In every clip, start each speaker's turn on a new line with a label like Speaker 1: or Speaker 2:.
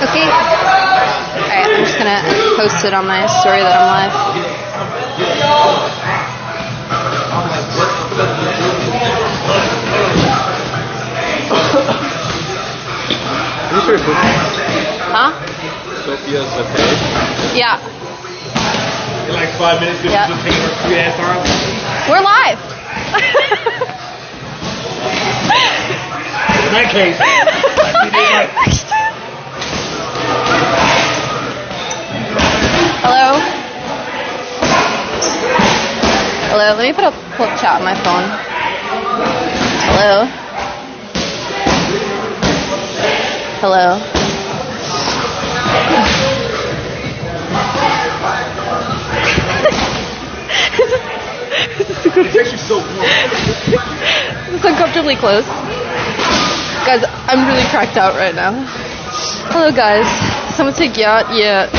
Speaker 1: Okay. Alright, I'm just gonna post it on my story that I'm live. Huh?
Speaker 2: Sophia's okay.
Speaker 1: Yeah.
Speaker 2: In like five minutes, you'll
Speaker 1: Yeah.
Speaker 2: just take her three ass arms.
Speaker 1: We're live.
Speaker 2: In that case,
Speaker 1: Hello? Let me put a up chat on my phone. Hello? Hello?
Speaker 2: it's actually so warm.
Speaker 1: It's uncomfortably close. Guys, I'm really cracked out right now. Hello, guys. Someone say Gyat? Yeah.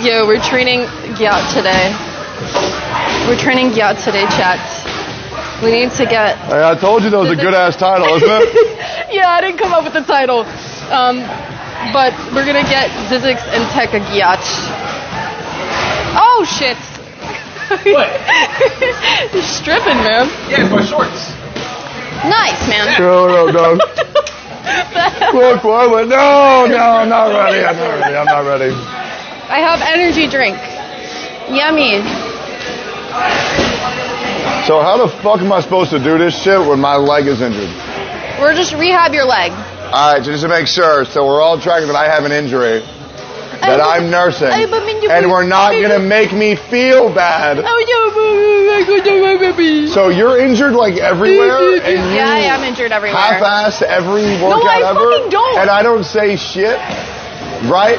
Speaker 1: Yeah, we're training Gyat today. We're training Gyat today, chat. We need to get.
Speaker 3: Hey, I told you that was a good ass title, isn't it?
Speaker 1: yeah, I didn't come up with the title. Um, but we're gonna get Zzyzx and Tech a Gyat. Oh, shit.
Speaker 2: What?
Speaker 1: You're stripping, man.
Speaker 2: Yeah, it's my shorts.
Speaker 1: Nice, man.
Speaker 3: No, no, dog. Look, what? what- No, no, I'm not ready. I'm not ready. I'm not ready.
Speaker 1: I have energy drink. Yummy.
Speaker 3: So how the fuck am I supposed to do this shit when my leg is injured?
Speaker 1: We're just rehab your leg.
Speaker 3: All right, just to make sure, so we're all tracking that I have an injury that I'm nursing, and we're not gonna make me feel bad. So you're injured like everywhere, and you
Speaker 1: Yeah, I am injured everywhere.
Speaker 3: half-ass every workout no,
Speaker 1: I
Speaker 3: ever,
Speaker 1: fucking don't.
Speaker 3: and I don't say shit, right?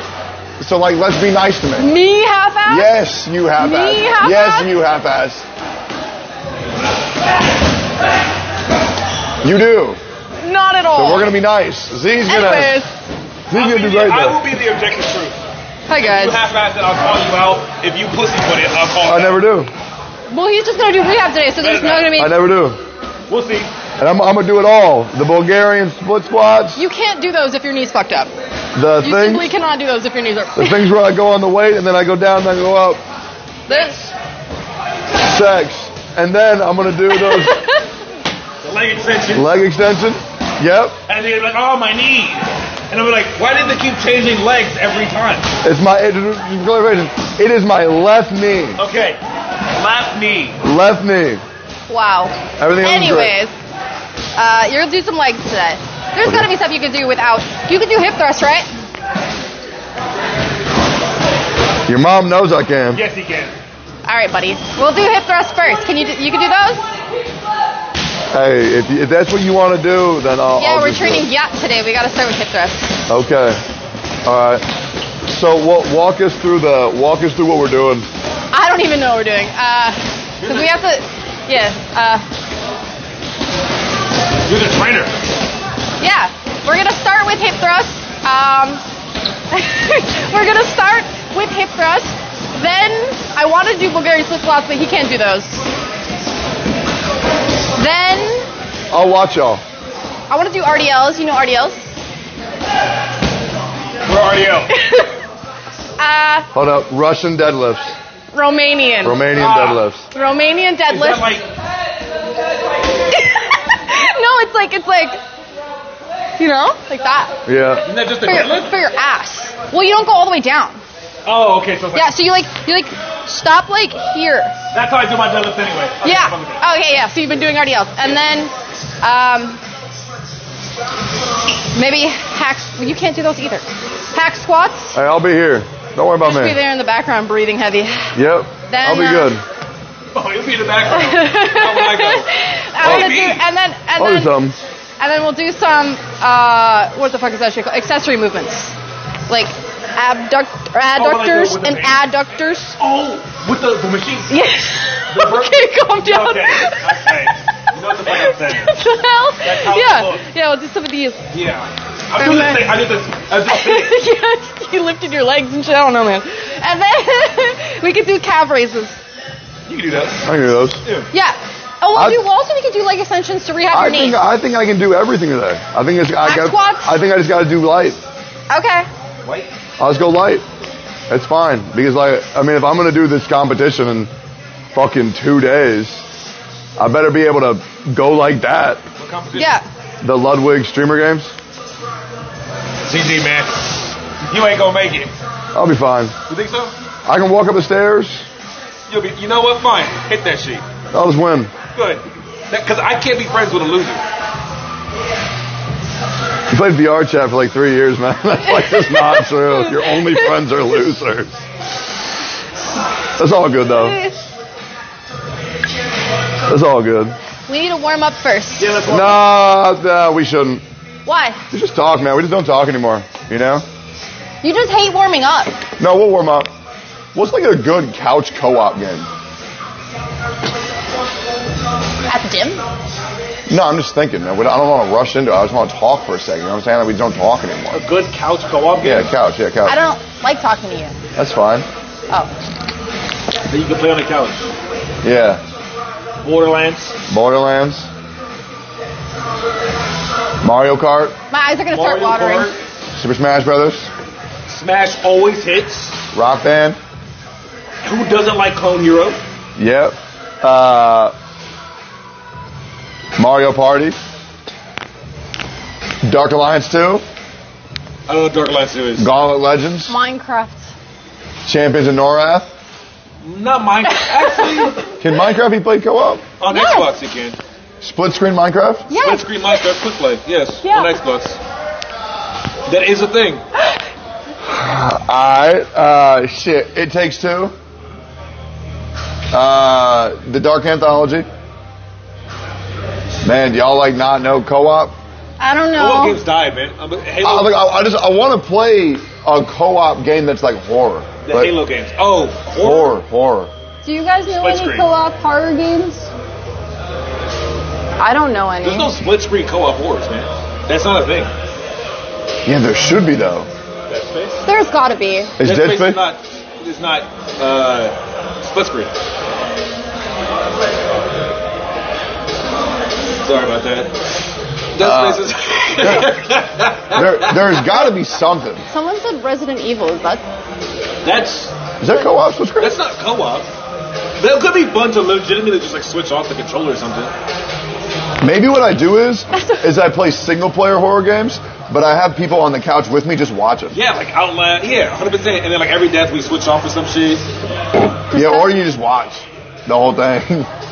Speaker 3: So like, let's be nice to me.
Speaker 1: Me half-ass?
Speaker 3: Yes, you half-ass.
Speaker 1: Me half-ass?
Speaker 3: Yes, you half-ass. You do.
Speaker 1: Not at all.
Speaker 3: So we're gonna be nice. Z's gonna.
Speaker 1: Anyways,
Speaker 3: Z's gonna do great
Speaker 2: I will be the objective truth.
Speaker 1: hi guys.
Speaker 2: You
Speaker 1: guys.
Speaker 2: half-ass it, I'll call you out. If you pussyfoot it, I'll call
Speaker 3: I
Speaker 2: you
Speaker 3: never do.
Speaker 1: Well, he's just gonna do rehab today, so there's not gonna be.
Speaker 3: I never do.
Speaker 2: Out. We'll see.
Speaker 3: And I'm, I'm gonna do it all. The Bulgarian split squats.
Speaker 1: You can't do those if your knee's fucked up.
Speaker 3: The
Speaker 1: You
Speaker 3: things.
Speaker 1: simply cannot do those if your knees are.
Speaker 3: The things where I go on the weight and then I go down and I go up.
Speaker 1: This.
Speaker 3: Sex. And then I'm gonna do those
Speaker 2: The leg extension.
Speaker 3: leg extension. Yep.
Speaker 2: And they're like, oh, my knee. And I'm like, why did they keep changing legs every time?
Speaker 3: It's my it. It is my left knee.
Speaker 2: Okay. Left knee.
Speaker 3: Left knee.
Speaker 1: Wow.
Speaker 3: Everything else great.
Speaker 1: Anyways, uh, you're gonna do some legs today. There's gotta be stuff you can do without. You can do hip thrust, right?
Speaker 3: Your mom knows I can.
Speaker 2: Yes, he can.
Speaker 1: All right, buddy. We'll do hip thrust first. Can you? Do, you can do those?
Speaker 3: Hey, if, if that's what you want to do, then I'll.
Speaker 1: yeah,
Speaker 3: I'll
Speaker 1: we're
Speaker 3: just
Speaker 1: training
Speaker 3: it.
Speaker 1: Gyat today. We gotta start with hip thrust.
Speaker 3: Okay. All right. So wa- walk us through the walk us through what we're doing.
Speaker 1: I don't even know what we're doing. Uh, cause we have to. Yeah. Uh,
Speaker 2: You're the trainer.
Speaker 1: yeah. We're gonna start with hip thrust. Um, we're gonna start with hip thrust. Then I want to do Bulgarian split squats, but he can't do those. Then
Speaker 3: I'll watch y'all.
Speaker 1: I want to do RDLs. You know RDLs?
Speaker 2: We're already out.
Speaker 1: Uh,
Speaker 3: Hold up. Russian deadlifts.
Speaker 1: Romanian.
Speaker 3: Romanian
Speaker 2: Ah.
Speaker 3: deadlifts.
Speaker 1: Romanian
Speaker 2: Is that like,
Speaker 1: no, it's like it's like you know, like that.
Speaker 3: Yeah.
Speaker 2: isn't that just a
Speaker 1: For your, for your ass. Well, you don't go all the way down.
Speaker 2: Oh, okay. So it's like,
Speaker 1: Yeah, so you like you like stop like here.
Speaker 2: that's how I do my deadlift anyway. Okay,
Speaker 1: Yeah.
Speaker 2: fuck with it.
Speaker 1: Okay, yeah. So you've been doing RDLs, and then um, maybe hacks. Well, you can't do those either. Hack squats.
Speaker 3: Hey, I'll be here. Don't worry about
Speaker 1: Just be there in the background, breathing heavy.
Speaker 3: Yep.
Speaker 1: Then,
Speaker 3: I'll be
Speaker 1: uh,
Speaker 3: good.
Speaker 2: Oh, you'll be in the background. How I go?
Speaker 1: I'm
Speaker 2: Oh,
Speaker 1: gonna
Speaker 2: me.
Speaker 1: do, and then and
Speaker 3: I'll do
Speaker 1: then
Speaker 3: something.
Speaker 1: and then we'll do some uh, what the fuck is that shit called? Accessory movements, like abduct or adductors
Speaker 2: with the
Speaker 1: and
Speaker 2: veins?
Speaker 1: adductors.
Speaker 2: Oh, with the, the machine.
Speaker 1: Yes.
Speaker 2: The ver-
Speaker 1: okay, calm down.
Speaker 2: Okay, okay. You know what the fuck I'm saying.
Speaker 1: What the hell?
Speaker 2: That's how
Speaker 1: yeah, yeah. We'll do some of these.
Speaker 2: Yeah. I'm this thing. I did this. I was just saying.
Speaker 1: you lifted your legs and shit. I don't know, man. And then we could do calf raises.
Speaker 2: You can do that.
Speaker 3: I can do those.
Speaker 1: Yeah. Oh, we'll
Speaker 3: I-
Speaker 1: do. Well, also we can do leg extensions to rehab
Speaker 3: I
Speaker 1: your knees.
Speaker 3: think I think I can do everything today. I think it's I
Speaker 1: Back
Speaker 3: got,
Speaker 1: squats?
Speaker 3: I think I just got to do light.
Speaker 1: okay.
Speaker 2: White.
Speaker 3: I'll just go light. It's fine because like I mean, if I'm gonna do this competition in fucking two days, I better be able to go like that.
Speaker 2: What competition?
Speaker 1: Yeah.
Speaker 3: The Ludwig streamer games.
Speaker 2: CG man, you ain't gonna make it.
Speaker 3: I'll be fine.
Speaker 2: You think so?
Speaker 3: I can walk up the stairs.
Speaker 2: You'll be. You know what? Fine. Hit that shit.
Speaker 3: I'll just win.
Speaker 2: Good. Because I can't be friends with a loser.
Speaker 3: You played VR chat for like three years, man. That's like just not true. Your only friends are losers. That's all good though. That's all good.
Speaker 1: We need to warm up first.
Speaker 2: Yeah, that's
Speaker 3: Nah, nah, we shouldn't.
Speaker 1: Why?
Speaker 3: We just talk, man. We just don't talk anymore. You know?
Speaker 1: You just hate warming up.
Speaker 3: No, we'll warm up. What's like a good couch co-op game?
Speaker 1: At the gym?
Speaker 3: No, I'm just thinking. Man. I don't want to rush into it. I just want to talk for a second. You know what I'm saying? Like we don't talk anymore.
Speaker 2: A good couch co-op game
Speaker 3: Yeah, couch. Yeah, couch.
Speaker 1: I don't like talking to you.
Speaker 3: That's fine.
Speaker 1: Oh.
Speaker 2: that you can play on the couch.
Speaker 3: Yeah.
Speaker 2: Borderlands.
Speaker 3: Borderlands. Mario Kart.
Speaker 1: My eyes are gonna start
Speaker 2: Mario
Speaker 1: watering.
Speaker 2: Kart.
Speaker 3: Super Smash Brothers.
Speaker 2: Smash always hits.
Speaker 3: Rock Band.
Speaker 2: Who doesn't like Clone Hero?
Speaker 3: Yep. Uh, Mario Party. Dark Alliance 2.
Speaker 2: I don't know what Dark Alliance 2 is.
Speaker 3: Gauntlet Legends.
Speaker 1: Minecraft.
Speaker 3: Champions of Norrath.
Speaker 2: Not Minecraft. Actually,
Speaker 3: Can Minecraft be played co-op?
Speaker 2: on
Speaker 1: Yes.
Speaker 2: Xbox you can.
Speaker 3: Split screen Minecraft?
Speaker 2: Split screen Minecraft quick play. Yes,
Speaker 1: Yeah.
Speaker 2: on Xbox. That is a thing.
Speaker 3: Alright. Uh, shit. It Takes Two. Uh, the Dark Anthology. Man, do y'all like not know co-op?
Speaker 1: I don't
Speaker 2: Co-op
Speaker 1: know.
Speaker 2: games died, man. Um,
Speaker 3: I,
Speaker 2: Halo,
Speaker 3: like, I, I just I want to play a co-op game that's like horror.
Speaker 2: the Halo games. Oh, horror.
Speaker 3: horror, horror.
Speaker 1: Do you guys know
Speaker 2: Split
Speaker 1: any
Speaker 2: screen.
Speaker 1: co-op horror games? I don't know any.
Speaker 2: There's no split screen co-op horrors, man. That's not a thing.
Speaker 3: Yeah, there should be though.
Speaker 2: Dead Space.
Speaker 1: There's gotta be.
Speaker 3: Is
Speaker 2: Dead
Speaker 3: Dead
Speaker 2: Space
Speaker 3: Space?
Speaker 2: is not. Is not uh, split screen. Sorry about that. Dead
Speaker 3: Uh,
Speaker 2: Space
Speaker 3: there, there's got to be something.
Speaker 1: Someone said Resident Evil. Is that?
Speaker 2: That's
Speaker 3: Is that co-op split screen?
Speaker 2: that's not co-op. That could be fun to legitimately just like switch off the controller or something.
Speaker 3: Maybe what I do is is I play single player horror games, but I have people on the couch with me just watching.
Speaker 2: Yeah, like Outlast. Uh, yeah, hundred percent. And then like every death we switch off for some shit.
Speaker 3: Yeah, or you just watch the whole thing.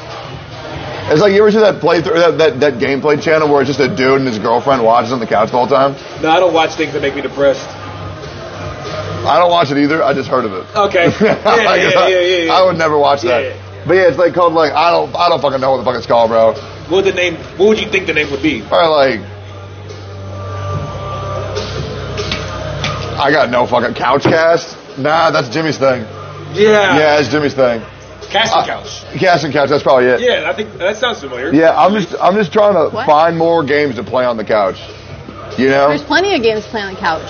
Speaker 3: It's like you ever see that playthrough that, that that gameplay channel where it's just a dude and his girlfriend watches on the couch the whole time.
Speaker 2: No, I don't watch things that make me depressed.
Speaker 3: I don't watch it either. I just heard of it.
Speaker 2: Okay. Yeah,
Speaker 3: Like,
Speaker 2: yeah, yeah, yeah, yeah.
Speaker 3: I would never watch that.
Speaker 2: Yeah.
Speaker 3: But yeah, it's like called like I don't I don't fucking know what the fuck it's called, bro.
Speaker 2: What would the name? What would you think the name would be?
Speaker 3: Probably like I got no fucking couch cast. Nah, that's Jimmy's thing.
Speaker 2: Yeah.
Speaker 3: Yeah, it's Jimmy's thing.
Speaker 2: Casting
Speaker 3: Uh,
Speaker 2: couch.
Speaker 3: Cast and couch, that's probably it.
Speaker 2: Yeah, I think that sounds familiar.
Speaker 3: Yeah, I'm just I'm just trying to
Speaker 1: What?
Speaker 3: find more games to play on the couch. You know?
Speaker 1: There's plenty of games to play on the couch.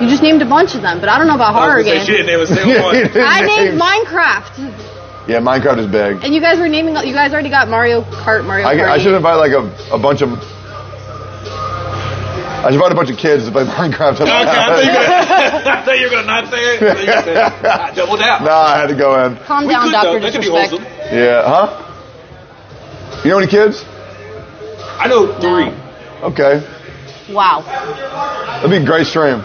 Speaker 1: You just named a bunch of them, but I don't know about horror
Speaker 2: was
Speaker 1: games.
Speaker 2: say, She didn't name a single one.
Speaker 1: I named Minecraft,
Speaker 3: Yeah, Minecraft is big.
Speaker 1: and you guys were naming. You guys already got Mario Kart, Mario
Speaker 3: I,
Speaker 1: Kart.
Speaker 3: I should invite like a, a bunch of I should invite a bunch of kids to play Minecraft.
Speaker 2: Okay, I thought you were gonna, I thought you were gonna not say it. I thought you were ah, double down.
Speaker 3: Nah, I had to go in.
Speaker 1: Calm
Speaker 2: We
Speaker 1: down,
Speaker 2: could,
Speaker 1: Doctor
Speaker 2: though. That could be
Speaker 1: Disrespect.
Speaker 2: wholesome.
Speaker 3: Yeah, huh? You know any kids?
Speaker 2: I know three.
Speaker 3: Okay.
Speaker 1: Wow.
Speaker 3: That'd be a great stream.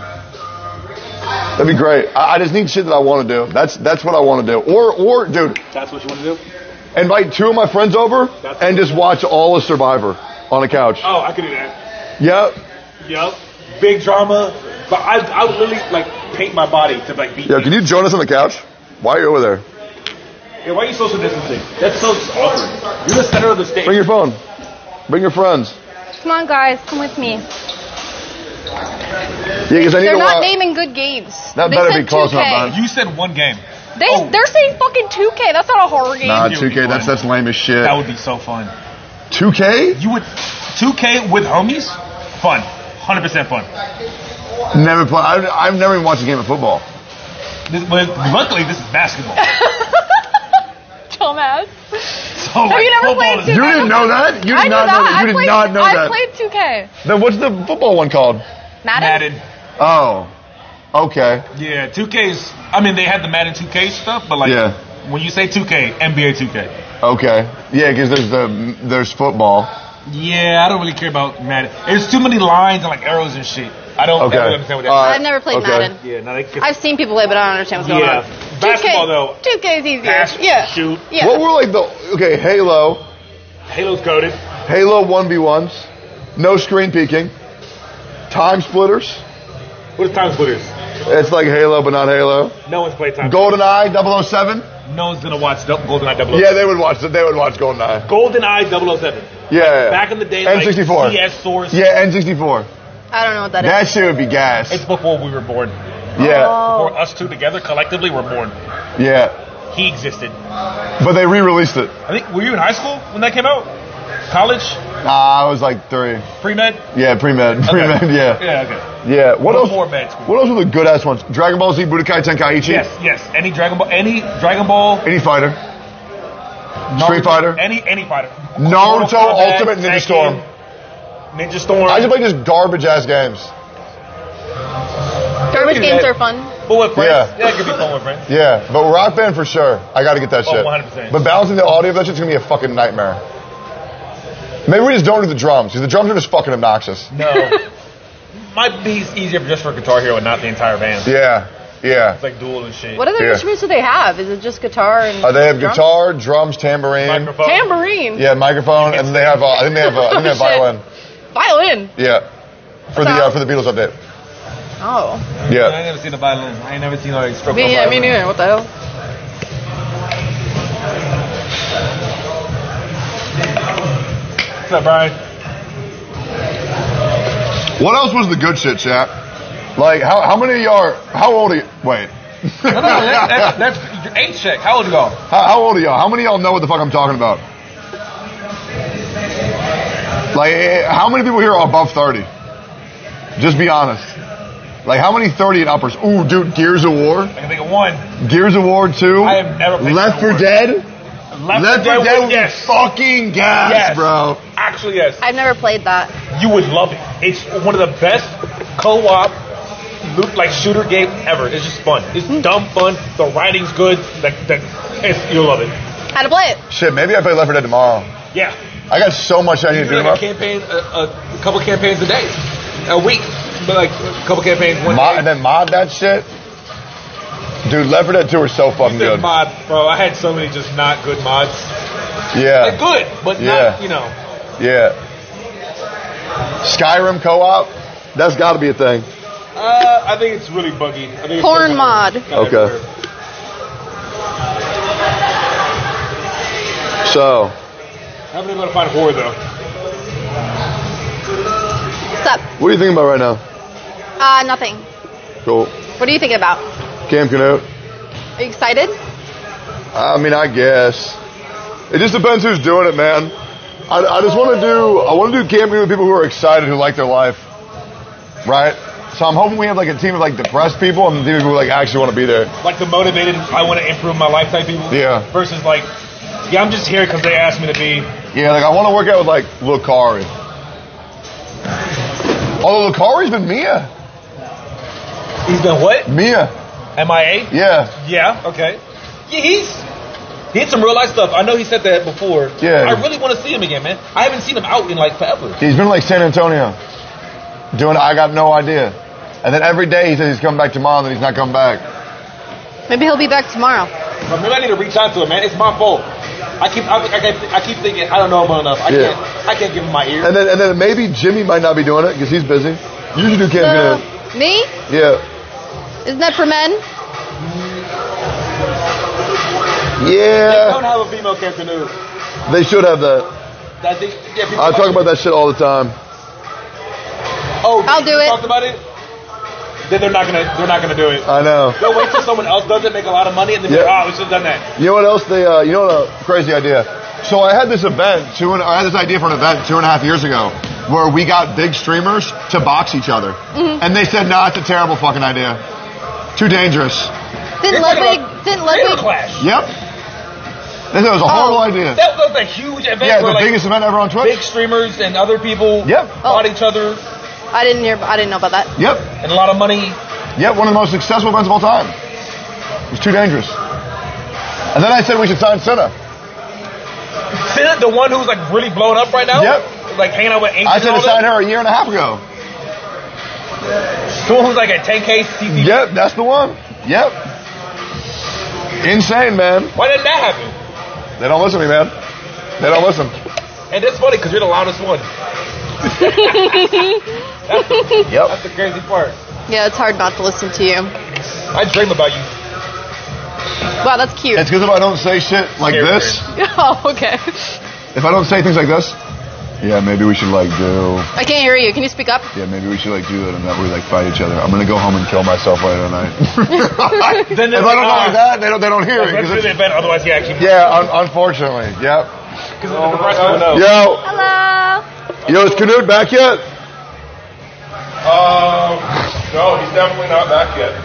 Speaker 3: That'd be great. I, I just need shit that I want to do. That's that's what I want to do. Or or dude,
Speaker 2: That's what you want to do?
Speaker 3: invite two of my friends over
Speaker 2: That's-
Speaker 3: and just watch all of Survivor on a couch.
Speaker 2: Oh, I could do that.
Speaker 3: Yep.
Speaker 2: Yep. Big drama. But I, I would literally like paint my body to like be.
Speaker 3: Yeah, can you join us on the couch? Why are you over there?
Speaker 2: Yeah, why are you social distancing? That's so awkward. You're the center of the stage.
Speaker 3: Bring your phone. Bring your friends.
Speaker 1: Come on, guys, come with me.
Speaker 3: Yeah, because I need
Speaker 1: They're
Speaker 3: to
Speaker 1: not
Speaker 3: watch.
Speaker 1: naming good games.
Speaker 3: That
Speaker 1: They
Speaker 3: better
Speaker 1: said
Speaker 3: be close
Speaker 1: 2K.
Speaker 3: enough, man.
Speaker 2: You said one game.
Speaker 1: They
Speaker 2: Oh.
Speaker 1: they're saying fucking 2K. That's not a horror game.
Speaker 3: Nah,
Speaker 2: It would be
Speaker 3: 2K. That's
Speaker 2: fun.
Speaker 3: that's lame as shit.
Speaker 2: That would be so fun.
Speaker 3: 2K?
Speaker 2: You would 2K with homies? Fun. 100% fun.
Speaker 3: Never play. I've, I've never even watched a game of football.
Speaker 2: This, but luckily, this is basketball.
Speaker 1: Dumbass.
Speaker 2: So
Speaker 1: Have you never
Speaker 2: football
Speaker 1: played
Speaker 2: is-
Speaker 1: two-
Speaker 3: You didn't know that? You did
Speaker 1: I knew
Speaker 3: not know
Speaker 1: that.
Speaker 3: that. You
Speaker 1: I
Speaker 3: did
Speaker 1: played,
Speaker 3: not know
Speaker 1: I
Speaker 3: that.
Speaker 1: played 2K.
Speaker 3: Then what's the football one called?
Speaker 1: Madden?
Speaker 2: Madden.
Speaker 3: Oh. Okay.
Speaker 2: Yeah, 2K's. I mean, they had the Madden 2K stuff, but like
Speaker 3: Yeah.
Speaker 2: when you say 2K, NBA 2K.
Speaker 3: Okay. Yeah, because there's the there's football.
Speaker 2: Yeah, I don't really care about Madden. There's too many lines and like arrows and shit. I don't
Speaker 3: Okay.
Speaker 2: ever understand what that.
Speaker 3: All right.
Speaker 1: I've never played
Speaker 3: Okay.
Speaker 1: Madden.
Speaker 2: yeah, no, they
Speaker 1: I've seen people play, but I don't understand what's going
Speaker 2: Yeah.
Speaker 1: on.
Speaker 2: Basketball, though.
Speaker 1: 2K is easier.
Speaker 2: Pass,
Speaker 1: yeah.
Speaker 2: shoot.
Speaker 1: Yeah.
Speaker 3: What were like the okay Halo,
Speaker 2: Halo's coded.
Speaker 3: Halo one v ones, no screen peeking, time splitters.
Speaker 2: What is Time Splitters?
Speaker 3: It's like Halo but not Halo.
Speaker 2: No one's played Time.
Speaker 3: GoldenEye 007.
Speaker 2: No one's gonna watch Dou- GoldenEye 007.
Speaker 3: Yeah, they would watch. It. They would watch GoldenEye.
Speaker 2: GoldenEye 007.
Speaker 3: Yeah, yeah.
Speaker 2: Back in the day,
Speaker 3: N64.
Speaker 2: like CS Source.
Speaker 3: Yeah, N64.
Speaker 1: I don't know what that is.
Speaker 3: That shit would be gas.
Speaker 2: It's before we were born.
Speaker 3: Yeah,
Speaker 1: Oh.
Speaker 2: Before us two together collectively were born.
Speaker 3: yeah.
Speaker 2: He existed.
Speaker 3: But they re-released it.
Speaker 2: I think were you in high school when that came out? College?
Speaker 3: Nah, I was like three.
Speaker 2: Pre med?
Speaker 3: Yeah, pre-med. Pre-med, yeah.
Speaker 2: Yeah, okay.
Speaker 3: Yeah. What else?
Speaker 2: Before med school.
Speaker 3: What else were the good ass ones? Dragon Ball Z Budokai Tenkaichi.
Speaker 2: Yes, yes. Any Dragon Ball any Dragon Ball
Speaker 3: Any fighter. Street Fighter.
Speaker 2: Any any fighter.
Speaker 3: Naruto
Speaker 2: Mortal Kombat,
Speaker 3: Ultimate Ninja
Speaker 2: Tekken,
Speaker 3: Storm.
Speaker 2: Ninja Storm.
Speaker 3: I just play just garbage ass games.
Speaker 1: Garbage games
Speaker 2: that.
Speaker 1: are fun.
Speaker 2: But with friends.
Speaker 3: Yeah.
Speaker 2: Yeah. it could be fun with friends.
Speaker 3: Yeah, but Rock Band for sure. I got to get that
Speaker 2: Oh,
Speaker 3: shit.
Speaker 2: 100%.
Speaker 3: But balancing the audio of that shit's gonna be a fucking nightmare. Maybe we just don't do the drums because the drums are just fucking obnoxious.
Speaker 2: No. Might be easier just for Guitar Hero and not the entire band.
Speaker 3: Yeah, yeah.
Speaker 2: It's like dual and shit.
Speaker 1: What other
Speaker 3: Yeah.
Speaker 1: instruments do they have? Is it just guitar and?
Speaker 3: Uh, they have
Speaker 1: drums?
Speaker 3: guitar, drums, tambourine.
Speaker 2: Microphone.
Speaker 1: tambourine,
Speaker 3: Yeah, microphone, and then they have. Uh, I think they have. Uh, I think they have
Speaker 1: shit.
Speaker 3: violin.
Speaker 1: violin.
Speaker 3: Yeah, for the uh, for the Beatles update.
Speaker 1: Oh, Yeah,
Speaker 2: I
Speaker 3: Yeah.
Speaker 2: ain't never seen a violin. I ain't never seen like stroke.
Speaker 1: me,
Speaker 2: on
Speaker 1: yeah, me neither. What the hell?
Speaker 2: Up, Brian?
Speaker 3: What else was the good shit, chat? Like, how how many of y'all? Are, how old are you? Wait.
Speaker 2: No, no, that, that's, that's age check. How old you go?
Speaker 3: How, how old are y'all? How many of y'all know what the fuck I'm talking about? Like, eh, how many people here are above 30? Just be honest. Like, how many 30 and uppers? Ooh, dude, Gears of War.
Speaker 2: I can think of one.
Speaker 3: Gears of War 2.
Speaker 2: I have never played
Speaker 3: Left
Speaker 2: Gears
Speaker 3: 4
Speaker 2: of War.
Speaker 3: Dead.
Speaker 2: Left,
Speaker 3: Left 4
Speaker 2: 4
Speaker 3: Dead
Speaker 2: Dead,
Speaker 3: was
Speaker 2: yes.
Speaker 3: fucking gas,
Speaker 2: Yes.
Speaker 3: bro.
Speaker 2: Actually, yes.
Speaker 1: I've never played that.
Speaker 2: You would love it. It's one of the best co-op loot like shooter game ever. It's just fun. It's hmm. dumb fun. The writing's good. Like the, it's, you'll love it.
Speaker 1: How to play it?
Speaker 3: Shit, maybe I play Left 4 Dead tomorrow.
Speaker 2: Yeah.
Speaker 3: I got so much I need to do
Speaker 2: like a campaign, a, a couple campaigns a day, a week, but like a couple campaigns one
Speaker 3: Mod,
Speaker 2: day.
Speaker 3: and then mod that shit. Dude, Left 4 Dead 2 are so fucking good.
Speaker 2: mod, bro. I had so many just not good mods. They're
Speaker 3: Yeah.
Speaker 2: good, but
Speaker 3: Yeah.
Speaker 2: not you know.
Speaker 3: Yeah. Skyrim co-op. That's got to be a thing.
Speaker 2: Uh, I think it's really buggy. I think it's
Speaker 1: Porn
Speaker 2: so-
Speaker 1: mod.
Speaker 2: Kinda
Speaker 3: Okay. So,
Speaker 2: I haven't been able to find a horror though.
Speaker 1: What's up?
Speaker 3: what are you thinking about right now?
Speaker 1: Uh, nothing.
Speaker 3: Cool.
Speaker 1: What are you thinking about?
Speaker 3: Camp Knut.
Speaker 1: Are you excited?
Speaker 3: I mean, I guess. It just depends who's doing it, man. I, I just want to do. I want to do camping with people who are excited, who like their life, right? So I'm hoping we have like a team of like depressed people and the people who like actually want to be there.
Speaker 2: Like the motivated, I want to improve my life type people.
Speaker 3: Yeah.
Speaker 2: Versus like, yeah, I'm just here because they asked me to be.
Speaker 3: Yeah, like I want to work out with like Lacari. Although Lacari's been Mia.
Speaker 2: He's been what?
Speaker 3: Mia.
Speaker 2: MIA?
Speaker 3: Yeah.
Speaker 2: Yeah. Okay. Yeah, he's he had some real life stuff. I know he said that before.
Speaker 3: Yeah.
Speaker 2: I really want to see him again, man. I haven't seen him out in like forever.
Speaker 3: He's been like San Antonio. Doing I got no idea. And then every day he says he's coming back tomorrow and then he's not coming back.
Speaker 1: Maybe he'll be back tomorrow.
Speaker 2: But maybe I need to reach out to him, man. It's my fault. I keep I, I, keep- I keep thinking I don't know him well enough. I
Speaker 3: Yeah.
Speaker 2: can't I can't give him my ear.
Speaker 3: And then and then maybe Jimmy might not be doing it because he's busy. You should do Camp
Speaker 1: Uh,
Speaker 3: Knut.
Speaker 1: me?
Speaker 3: Yeah.
Speaker 1: Isn't that for men? Yeah.
Speaker 2: They don't
Speaker 3: Yeah.
Speaker 2: have a female Camp Knut.
Speaker 3: They should have that.
Speaker 2: I think yeah. people
Speaker 3: I talk about that shit all the time.
Speaker 2: Oh,
Speaker 1: I'll do it.
Speaker 2: Talked about it. Then they're not gonna they're not gonna do it.
Speaker 3: I know.
Speaker 2: They'll wait till someone else does it, make a lot of money, and then be
Speaker 3: Yeah.
Speaker 2: like, oh, we should have done that.
Speaker 3: You know what else they, uh, you know what a crazy idea? So I had this event, two and, I had this idea for an event two and a half years ago where we got big streamers to box each other. And they said, no, it's a terrible fucking idea. Too dangerous.
Speaker 1: Didn't
Speaker 2: They're
Speaker 1: Ludwig? Didn't
Speaker 2: Flavor
Speaker 1: Ludwig?
Speaker 2: Clash.
Speaker 3: Yep. They said it was a horrible oh. idea.
Speaker 2: That was a huge event.
Speaker 3: Yeah,
Speaker 2: where,
Speaker 3: the
Speaker 2: like,
Speaker 3: biggest event ever on Twitch.
Speaker 2: big streamers and other people
Speaker 3: Yep.
Speaker 2: fought
Speaker 1: Oh.
Speaker 2: each other,
Speaker 1: I didn't hear. I didn't know about that.
Speaker 3: Yep.
Speaker 2: and a lot of money.
Speaker 3: Yet one of the most successful events of all time. It was too dangerous. And then I said we should sign Senna.
Speaker 2: Senna, the one who's like really blown up right now.
Speaker 3: Yep.
Speaker 2: Like hanging out with Angel.
Speaker 3: I said to sign her a year and a half ago.
Speaker 2: The one who's like a 10k CC.
Speaker 3: Yep, that's the one. Yep. Insane, man.
Speaker 2: Why didn't that happen?
Speaker 3: They don't listen to me, man. They don't listen.
Speaker 2: And it's funny because you're the loudest one. that's, the,
Speaker 3: Yep.
Speaker 2: that's the crazy part.
Speaker 1: Yeah, it's hard not to listen to you.
Speaker 2: I dream about you.
Speaker 1: Wow, that's cute.
Speaker 3: It's because if I don't say shit like
Speaker 2: Here,
Speaker 3: this,
Speaker 1: oh, okay.
Speaker 3: if I don't say things like this, yeah, maybe we should like do,
Speaker 1: I can't hear you. Can you speak up?
Speaker 3: yeah, maybe we should like do it and that we like fight each other. I'm gonna go home and kill myself later tonight.
Speaker 2: Then
Speaker 3: if I don't
Speaker 2: like,
Speaker 3: know like that, they don't, they don't hear it.
Speaker 2: Let's
Speaker 3: 'cause
Speaker 2: do the
Speaker 3: it's-
Speaker 2: event, otherwise he actually.
Speaker 3: yeah, un- unfortunately. Yep.
Speaker 2: Because the rest will know.
Speaker 3: Yo,
Speaker 1: Hello.
Speaker 3: yo, is Knut back yet?
Speaker 4: Um, no, he's definitely not back yet.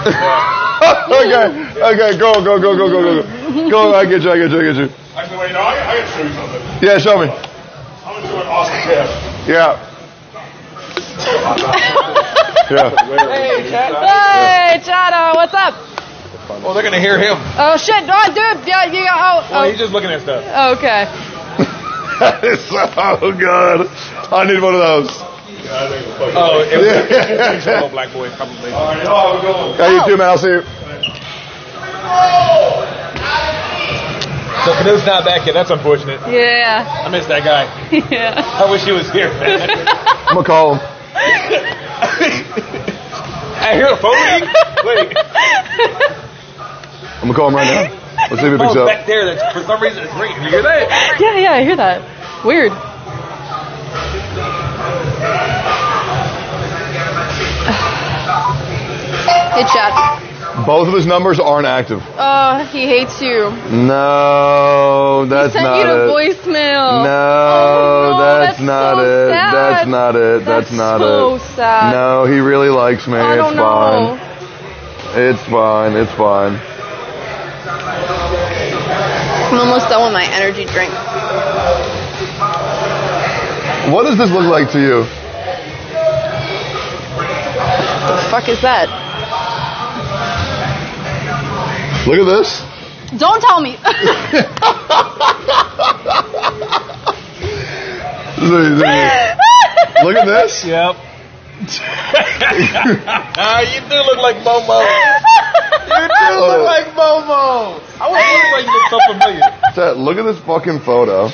Speaker 3: okay, okay, go, go, go, go, go, go, go. Go, I get you, I get you, I get you.
Speaker 4: Actually, wait, no, I, I can show you something.
Speaker 3: Yeah, show me.
Speaker 4: I'm gonna do an awesome test.
Speaker 3: Yeah. Yeah.
Speaker 2: Hey, chat.
Speaker 1: Hey, Chado, uh, what's up?
Speaker 2: Oh, they're gonna hear him.
Speaker 1: Oh shit! Oh, dude, yeah, you got.
Speaker 2: Oh,
Speaker 1: Oh,
Speaker 2: he's just looking at stuff.
Speaker 1: oh, okay.
Speaker 3: That is so good. I need one of those.
Speaker 4: Yeah, I think it's fucking
Speaker 2: Oh, it was
Speaker 3: Yeah.
Speaker 2: it's a black boy probably.
Speaker 4: All right, oh, we're going.
Speaker 3: How you too, man? I'll see you.
Speaker 2: So Knut's not back yet. That's unfortunate.
Speaker 1: Yeah,
Speaker 2: I miss that guy.
Speaker 1: yeah.
Speaker 2: I wish he was here. man.
Speaker 3: I'm gonna call him.
Speaker 2: I hear a phone ring. Wait.
Speaker 3: I'm gonna call him right now. Let's see if he picks
Speaker 2: Oh,
Speaker 3: up.
Speaker 2: back there. That's for some reason it's ringing. You hear that?
Speaker 1: Yeah, yeah, I hear that. Weird. Hey, chat.
Speaker 3: Both of his numbers aren't active.
Speaker 1: Oh, he hates you.
Speaker 3: No, that's not.
Speaker 1: He Sent you to
Speaker 3: it.
Speaker 1: voicemail.
Speaker 3: No,
Speaker 1: Oh, no,
Speaker 3: that's,
Speaker 1: that's
Speaker 3: not
Speaker 1: so
Speaker 3: it.
Speaker 1: sad.
Speaker 3: That's not it. That's,
Speaker 1: That's
Speaker 3: not
Speaker 1: so
Speaker 3: it.
Speaker 1: sad.
Speaker 3: No, he really likes me.
Speaker 1: I
Speaker 3: it's fine.
Speaker 1: know.
Speaker 3: It's fine. It's fine.
Speaker 1: I'm almost done with my energy drink.
Speaker 3: What does this look like to you?
Speaker 1: What The fuck is that?
Speaker 3: Look at this.
Speaker 1: Don't tell me.
Speaker 3: Look look at this.
Speaker 2: Yep. Ah, you do look like Momo. You do look like Momo. I was wondering why you look so familiar.
Speaker 3: Chat, Look at this fucking photo.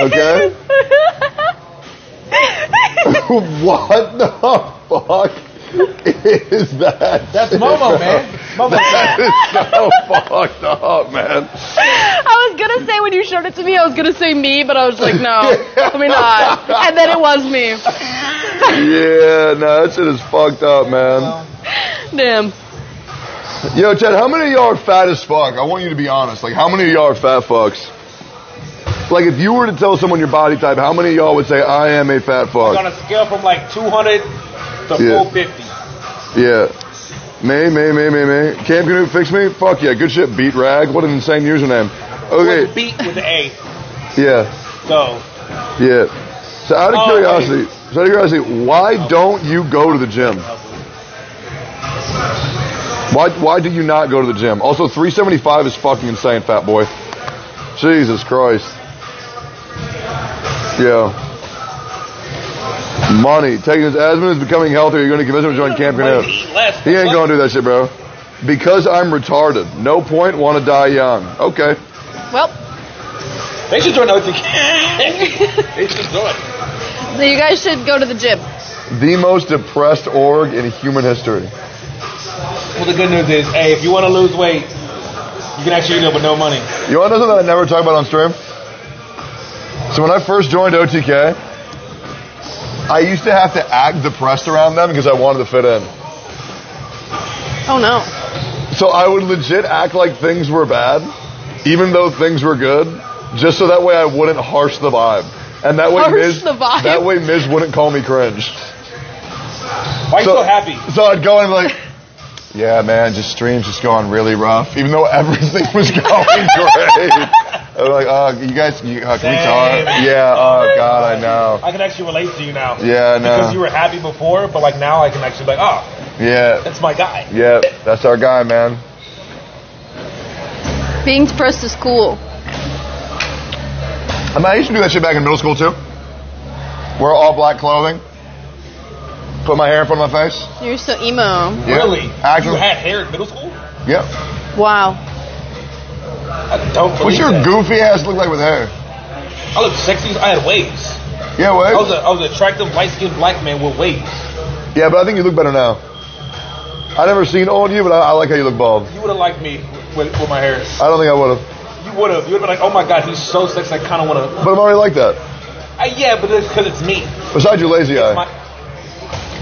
Speaker 3: Okay. what the fuck is that?
Speaker 2: That's Momo, man. Momo.
Speaker 3: That is so fucked up, man.
Speaker 1: I was gonna say when you showed it to me, I was gonna say me, but I was like, no, let me not. And then it was me.
Speaker 3: Yeah, no, that shit is fucked up, man.
Speaker 1: Damn.
Speaker 3: Yo, Chad, how many of y'all are fat as fuck? I want you to be honest. Like, how many of y'all are fat fucks? Like, if you were to tell someone your body type, how many of y'all would say, I am a fat fuck?
Speaker 2: On a scale from like 200 to
Speaker 3: Yeah.
Speaker 2: 450.
Speaker 3: Yeah. May, May, May, May, May. Camp Knut fix me? Fuck yeah, good shit. Beat rag. What an insane username. Okay.
Speaker 2: Beat with A.
Speaker 3: Yeah.
Speaker 2: Go.
Speaker 3: Yeah. So out of
Speaker 2: Oh,
Speaker 3: curiosity, so out of curiosity, why don't you go to the gym? Why why do you not go to the gym? Also, 375 is fucking insane, fat boy. Jesus Christ. Yeah. Money. Taking his asthma is becoming healthier. You're going to convince him to join Camp
Speaker 2: Knut.
Speaker 3: He ain't going to do that shit, bro. Because I'm retarded. No point. Want to die young. Okay.
Speaker 1: Well,
Speaker 2: They should join OTK. they should join.
Speaker 1: so you guys should go to the gym.
Speaker 3: The most depressed org in human history.
Speaker 2: Well, the good news is, hey, if you want to lose weight, you can actually do it with no money.
Speaker 3: You want to know something I never talk about on stream? So when I first joined OTK, I used to have to act depressed around them because I wanted to fit in.
Speaker 1: Oh no.
Speaker 3: So I would legit act like things were bad, even though things were good, just so that way I wouldn't harsh the vibe. And that way
Speaker 1: Harsh
Speaker 3: Miz,
Speaker 1: the vibe.
Speaker 3: that way Miz wouldn't call me cringe.
Speaker 2: Why are you so, happy?
Speaker 3: So I'd go and be like, yeah, man, just streams just going really rough, even though everything was going great. I'm like, oh, you guys, you, uh, can we talk? Yeah, oh god, I know.
Speaker 2: I can actually relate to you now.
Speaker 3: Yeah, I know.
Speaker 2: Because you were happy before, but like now I can actually be like, oh,
Speaker 3: Yeah.
Speaker 2: That's my guy.
Speaker 3: Yeah. That's our guy, man.
Speaker 1: Being depressed is cool.
Speaker 3: I mean, I used to do that shit back in middle school too. Wear all black clothing. Put my hair in front of my face.
Speaker 1: You're so emo.
Speaker 3: Yeah.
Speaker 2: Really?
Speaker 3: Actually-
Speaker 2: You had hair in middle school?
Speaker 3: Yep.
Speaker 1: Wow.
Speaker 2: I don't believe
Speaker 3: What's your
Speaker 2: that.
Speaker 3: goofy ass look like with hair?
Speaker 2: I look sexy. I had waves.
Speaker 3: Yeah, waves.
Speaker 2: I was, a, I was an attractive, light-skinned black man with waves.
Speaker 3: Yeah, but I think you look better now. I never seen old you, but I, I like how you look bald.
Speaker 2: You would have liked me with, with my hair.
Speaker 3: I don't think I would have,
Speaker 2: You would have. You would have been like, oh my god, he's so sexy. I kind of want to.
Speaker 3: but I'm already like that.
Speaker 2: Uh, yeah, but it's because it's me.
Speaker 3: Besides your lazy eye,
Speaker 2: My,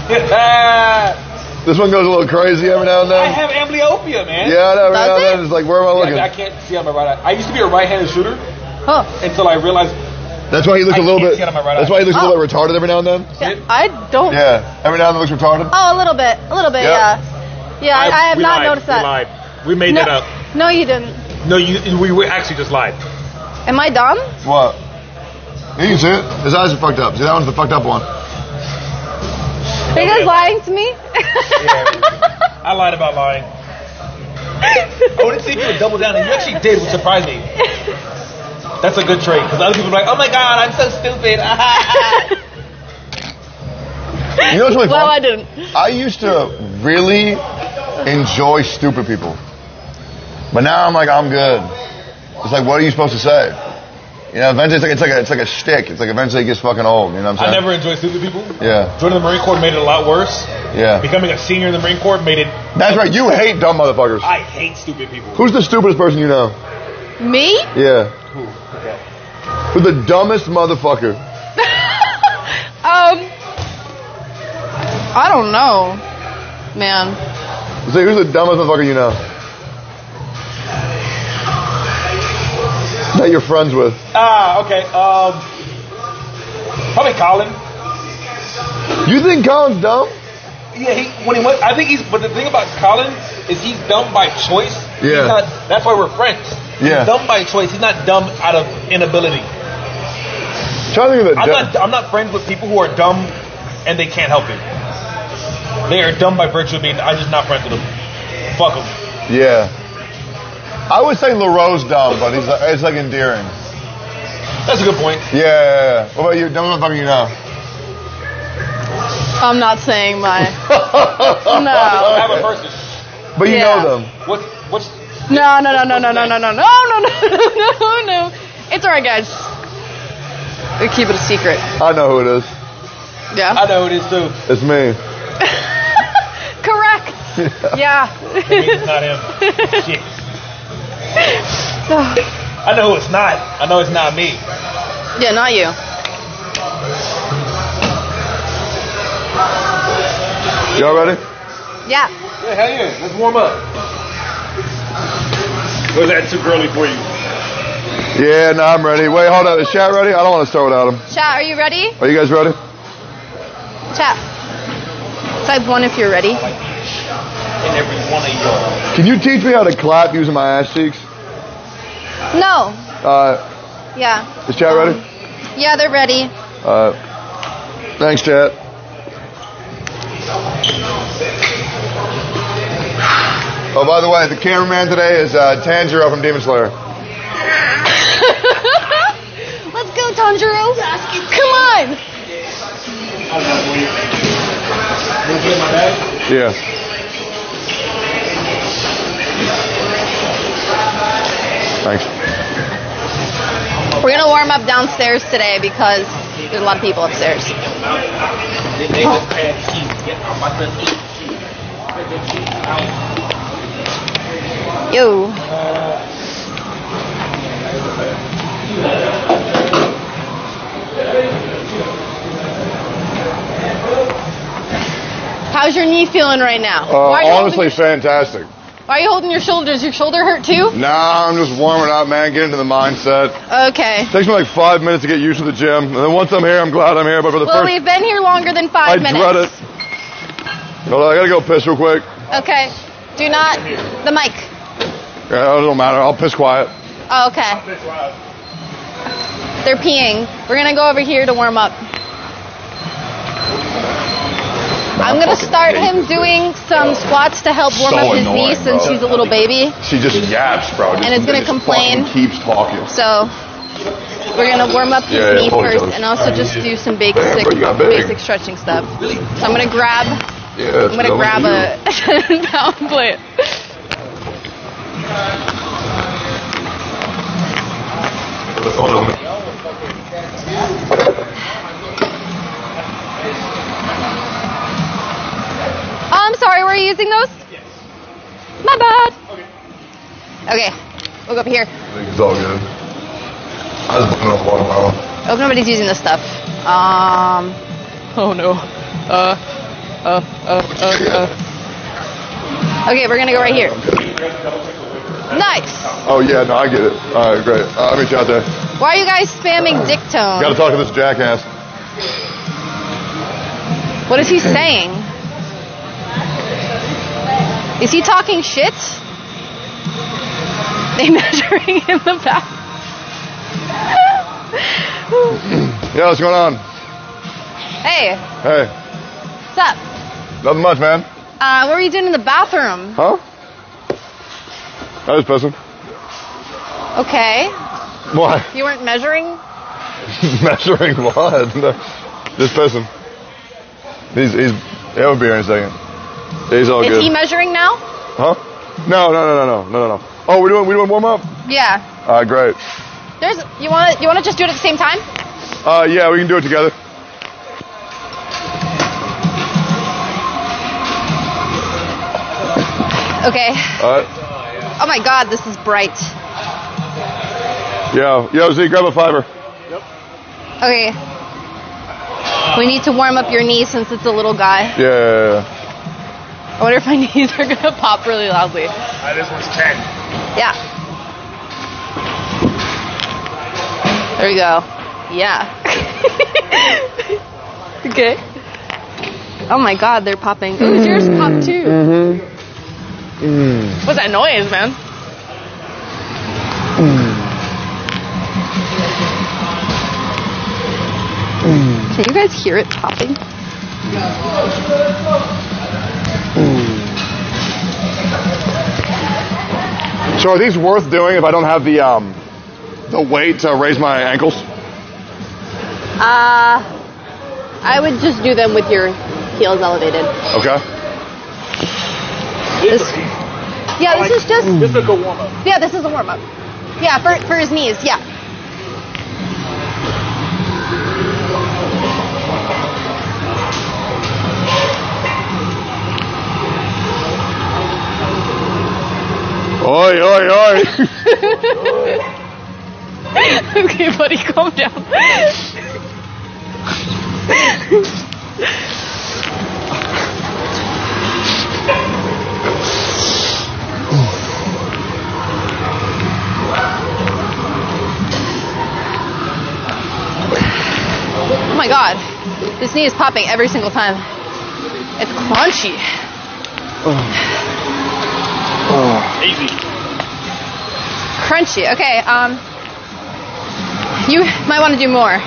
Speaker 3: this one goes a little crazy every now and then.
Speaker 2: I have amblyopia, man.
Speaker 3: Yeah, I know. Every
Speaker 1: Does
Speaker 3: now and
Speaker 1: it?
Speaker 3: then, it's like, where am I looking?
Speaker 2: I, I can't see on my right eye. I used to be a right-handed shooter
Speaker 1: Huh.
Speaker 2: until I realized
Speaker 3: That's why he looks
Speaker 2: I
Speaker 3: a little bit.
Speaker 2: see out of my right
Speaker 3: That's why he looks a
Speaker 1: Oh.
Speaker 3: little bit retarded every now and then.
Speaker 1: Yeah, I don't.
Speaker 3: Yeah, every now and then looks retarded.
Speaker 1: Oh, a little bit. A little bit,
Speaker 3: Yeah.
Speaker 1: yeah. Yeah, I, I have not
Speaker 2: lied.
Speaker 1: noticed that.
Speaker 2: We lied. We made
Speaker 1: No,
Speaker 2: that up.
Speaker 1: no, you didn't.
Speaker 2: No, you. We, we actually just lied.
Speaker 1: Am I dumb?
Speaker 3: What? You can see it. His eyes are fucked up. See, that one's the fucked up one.
Speaker 1: Are you guys lying to me?
Speaker 2: I lied about lying. I wanted to see if you would double down, and you actually did, which surprised me. That's a good trait because other people are like, "Oh my god, I'm so stupid."
Speaker 3: You know what's really
Speaker 1: well,
Speaker 3: fun?
Speaker 1: I didn't.
Speaker 3: I used to really enjoy stupid people. But now I'm like, I'm good. It's like, what are you supposed to say? You know, eventually it's like, it's like a, it's like a shtick. It's like eventually it gets fucking old. You know what I'm saying?
Speaker 2: I never enjoyed stupid people.
Speaker 3: Yeah.
Speaker 2: Joining the Marine Corps made it a lot worse.
Speaker 3: Yeah.
Speaker 2: Becoming a senior in the Marine Corps made it.
Speaker 3: That's right. You hate dumb motherfuckers.
Speaker 2: I hate stupid people.
Speaker 3: Who's the stupidest person you know?
Speaker 1: Me?
Speaker 3: Yeah.
Speaker 2: Who? Okay.
Speaker 3: Who's the dumbest motherfucker?
Speaker 1: Um, I don't know, man.
Speaker 3: Say, who's the dumbest motherfucker you know? That you're friends with.
Speaker 2: Ah, okay. Um, probably Colin.
Speaker 3: You think Colin's dumb?
Speaker 2: Yeah, he when he went. I think he's. But the thing about Colin is he's dumb by choice. He's
Speaker 3: Yeah.
Speaker 2: not- that's why we're friends.
Speaker 3: Yeah.
Speaker 2: He's dumb by choice. He's not dumb out of inability.
Speaker 3: trying to think of
Speaker 2: I'm
Speaker 3: dumb-
Speaker 2: not. I'm not friends with people who are dumb and they can't help it. They are dumb by virtue of being. I'm just not friends with them. Fuck them.
Speaker 3: Yeah. I would say LaRoe's dumb, but he's like, it's like endearing.
Speaker 2: That's a good point.
Speaker 3: Yeah, yeah, yeah. What about you? Dumb motherfucker you know?
Speaker 1: I'm not saying my. no.
Speaker 2: I have a person.
Speaker 3: But you
Speaker 1: Yeah.
Speaker 3: know them.
Speaker 2: What's what's
Speaker 1: No, no, no, no, no, no, no, no, no, no, no, no, no. It's alright, guys. We keep it a secret.
Speaker 3: I know who it is.
Speaker 1: Yeah.
Speaker 2: I know who it is too.
Speaker 3: It's me.
Speaker 1: Correct. Yeah.
Speaker 2: It's not him. Shit. I know who it's not. I know it's not me.
Speaker 1: yeah, not you.
Speaker 3: Y'all ready?
Speaker 1: Yeah.
Speaker 2: Yeah, hell yeah. Let's warm up.
Speaker 5: Was that too girly for you?
Speaker 3: Yeah, no, I'm ready. Wait, hold on. Is chat ready? I don't want to start without him.
Speaker 1: Chat, are you ready?
Speaker 3: Are you guys ready?
Speaker 1: Chat. Type one if you're ready.
Speaker 2: And every one of y'all.
Speaker 3: Can you teach me how to clap using my ass cheeks?
Speaker 1: No.
Speaker 3: Uh,
Speaker 1: Yeah.
Speaker 3: is chat ready?
Speaker 1: Yeah, they're ready.
Speaker 3: Uh, thanks, chat. Oh, by the way, the cameraman today is uh, Tanjiro from Demon Slayer.
Speaker 1: Let's go, Tanjiro. Come on.
Speaker 3: Yeah. Thanks.
Speaker 1: We're gonna warm up downstairs today because there's a lot of people upstairs. Yo. How's your knee feeling right now?
Speaker 3: Uh, honestly, fantastic.
Speaker 1: Why are you holding your shoulders? Your shoulder hurt too?
Speaker 3: Nah, I'm just warming up, man. Get into the mindset.
Speaker 1: Okay.
Speaker 3: Takes me like five minutes to get used to the gym, and then once I'm here, I'm glad I'm here. But for the
Speaker 1: Well,
Speaker 3: first,
Speaker 1: we've been here longer than
Speaker 3: I
Speaker 1: five minutes.
Speaker 3: dread it. Hold on, I gotta go piss real quick.
Speaker 1: Okay. Do not the mic.
Speaker 3: Yeah, it don't matter. I'll piss quiet.
Speaker 1: Oh, okay. They're peeing. We're gonna go over here to warm up. I'm gonna start him doing some squats to help warm
Speaker 3: So
Speaker 1: up his
Speaker 3: annoying,
Speaker 1: knee since
Speaker 3: bro.
Speaker 1: she's a little baby.
Speaker 3: She just yaps, bro. Just,
Speaker 1: And it's gonna complain.
Speaker 3: Keeps talking.
Speaker 1: So we're gonna warm up his
Speaker 3: Yeah, yeah,
Speaker 1: knee
Speaker 3: hold
Speaker 1: first and also just do some basic
Speaker 3: Damn, bro, you got big.
Speaker 1: basic stretching stuff. So I'm gonna grab
Speaker 3: Yeah,
Speaker 1: I'm gonna grab a 10 pound plate. Oh, I'm sorry, we're using those? Yes. My bad. Okay. Look up here.
Speaker 3: I think It's all good. I was blowing up water bottle.
Speaker 1: Hope nobody's using this stuff. Um. Oh no. Uh. Uh. Uh. Uh. uh. Okay, we're gonna go right here. Nice.
Speaker 3: Oh yeah, no, I get it. All right, great. Uh, I'll meet you out there.
Speaker 1: Why are you guys spamming dick tone?
Speaker 3: Got to talk to this jackass.
Speaker 1: What is he saying? Is he talking shit? They measuring in the back.
Speaker 3: Yeah, what's going on?
Speaker 1: hey,
Speaker 3: Hey,
Speaker 1: what's up?
Speaker 3: nothing much, man.
Speaker 1: Uh, what were you doing in the bathroom?
Speaker 3: Huh? I was pissing.
Speaker 1: Okay.
Speaker 3: Why?
Speaker 1: You weren't measuring?
Speaker 3: Measuring what? No, Just pissing. He's he's he'll be here in a second. He's all
Speaker 1: Is
Speaker 3: good.
Speaker 1: he measuring now?
Speaker 3: huh? No, no, no, no, no, no, no. Oh, we're doing we're doing warm up.
Speaker 1: Yeah.
Speaker 3: All right, great.
Speaker 1: There's. You want to? You want to just do it at the same time?
Speaker 3: Uh, yeah, we can do it together.
Speaker 1: Okay.
Speaker 3: All right.
Speaker 1: Oh my God, this is bright.
Speaker 3: Yo, yo, Z, grab a fiber. Yep.
Speaker 1: Okay. We need to warm up your knee since it's a little guy.
Speaker 3: Yeah, yeah, yeah.
Speaker 1: I wonder if my knees are gonna pop really loudly.
Speaker 2: Uh, this one's 10.
Speaker 1: Yeah. There we go. Yeah. okay. Oh my god, they're popping. Ooh, yours pop too.
Speaker 3: Mm-hmm.
Speaker 1: What's that noise, man? Can you guys hear it popping?
Speaker 3: So are these worth doing if I don't have the um the weight to raise my ankles?
Speaker 1: Uh, I would just do them with your heels elevated.
Speaker 3: Okay.
Speaker 1: This, yeah, this is just
Speaker 2: This is a good warm up.
Speaker 1: yeah, this is a warm up. Yeah, for for his knees. Yeah.
Speaker 3: Oi, oi, oi.
Speaker 1: okay, buddy, calm down. oh my god, this knee is popping every single time. It's crunchy. Oh.
Speaker 2: Easy.
Speaker 1: Crunchy. Okay, um, you might want to do more.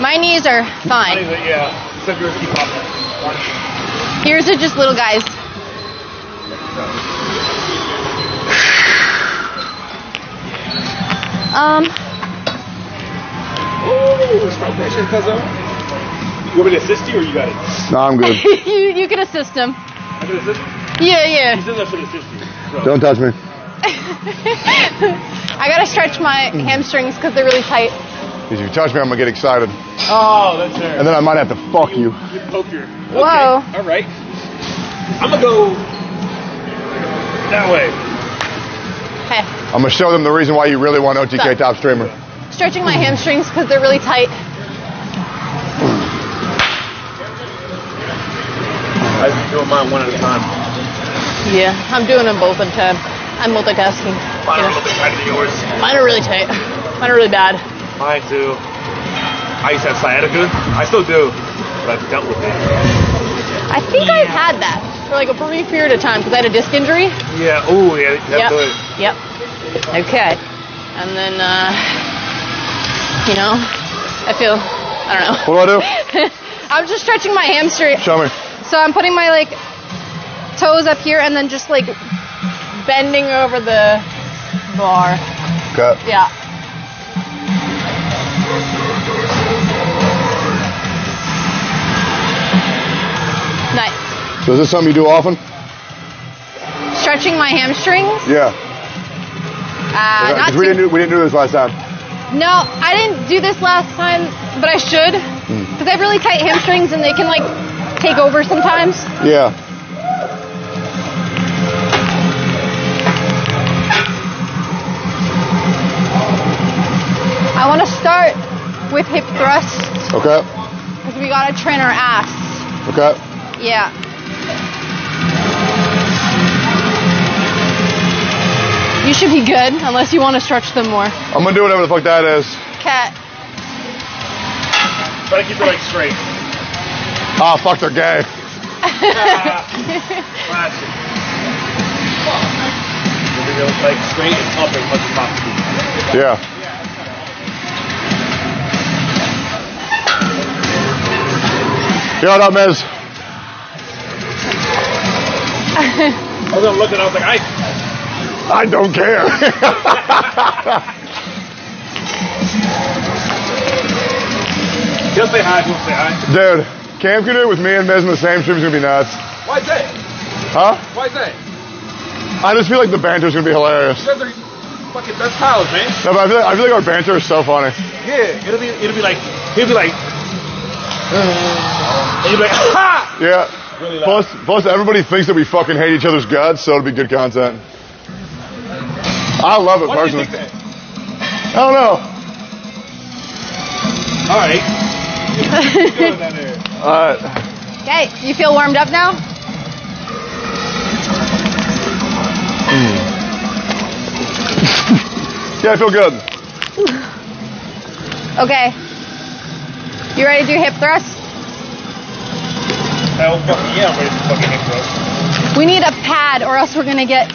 Speaker 1: My knees are fine.
Speaker 2: Yeah. Except yours keep popping.
Speaker 1: Yours are just little guys. Um,
Speaker 2: Ooh, stop that shit, cuzzo. You want me to assist you or you got it?
Speaker 3: no, I'm good.
Speaker 1: you you can assist him.
Speaker 2: I can assist
Speaker 1: Yeah,
Speaker 2: He
Speaker 1: yeah.
Speaker 2: says I should assist you. So.
Speaker 3: Don't touch me.
Speaker 1: I gotta stretch my mm. hamstrings because they're really tight.
Speaker 3: If you touch me, I'm gonna get excited,
Speaker 2: Oh, that's her.
Speaker 3: and then I might have to fuck you.
Speaker 2: You poke your.
Speaker 1: Whoa.
Speaker 2: All right. I'm gonna go that way.
Speaker 1: Okay,
Speaker 3: I'm gonna show them the reason why you really want OTK
Speaker 1: Stop.
Speaker 3: top streamer.
Speaker 1: stretching my hamstrings because they're really tight.
Speaker 2: I'm doing mine one at a time.
Speaker 1: Yeah, I'm doing them both at a time. I'm multitasking.
Speaker 2: Mine are a little bit tighter than yours.
Speaker 1: Mine are really tight. Mine are really bad.
Speaker 2: Mine too. I used to have sciatica. I still do, but I've dealt with it.
Speaker 1: I think I've had that for like a brief period of time because I had a disc injury.
Speaker 2: Yeah. Oh, yeah.
Speaker 1: Yep.
Speaker 2: to.
Speaker 1: Yep. Okay. And then, uh, you know, I feel, I don't know.
Speaker 3: What do I do?
Speaker 1: I'm just stretching my hamstring.
Speaker 3: Show me.
Speaker 1: So I'm putting my like toes up here and then just like bending over the bar.
Speaker 3: Okay.
Speaker 1: Yeah. Nice.
Speaker 3: So is this something you do often?
Speaker 1: Stretching my hamstrings.
Speaker 3: Yeah.
Speaker 1: Uh, not
Speaker 3: we didn't do we didn't do this last time.
Speaker 1: No, I didn't do this last time, but I should.
Speaker 3: Hmm.
Speaker 1: Because I have really tight hamstrings and they can like take over sometimes.
Speaker 3: Yeah.
Speaker 1: I want to start with hip thrusts
Speaker 3: Okay.
Speaker 1: because we gotta train our ass.
Speaker 3: Okay.
Speaker 1: Yeah. You should be good unless you want to stretch them more.
Speaker 3: I'm gonna do whatever the fuck that is.
Speaker 1: Cat.
Speaker 2: Try to keep the legs straight.
Speaker 3: Ah, fuck, they're gay.
Speaker 2: Classic. Moving the legs straight and up as much as possible.
Speaker 3: Yeah. Yo, what up, Miz?
Speaker 2: I was gonna look and I was like, I
Speaker 3: I don't care.
Speaker 2: he'll say hi, he'll say hi.
Speaker 3: Dude, Cam can do it with me and Miz in the same stream is gonna be nuts.
Speaker 6: Why's that?
Speaker 3: Huh?
Speaker 6: Why's that?
Speaker 3: I just feel like the banter's gonna be hilarious.
Speaker 6: You guys are fucking best pals, man.
Speaker 3: No, but I feel like, I feel like our banter is so funny.
Speaker 6: Yeah.
Speaker 2: It'll be, it'll be like, he'll be like, and you'll be like, ha!
Speaker 3: Yeah.
Speaker 6: Really
Speaker 3: Plus, everybody thinks that we fucking hate each other's guts, so it'll be good content. I love it
Speaker 6: Why do you
Speaker 3: personally.
Speaker 6: think that?
Speaker 3: I don't know.
Speaker 6: All right. Good down there.
Speaker 3: Uh,
Speaker 1: Okay, you feel warmed up now?
Speaker 3: yeah, I feel good.
Speaker 1: Okay. You ready to do hip thrusts?
Speaker 2: Hell fucking yeah, I'm ready for fucking hip thrust.
Speaker 1: We need a pad or else we're gonna get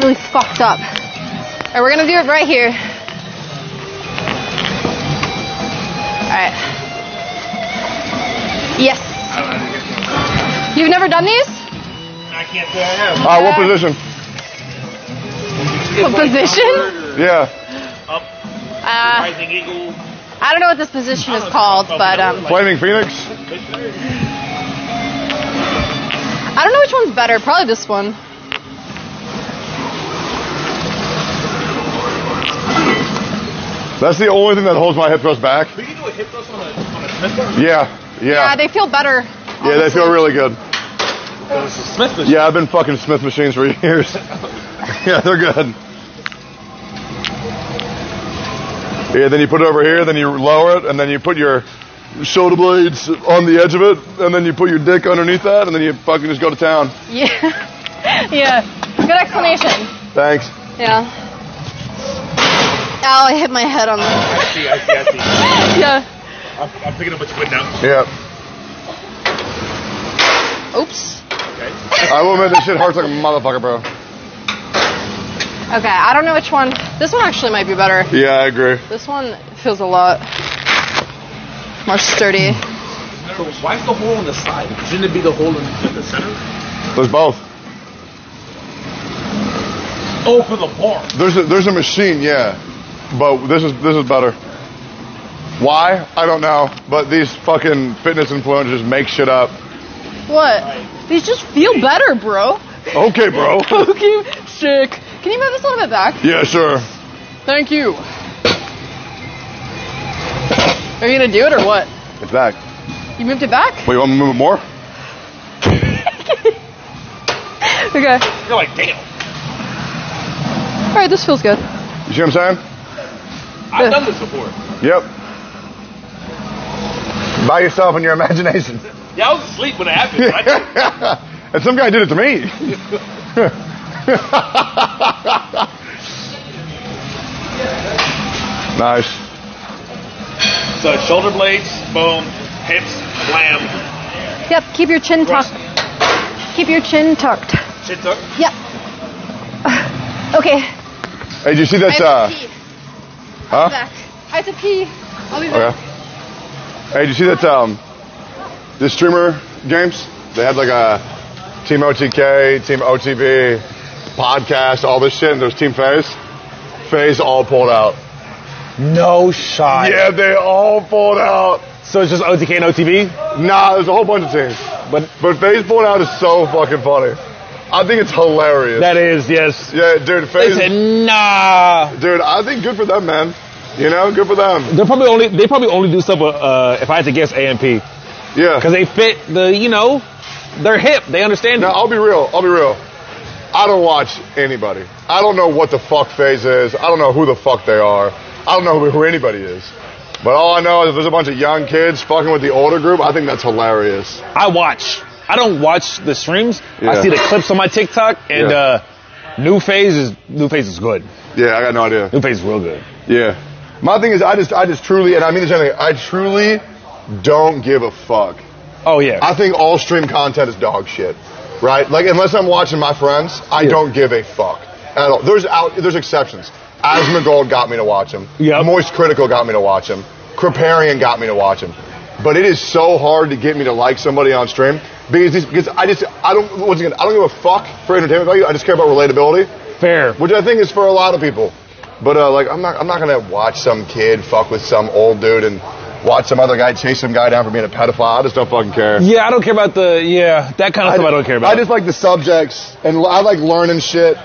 Speaker 1: really fucked up. Alright, we're gonna do it right here. Alright. Yes. You've never done these?
Speaker 2: I can't say I have.
Speaker 3: Uh, what position?
Speaker 1: What position?
Speaker 3: Yeah.
Speaker 2: Up,
Speaker 1: Uh,
Speaker 2: rising eagle.
Speaker 1: I don't know what this position is called, but um,
Speaker 3: Flaming Phoenix?
Speaker 1: I don't know which one's better. Probably this one.
Speaker 3: That's the only thing that holds my hip thrust back.
Speaker 6: Can you do a hip thrust on a on a Smith bar?
Speaker 3: Yeah.
Speaker 1: Yeah,
Speaker 3: Yeah.
Speaker 1: they feel better.
Speaker 3: Yeah, they feel really good.
Speaker 6: It's Smith machine.
Speaker 3: Yeah, I've been fucking Smith machines for years. yeah, they're good. Yeah, then you put it over here, then you lower it, and then you put your shoulder blades on the edge of it, and then you put your dick underneath that, and then you fucking just go to town.
Speaker 1: Yeah. yeah. Good explanation.
Speaker 3: Thanks.
Speaker 1: Yeah. Ow, I hit my head on the.
Speaker 2: I see, I see, I see.
Speaker 1: Yeah.
Speaker 2: I'm, I'm picking up what you put down.
Speaker 3: Yeah.
Speaker 1: Oops.
Speaker 2: Okay.
Speaker 3: I will admit this shit hurts like a motherfucker, bro.
Speaker 1: Okay, I don't know which one. This one actually might be better.
Speaker 3: Yeah, I agree.
Speaker 1: This one feels a lot more sturdy.
Speaker 6: So why's the hole on the side? Shouldn't it be the hole in, in the center?
Speaker 3: There's both.
Speaker 6: Oh, for the bar.
Speaker 3: There's a, there's a machine, yeah, but this is this is better. Why? I don't know. But these fucking fitness influencers make shit up.
Speaker 1: What? These just feel better, bro.
Speaker 3: Okay, bro.
Speaker 1: Okay, sick. Can you move this a little bit back?
Speaker 3: Yeah, sure.
Speaker 1: Thank you. Are you gonna do it or what?
Speaker 3: It's back.
Speaker 1: You moved it back?
Speaker 3: Wait, you want me to move it more?
Speaker 1: Okay.
Speaker 2: You're like, damn.
Speaker 1: All right, this feels good.
Speaker 3: You see what I'm saying?
Speaker 2: I've done this before.
Speaker 3: Yep. By yourself in your imagination.
Speaker 2: Yeah, I was asleep when it happened. Right?
Speaker 3: and some guy did it to me. nice.
Speaker 2: so shoulder blades, boom, hips, blam,
Speaker 1: Yep. Keep your chin tucked. Keep your chin tucked.
Speaker 2: chin tucked?
Speaker 1: Yep. Okay.
Speaker 3: Hey, did you see that?
Speaker 1: I
Speaker 3: that?
Speaker 1: have
Speaker 3: Uh,
Speaker 1: to pee.
Speaker 3: huh?
Speaker 1: Back. I have to pee. I'll be back.
Speaker 3: Okay. Hey, did you see that? Um, the streamer games. They had like a Team OTK, Team OTB, podcast, all this shit, and there was Team FaZe. FaZe all pulled out.
Speaker 2: No shot.
Speaker 3: Yeah, they all pulled out.
Speaker 2: So it's just OTK and OTV?
Speaker 3: Nah, there's a whole bunch of teams.
Speaker 2: But
Speaker 3: But FaZe pulled out is so fucking funny. I think it's hilarious.
Speaker 2: that is, yes.
Speaker 3: yeah, dude,
Speaker 2: They
Speaker 3: FaZe.
Speaker 2: said, nah.
Speaker 3: Dude, I think good for them, man. You know, good for them.
Speaker 2: They're probably only, they probably only do stuff with, uh, if I had to guess, AMP.
Speaker 3: Yeah.
Speaker 2: Because they fit the, you know, they're hip. They understand
Speaker 3: Now,
Speaker 2: it.
Speaker 3: I'll be real. I'll be real. I don't watch anybody. I don't know what the fuck FaZe is. I don't know who the fuck they are. I don't know who, who anybody is. But all I know is if there's a bunch of young kids fucking with the older group, I think that's hilarious.
Speaker 2: I watch. I don't watch the streams.
Speaker 3: Yeah.
Speaker 2: I see the clips on my TikTok, and
Speaker 3: Yeah.
Speaker 2: uh, New FaZe is New FaZe is good.
Speaker 3: Yeah, I got no idea.
Speaker 2: New FaZe is real good.
Speaker 3: Yeah. My thing is, I just, I just truly, and I mean this, anything, I truly don't give a fuck.
Speaker 2: Oh yeah.
Speaker 3: I think all stream content is dog shit, right? Like unless I'm watching my friends, I
Speaker 2: Yeah.
Speaker 3: don't give a fuck at all. There's out, there's exceptions. Asmongold got me to watch him.
Speaker 2: Yep.
Speaker 3: Moist Critical got me to watch him. Kripparrian got me to watch him. But it is so hard to get me to like somebody on stream because these, because I just I don't once again I don't give a fuck for entertainment value. I just care about relatability,
Speaker 2: Fair.
Speaker 3: which I think is for a lot of people. But uh, like I'm not I'm not gonna watch some kid fuck with some old dude and watch some other guy chase some guy down for being a pedophile. I just don't fucking care.
Speaker 2: Yeah, I don't care about the yeah that kind of stuff. I don't care about.
Speaker 3: I just like the subjects, and I like learning shit.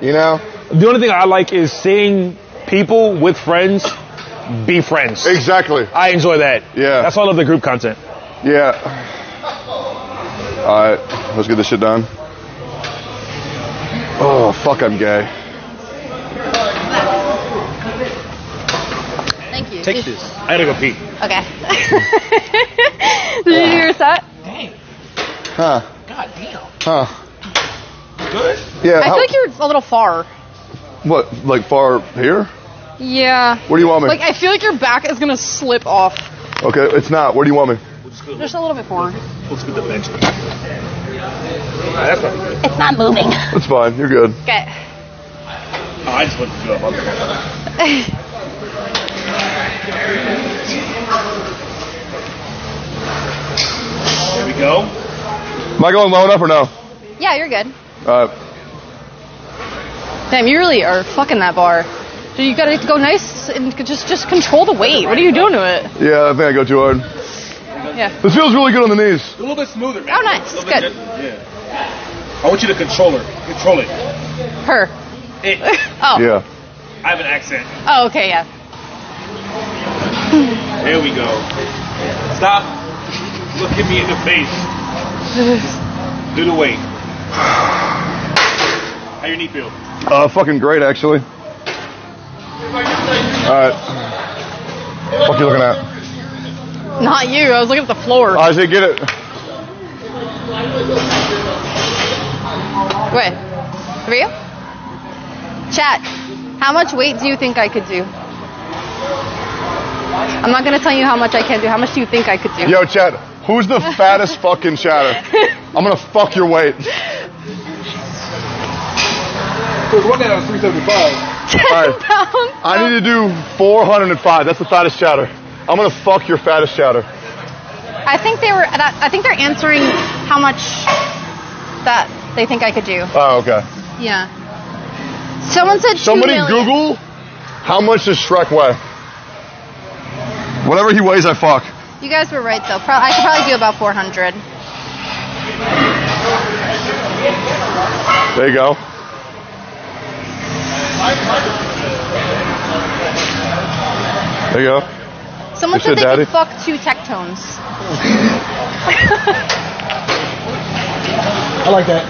Speaker 3: You know?
Speaker 2: the only thing I like is seeing people with friends be friends.
Speaker 3: Exactly.
Speaker 2: I enjoy that.
Speaker 3: Yeah.
Speaker 2: That's why I love the group content.
Speaker 3: Yeah. All right, let's get this shit done. Oh fuck, I'm gay.
Speaker 1: Thank you.
Speaker 7: Take this.
Speaker 2: I gotta go pee.
Speaker 1: Okay. Did you do your set?
Speaker 7: Dang.
Speaker 3: Huh?
Speaker 7: God damn.
Speaker 3: Huh?
Speaker 7: Good.
Speaker 3: Yeah.
Speaker 1: I
Speaker 3: how-
Speaker 1: feel like you're a little far.
Speaker 3: what? Like far here?
Speaker 1: Yeah.
Speaker 3: Where do you want me?
Speaker 1: Like I feel like your back is gonna slip off.
Speaker 3: okay, it's not. Where do you want me?
Speaker 1: Just a little bit forward.
Speaker 2: Let's put the bench.
Speaker 7: that's not.
Speaker 1: It's not moving.
Speaker 3: It's fine. You're good.
Speaker 1: Okay.
Speaker 2: Oh, I just want to do it. There we go.
Speaker 3: Am I going low enough or no?
Speaker 1: yeah, you're good.
Speaker 3: Uh,
Speaker 1: Damn, you really are fucking that bar. So you gotta go nice and just just control the weight. What are you doing to it?
Speaker 3: yeah, I think I go too hard.
Speaker 1: Yeah.
Speaker 3: This feels really good on the knees.
Speaker 7: A little bit smoother.
Speaker 1: Oh, nice.
Speaker 7: A little
Speaker 1: Good.
Speaker 7: gen- Yeah. I want you to control her. Control it.
Speaker 1: Her.
Speaker 7: It.
Speaker 1: Oh.
Speaker 3: Yeah.
Speaker 7: I have an accent.
Speaker 1: Oh, okay, yeah.
Speaker 7: There we go. Stop. Look at me in the face. Do the weight. How your knee feel?
Speaker 3: Uh, fucking great, actually. Alright. Fuck you looking at?
Speaker 1: Not you. I was looking at the floor.
Speaker 3: I say get it.
Speaker 1: Wait. For you? Chat. How much weight do you think I could do? I'm not gonna tell you how much I can do. How much do you think I could do?
Speaker 3: Yo, Chad, who's the fattest fucking chatter? I'm gonna fuck your weight.
Speaker 7: There's one guy that was 375.
Speaker 1: Ten
Speaker 3: Alright.
Speaker 1: pounds.
Speaker 3: I need to do 405. That's the fattest chatter. I'm gonna fuck your fattest chatter.
Speaker 1: I think they were. I think they're answering how much that they think I could do.
Speaker 3: Oh, okay.
Speaker 1: Yeah. Someone said
Speaker 3: Somebody
Speaker 1: million.
Speaker 3: Google how much does Shrek weigh? Whatever he weighs, I fuck.
Speaker 1: You guys were right though. Pro- I could probably do about 400.
Speaker 3: There you go. There you go.
Speaker 1: Someone
Speaker 3: You
Speaker 1: said
Speaker 3: said
Speaker 1: they
Speaker 3: daddy?
Speaker 1: could fuck two tectones.
Speaker 7: I like that.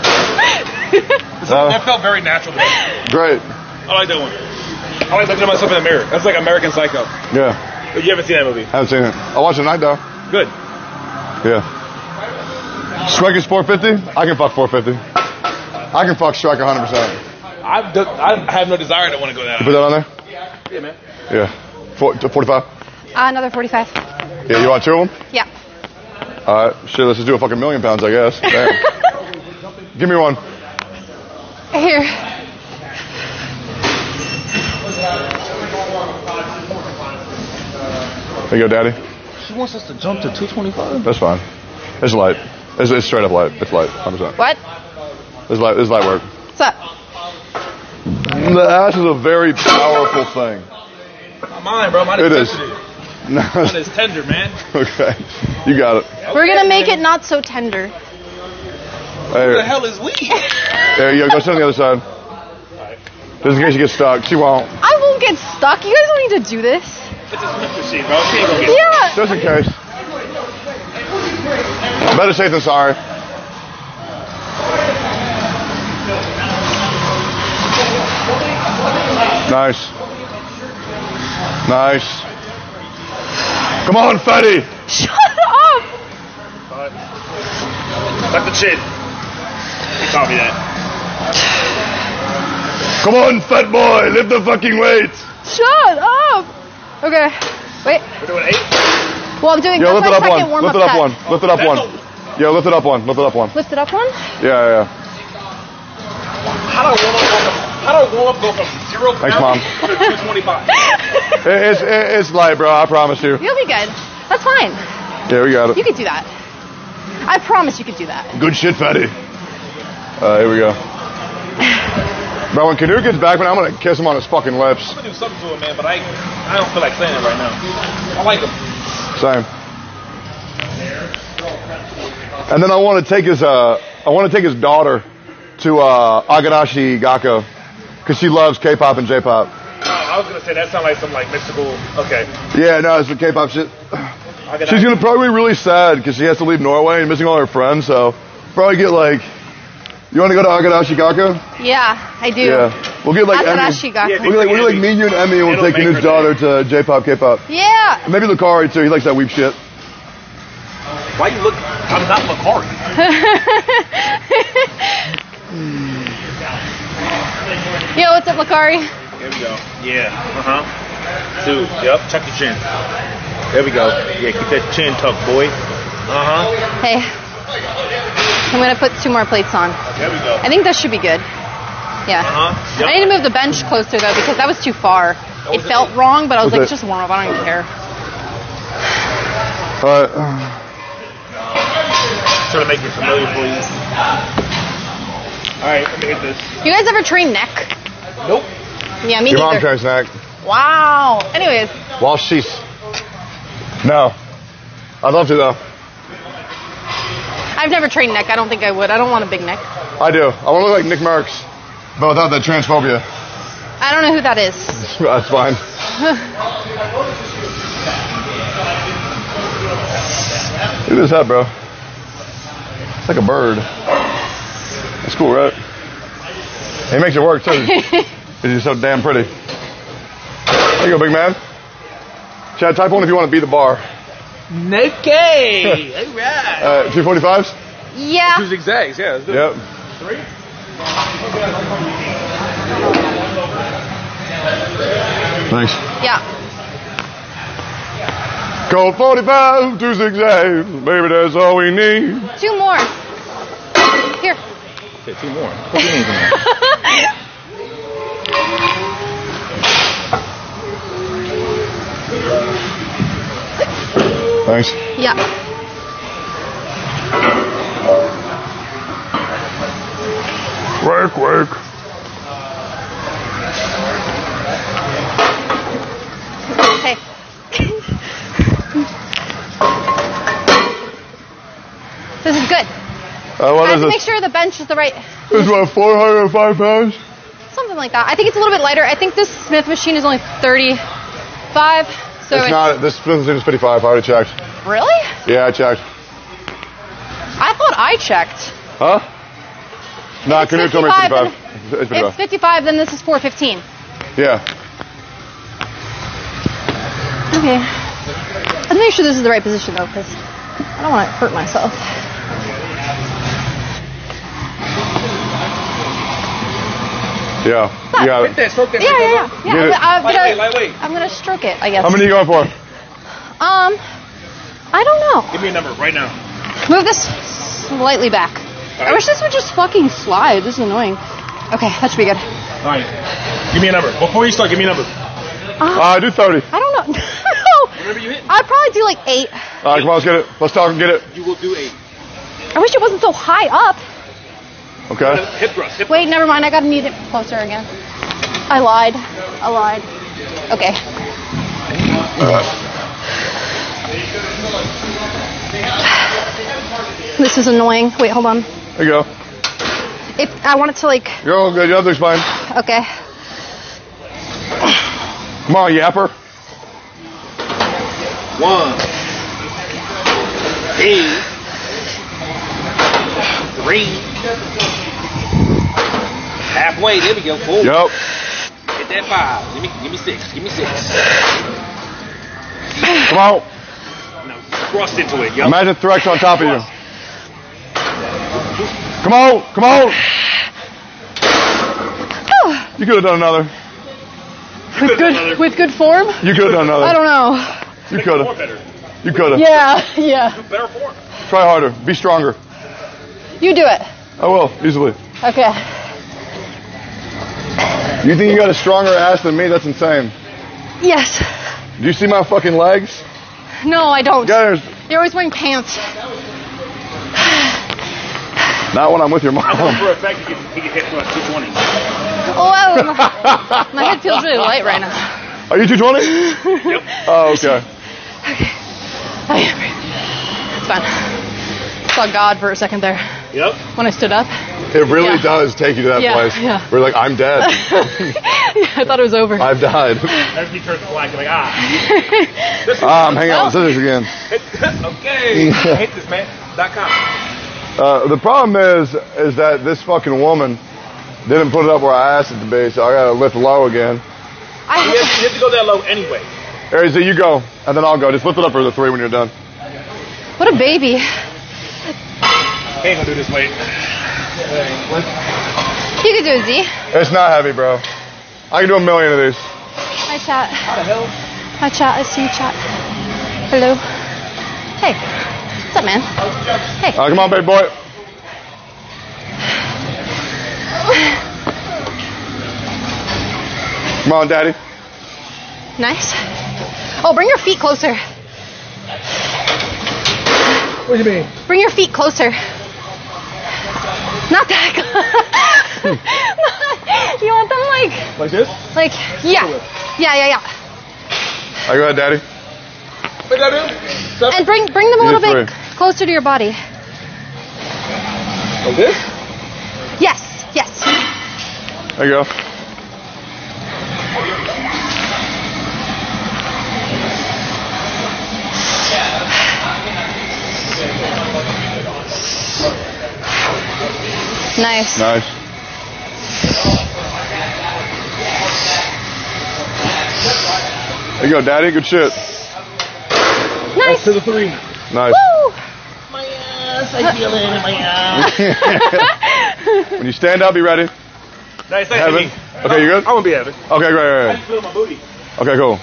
Speaker 3: Uh,
Speaker 7: That felt very natural to me.
Speaker 3: great.
Speaker 7: I like that one. I like looking at myself in the mirror. That's like American Psycho.
Speaker 3: Yeah.
Speaker 7: But you haven't seen that movie.
Speaker 3: Haven't seen it. I watched watch it tonight though.
Speaker 7: Good.
Speaker 3: Yeah. Shrek is 450. I can fuck 450. I can fuck Shrek 100. percent
Speaker 7: I've do- I have no desire to want to go that
Speaker 3: Put that on there.
Speaker 7: Yeah, man.
Speaker 3: Yeah. Four, 45.
Speaker 1: Uh, another 45.
Speaker 3: Yeah. You want two of them?
Speaker 1: Yeah.
Speaker 3: All right. Shit. Let's just do a fucking million pounds, I guess. Damn. Give me one.
Speaker 1: Here.
Speaker 3: There you go, Daddy.
Speaker 7: She wants us to jump to 225.
Speaker 3: That's fine. It's light. It's, it's straight up light. It's light. 100%.
Speaker 1: What?
Speaker 3: It's light. It's light work.
Speaker 1: What's up?
Speaker 3: The ass is a very powerful thing.
Speaker 8: Not mine, bro. Mine
Speaker 3: It
Speaker 8: is
Speaker 3: is.
Speaker 8: sensitive.
Speaker 3: No.
Speaker 8: Mine is tender, man.
Speaker 3: okay. You got it.
Speaker 1: We're gonna make it not so tender.
Speaker 8: Who the hell is we?
Speaker 3: there you go. Go sit on the other side. Just in case you get stuck. She won't.
Speaker 1: I won't get stuck. You guys don't need to do this.
Speaker 2: It's a Smith machine, bro. She ain't gonna get
Speaker 1: Yeah.
Speaker 3: Just in case. Better safe than sorry. Nice. Nice. Come on, Fetty.
Speaker 1: Shut up.
Speaker 2: Tuck the chin. He taught me that.
Speaker 3: Come on, fat boy. Lift the fucking weight.
Speaker 1: Shut up. Okay. Wait.
Speaker 2: We're doing eight.
Speaker 1: Well, I'm doing.
Speaker 3: Yo,
Speaker 1: that's
Speaker 3: lift it up
Speaker 1: second
Speaker 3: one.
Speaker 1: warm-up
Speaker 3: Lift it up
Speaker 1: set.
Speaker 3: one. Lift it up one. Yo, lift it up one. Lift it up one.
Speaker 1: Lift it up one.
Speaker 3: Yeah, yeah, yeah.
Speaker 8: How do I warm up? go from- How do I warm up go from zero
Speaker 3: Thanks, Mom.
Speaker 8: to two twenty five?
Speaker 3: It's, it's light, bro. I promise you.
Speaker 1: You'll be good. That's fine.
Speaker 3: Yeah, we got
Speaker 1: You
Speaker 3: it.
Speaker 1: could do that. I promise you could do that.
Speaker 3: Good shit, Fetty. Uh, here we go. Bro, when Knut gets back, man, I'm gonna kiss him on his fucking lips.
Speaker 8: I'm gonna do something to him, man, but I I don't feel like saying it right now. I like him.
Speaker 3: Same. And then I want to take his uh, I want to take his daughter to uh, Agarashi Gakko because she loves K-pop and J-pop.
Speaker 2: Oh, I was gonna say that sounds like some like mystical. Okay.
Speaker 3: Yeah, no, it's the K-pop shit. She's gonna probably be really sad because she has to leave Norway and missing all her friends. So probably get like, you want to go to Agarashi Gakko?
Speaker 1: Yeah, I do.
Speaker 3: Yeah, we'll get like Emmy.
Speaker 2: Yeah,
Speaker 3: We'll get like, we'll get like me, you, and Emmy, and we'll
Speaker 2: It'll
Speaker 3: take
Speaker 2: make
Speaker 3: his
Speaker 2: her
Speaker 3: daughter to J-pop, K-pop.
Speaker 1: Yeah.
Speaker 3: And maybe Lacari too. He likes that weep shit.
Speaker 8: Why you look? I'm not Lacari.
Speaker 1: Yo, what's up, Lacari?
Speaker 2: There we go. Yeah. Uh huh. Two. Yep. Tuck your chin. There we go. Yeah. Keep that chin tucked, boy. Uh huh.
Speaker 1: Hey. I'm gonna put two more plates on.
Speaker 2: There we go.
Speaker 1: I think that should be good. Yeah.
Speaker 2: Uh huh.
Speaker 1: I need to move the bench closer though because that was too far. It felt wrong, but I was
Speaker 3: Okay.
Speaker 1: like, just warm up. I don't even care.
Speaker 3: All right.
Speaker 2: Trying to make it familiar for you. All right. Let me hit this.
Speaker 1: You guys ever train neck?
Speaker 8: Nope.
Speaker 1: Yeah, me
Speaker 3: Your mom
Speaker 1: neither.
Speaker 3: tries snack.
Speaker 1: Wow. Anyways,
Speaker 3: While she's no, I'd love to though.
Speaker 1: I've never trained neck. I don't think I would. I don't want a big neck.
Speaker 3: I do. I want to look like Nick Marks, but without that transphobia.
Speaker 1: I don't know who that is.
Speaker 3: That's fine. Look at this head, bro. It's like a bird. That's cool, right? He makes it work too. Because he's so damn pretty. There you go, big man. Chad, type one if you want to beat the bar.
Speaker 8: Okay. All right.
Speaker 3: Uh, 245s?
Speaker 1: Yeah.
Speaker 8: Two zigzags. Yeah. Let's do it.
Speaker 3: Yep.
Speaker 8: Three.
Speaker 3: Thanks.
Speaker 1: Yeah.
Speaker 3: Cold 45, two zigzags. Baby, that's all we need.
Speaker 1: Two more. Here.
Speaker 2: Okay, two more. What do you mean, two more?
Speaker 3: Thanks.
Speaker 1: yeah.
Speaker 3: Work, work.
Speaker 1: Hey. this is good.
Speaker 3: Uh, what
Speaker 1: I have to make sure the bench is the right,
Speaker 3: is what, 405 pounds?
Speaker 1: something like that. I think it's a little bit lighter. I think this Smith machine is only 35. So
Speaker 3: It's not. This is 55. I already checked.
Speaker 1: Really?
Speaker 3: Yeah, I checked.
Speaker 1: I thought I checked.
Speaker 3: Huh? Nah,
Speaker 1: it's
Speaker 3: Knut told me
Speaker 1: 55,
Speaker 3: 55. It's
Speaker 1: It's
Speaker 3: 55.
Speaker 1: 55, then this is 415.
Speaker 3: Yeah.
Speaker 1: Okay. Let's make sure this is the right position though, because I don't want to hurt myself.
Speaker 3: Yeah. You got
Speaker 8: Hit
Speaker 3: it.
Speaker 8: that. Stroke that.
Speaker 1: Yeah,
Speaker 8: thing,
Speaker 1: yeah,
Speaker 8: brother.
Speaker 1: yeah.
Speaker 3: Get it.
Speaker 1: yeah I'm, gonna,
Speaker 8: lightweight.
Speaker 1: I'm gonna stroke it, I guess.
Speaker 3: How many are you going for?
Speaker 1: Um, I don't know.
Speaker 2: Give me a number right now.
Speaker 1: Move this slightly back. I wish this would just fucking slide. This is annoying. Okay, that should be good.
Speaker 2: All right. Give me a number. Before you start, give me a number.
Speaker 3: Uh, I do 30.
Speaker 1: I don't know. no.
Speaker 8: Whatever you hit.
Speaker 1: I'd probably do like eight.
Speaker 3: All right, come on, let's get it. Let's talk and get it.
Speaker 8: You will do eight.
Speaker 1: I wish it wasn't so high up.
Speaker 3: Okay.
Speaker 2: Hip thrust. Hip
Speaker 1: Wait, never mind. I gotta need it closer again. I lied. I lied. Okay. This is annoying. Wait, hold on.
Speaker 3: There you go.
Speaker 1: If I want it to like,
Speaker 3: You're all good. You don't have to explain.
Speaker 1: okay.
Speaker 3: Come on, yapper.
Speaker 2: One. Two. Three. Halfway. There we go. Four.
Speaker 3: Yep.
Speaker 2: Hit that five. Give me, give me six. Give me six.
Speaker 3: Come on.
Speaker 2: Now thrust into it. Yup.
Speaker 3: Imagine Threx on top of you. Come on. Come on. You could have done another.
Speaker 1: With good, with good form.
Speaker 3: You could have done another.
Speaker 1: I don't know.
Speaker 3: You could have. You could have.
Speaker 1: Yeah, yeah.
Speaker 2: Better form.
Speaker 3: Try harder. Be stronger.
Speaker 1: You do it.
Speaker 3: I will easily.
Speaker 1: Okay.
Speaker 3: You think you got a stronger ass than me? That's insane.
Speaker 1: Yes.
Speaker 3: Do you see my fucking legs?
Speaker 1: No, I don't.
Speaker 3: Guys,
Speaker 1: You're always wearing pants.
Speaker 3: not when I'm with your mom.
Speaker 2: for a fact he can, he can hit thrust 220.
Speaker 1: Oh, wow. My head feels really light right now.
Speaker 3: Are you 220?
Speaker 2: Yep.
Speaker 3: Oh, okay.
Speaker 1: It's fine. Saw God for a second there
Speaker 2: Yep.
Speaker 1: when I stood up.
Speaker 3: It really
Speaker 1: Yeah.
Speaker 3: does take you to that
Speaker 1: Yeah,
Speaker 3: place.
Speaker 1: yeah.
Speaker 3: Where you're like, I'm dead.
Speaker 1: I thought it was over.
Speaker 3: I've died.
Speaker 2: That's me turns black. You're like, ah. This is
Speaker 3: Ah, I'm hanging out with scissors again.
Speaker 2: okay. I hate this, man. Dot com.
Speaker 3: Uh, the problem is, is that this fucking woman didn't put it up where I asked it to be, so I gotta lift low again.
Speaker 2: You
Speaker 1: I,
Speaker 2: have, you have to go that low anyway.
Speaker 3: Aries, so you go, and then I'll go. Just lift it up for the three when you're done.
Speaker 1: what a baby.
Speaker 2: He ain't gonna do this weight.
Speaker 1: You could do a Z.
Speaker 3: It's not heavy, bro. I can do a million of these.
Speaker 1: Hi, chat.
Speaker 2: How the hell?
Speaker 1: Hi, chat. I see you, chat. Hello. Hey. What's up, man? Hey.
Speaker 3: Uh, come on, baby boy. Come on, daddy.
Speaker 1: Nice. Oh, bring your feet closer.
Speaker 9: What do you mean?
Speaker 1: Bring your feet closer. Not that close. you want them like,
Speaker 9: Like this?
Speaker 1: like, yeah. Yeah, yeah, yeah.
Speaker 3: All right, go ahead, daddy.
Speaker 9: What did I do?
Speaker 1: And bring bring them a little bit closer to your body.
Speaker 9: Like this?
Speaker 1: Yes, yes.
Speaker 3: There you go.
Speaker 1: Nice.
Speaker 3: Nice. There you go, daddy. Good shit.
Speaker 1: Nice.
Speaker 9: To the three.
Speaker 3: Nice.
Speaker 1: Woo! My ass. I feel it in my ass.
Speaker 3: when you stand up, be ready.
Speaker 2: Nice, nice.
Speaker 3: Heaven.
Speaker 2: me.
Speaker 3: Okay, you good?
Speaker 2: I'm gonna be Evan.
Speaker 3: Okay, great, great,
Speaker 2: I just feel my booty.
Speaker 3: Okay, cool.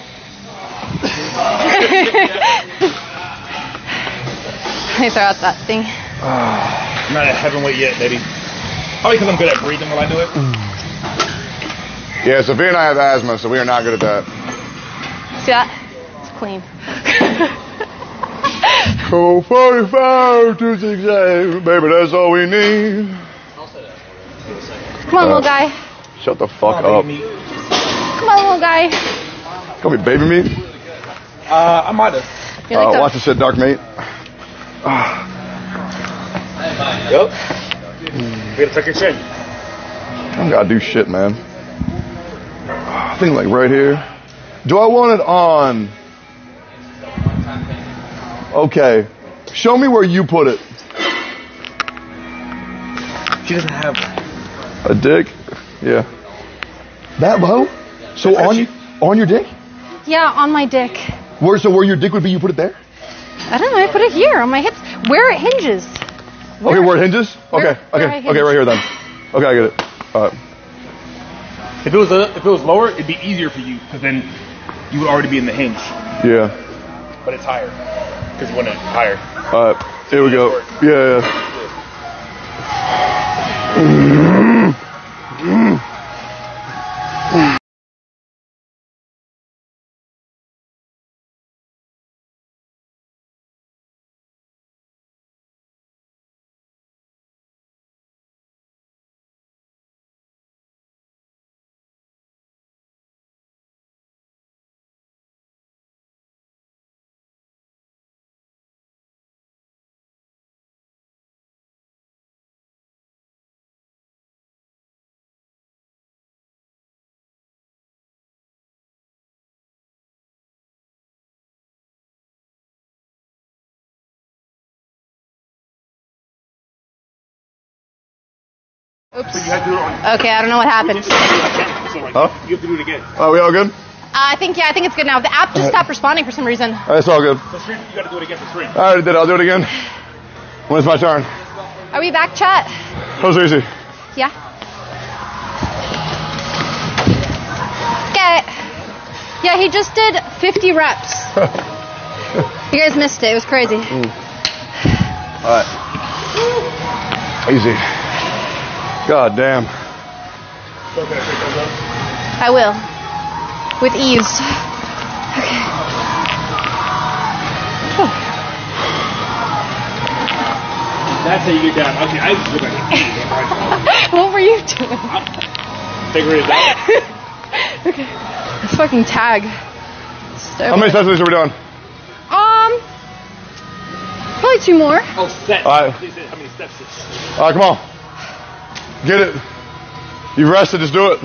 Speaker 1: Let me throw out that thing.
Speaker 2: I'm not at heavenweight yet, baby. Probably because I'm good at breathing while I do it.
Speaker 3: Yeah, Sophia and I have asthma, so we are not good at that.
Speaker 1: See that? It's clean.
Speaker 3: Cool 45 to 68, baby, that's all we need.
Speaker 1: Come on, little guy.
Speaker 3: Shut the fuck
Speaker 2: Come
Speaker 3: up.
Speaker 2: on, baby meat.
Speaker 1: Come on, little guy.
Speaker 3: Call me baby meat.
Speaker 9: Uh, I might have.
Speaker 1: You like
Speaker 3: Uh,
Speaker 1: that?
Speaker 3: watch the shit, dark mate.
Speaker 2: Yup. You gotta tuck your chin.
Speaker 3: I don't gotta do shit, man. I think like right here. Do I want it on? Okay. Show me where you put it.
Speaker 2: She doesn't have.
Speaker 3: A dick? Yeah. That low? So on you, on your dick?
Speaker 1: Yeah, on my dick.
Speaker 3: Where so where your dick would be, you put it there?
Speaker 1: I don't know. I put it here on my hips, where it hinges.
Speaker 3: Okay, where it hinges? Okay,
Speaker 1: Where- where
Speaker 3: okay,
Speaker 1: hinge.
Speaker 3: okay, right here then. Okay, I get it. Alright.
Speaker 2: If it was a, if it was lower, it'd be easier for you because then you would already be in the hinge.
Speaker 3: Yeah.
Speaker 2: But it's higher because when it's higher.
Speaker 3: Alright. Here we go. Yeah, yeah. Mm-hmm.
Speaker 1: Oops.
Speaker 2: So you have to do it on.
Speaker 1: Okay, I don't know what happened.
Speaker 2: So
Speaker 3: Huh?
Speaker 2: You have to do it again.
Speaker 3: Are we all good?
Speaker 1: Uh, I think yeah, I think it's good now. The app just stopped responding for some reason.
Speaker 3: All right, it's all good.
Speaker 2: So stream, you got to do it again for stream.
Speaker 3: I already did it. I'll do it again. When it's my turn.
Speaker 1: Are we back, chat?
Speaker 3: That was easy.
Speaker 1: Yeah. Okay. Yeah, he just did 50 reps. You guys missed it. It was crazy.
Speaker 3: All right. Easy. God damn.
Speaker 1: I will. With ease. Okay.
Speaker 2: That's how you get down. Okay, I just look like an idiot. right
Speaker 1: what were you doing?
Speaker 2: now. Figure it out.
Speaker 1: okay. This fucking tag.
Speaker 3: How many sets of these are we doing?
Speaker 1: Um. Probably two more.
Speaker 2: Oh, steps.
Speaker 3: All right.
Speaker 2: Please say how many steps it is.
Speaker 3: All right, come on. Get it. You've rested. Just do it.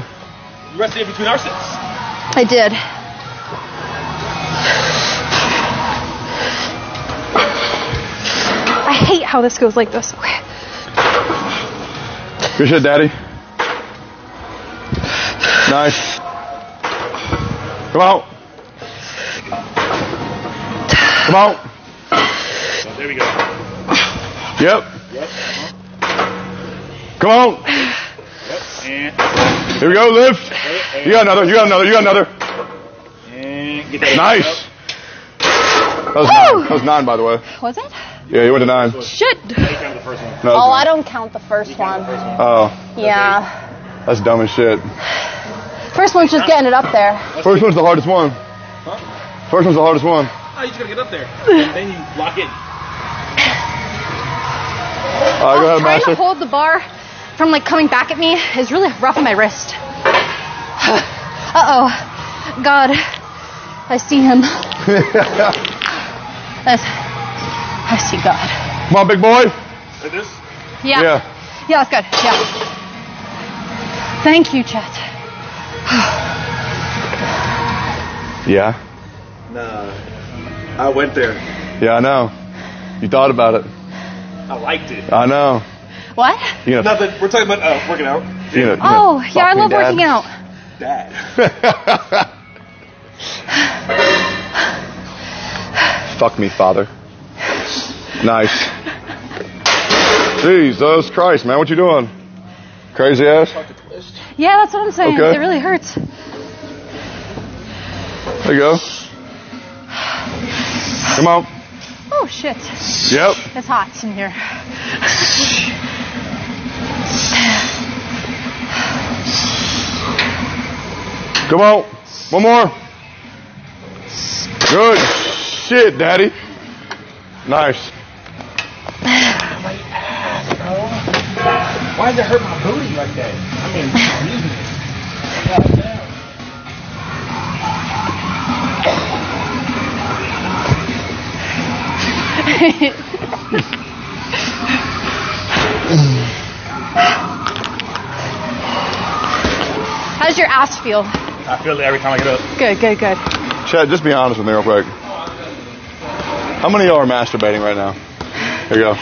Speaker 2: You rested in between our sets.
Speaker 1: I did. I hate how this goes like this. Okay.
Speaker 3: Good shit, Daddy. Nice. Come on. Come on.
Speaker 2: So there we go.
Speaker 3: Yep.
Speaker 2: Yep.
Speaker 3: Come on.
Speaker 2: Yep.
Speaker 3: Here we go. Lift. You got another. You got another. You got another.
Speaker 2: and get that.
Speaker 3: Nice. That was
Speaker 1: Woo!
Speaker 3: nine. That was nine, by the way.
Speaker 1: Was it?
Speaker 3: Yeah, you went to nine.
Speaker 1: Shit.
Speaker 2: Take down the first one.
Speaker 3: that was
Speaker 1: Oh,
Speaker 3: nine.
Speaker 1: I don't count the first one.
Speaker 3: Oh,
Speaker 1: Yeah.
Speaker 3: that's dumb as shit.
Speaker 1: First one's just getting it up there.
Speaker 3: First one's the hardest one. First one's the hardest one.
Speaker 2: Oh, you just gotta get up there. And then you lock in.
Speaker 3: All right, go ahead,
Speaker 1: trying to hold the bar from like coming back at me is really rough on my wrist. uh oh. God. I see him. That's- I see God.
Speaker 3: Come on, big boy.
Speaker 2: Like this?
Speaker 1: Yeah.
Speaker 3: Yeah.
Speaker 1: Yeah, that's good. Yeah. Thank you, Chet.
Speaker 3: Yeah.
Speaker 9: Nah. I went there.
Speaker 3: Yeah, I know. You thought about it.
Speaker 2: I liked it.
Speaker 3: I know.
Speaker 1: What?
Speaker 3: You know.
Speaker 9: Nothing. We're talking about uh, working out.
Speaker 3: You know, you know,
Speaker 1: Oh, yeah, I love
Speaker 3: Dad.
Speaker 1: working out.
Speaker 9: Dad.
Speaker 3: Fuck me, father. Nice. Jesus Christ, man, what you doing? Crazy ass.
Speaker 1: Yeah, that's what I'm saying.
Speaker 3: Okay.
Speaker 1: It really hurts.
Speaker 3: There you go. Come on.
Speaker 1: Oh, shit.
Speaker 3: Yep.
Speaker 1: It's hot in here.
Speaker 3: Come on. One more. Good shit, Daddy. Nice.
Speaker 9: Why does it hurt my booty like that? I mean, I'm using it.
Speaker 1: How does your ass feel?
Speaker 2: I feel it every time I get up.
Speaker 1: Good, good, good.
Speaker 3: Chad, just be honest with me real quick. How many of y'all are masturbating right now? Here you go.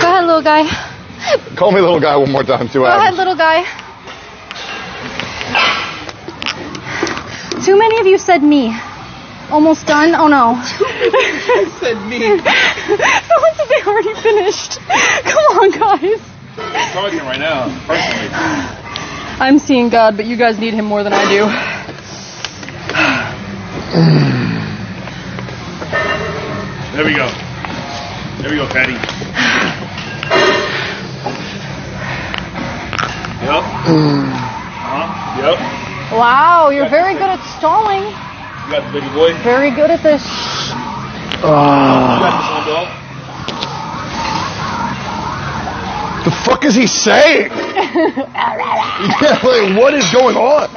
Speaker 1: Go ahead, little guy.
Speaker 3: Call me little guy one more time. See what
Speaker 1: Go ahead, little guy. Too many of you said me. Almost done? Oh no.
Speaker 9: said me.
Speaker 1: Someone said they already finished. Come on, guys.
Speaker 2: I'm talking right now, personally.
Speaker 1: I'm seeing God, but you guys need him more than I do.
Speaker 2: There we go. There we go, Patty. Yep. Uh-huh. Yep.
Speaker 1: Wow, you're very good at stalling.
Speaker 2: You got the baby boy.
Speaker 1: Very good at this.
Speaker 2: got this one, dog.
Speaker 3: The fuck is he saying? yeah, like, what is going on?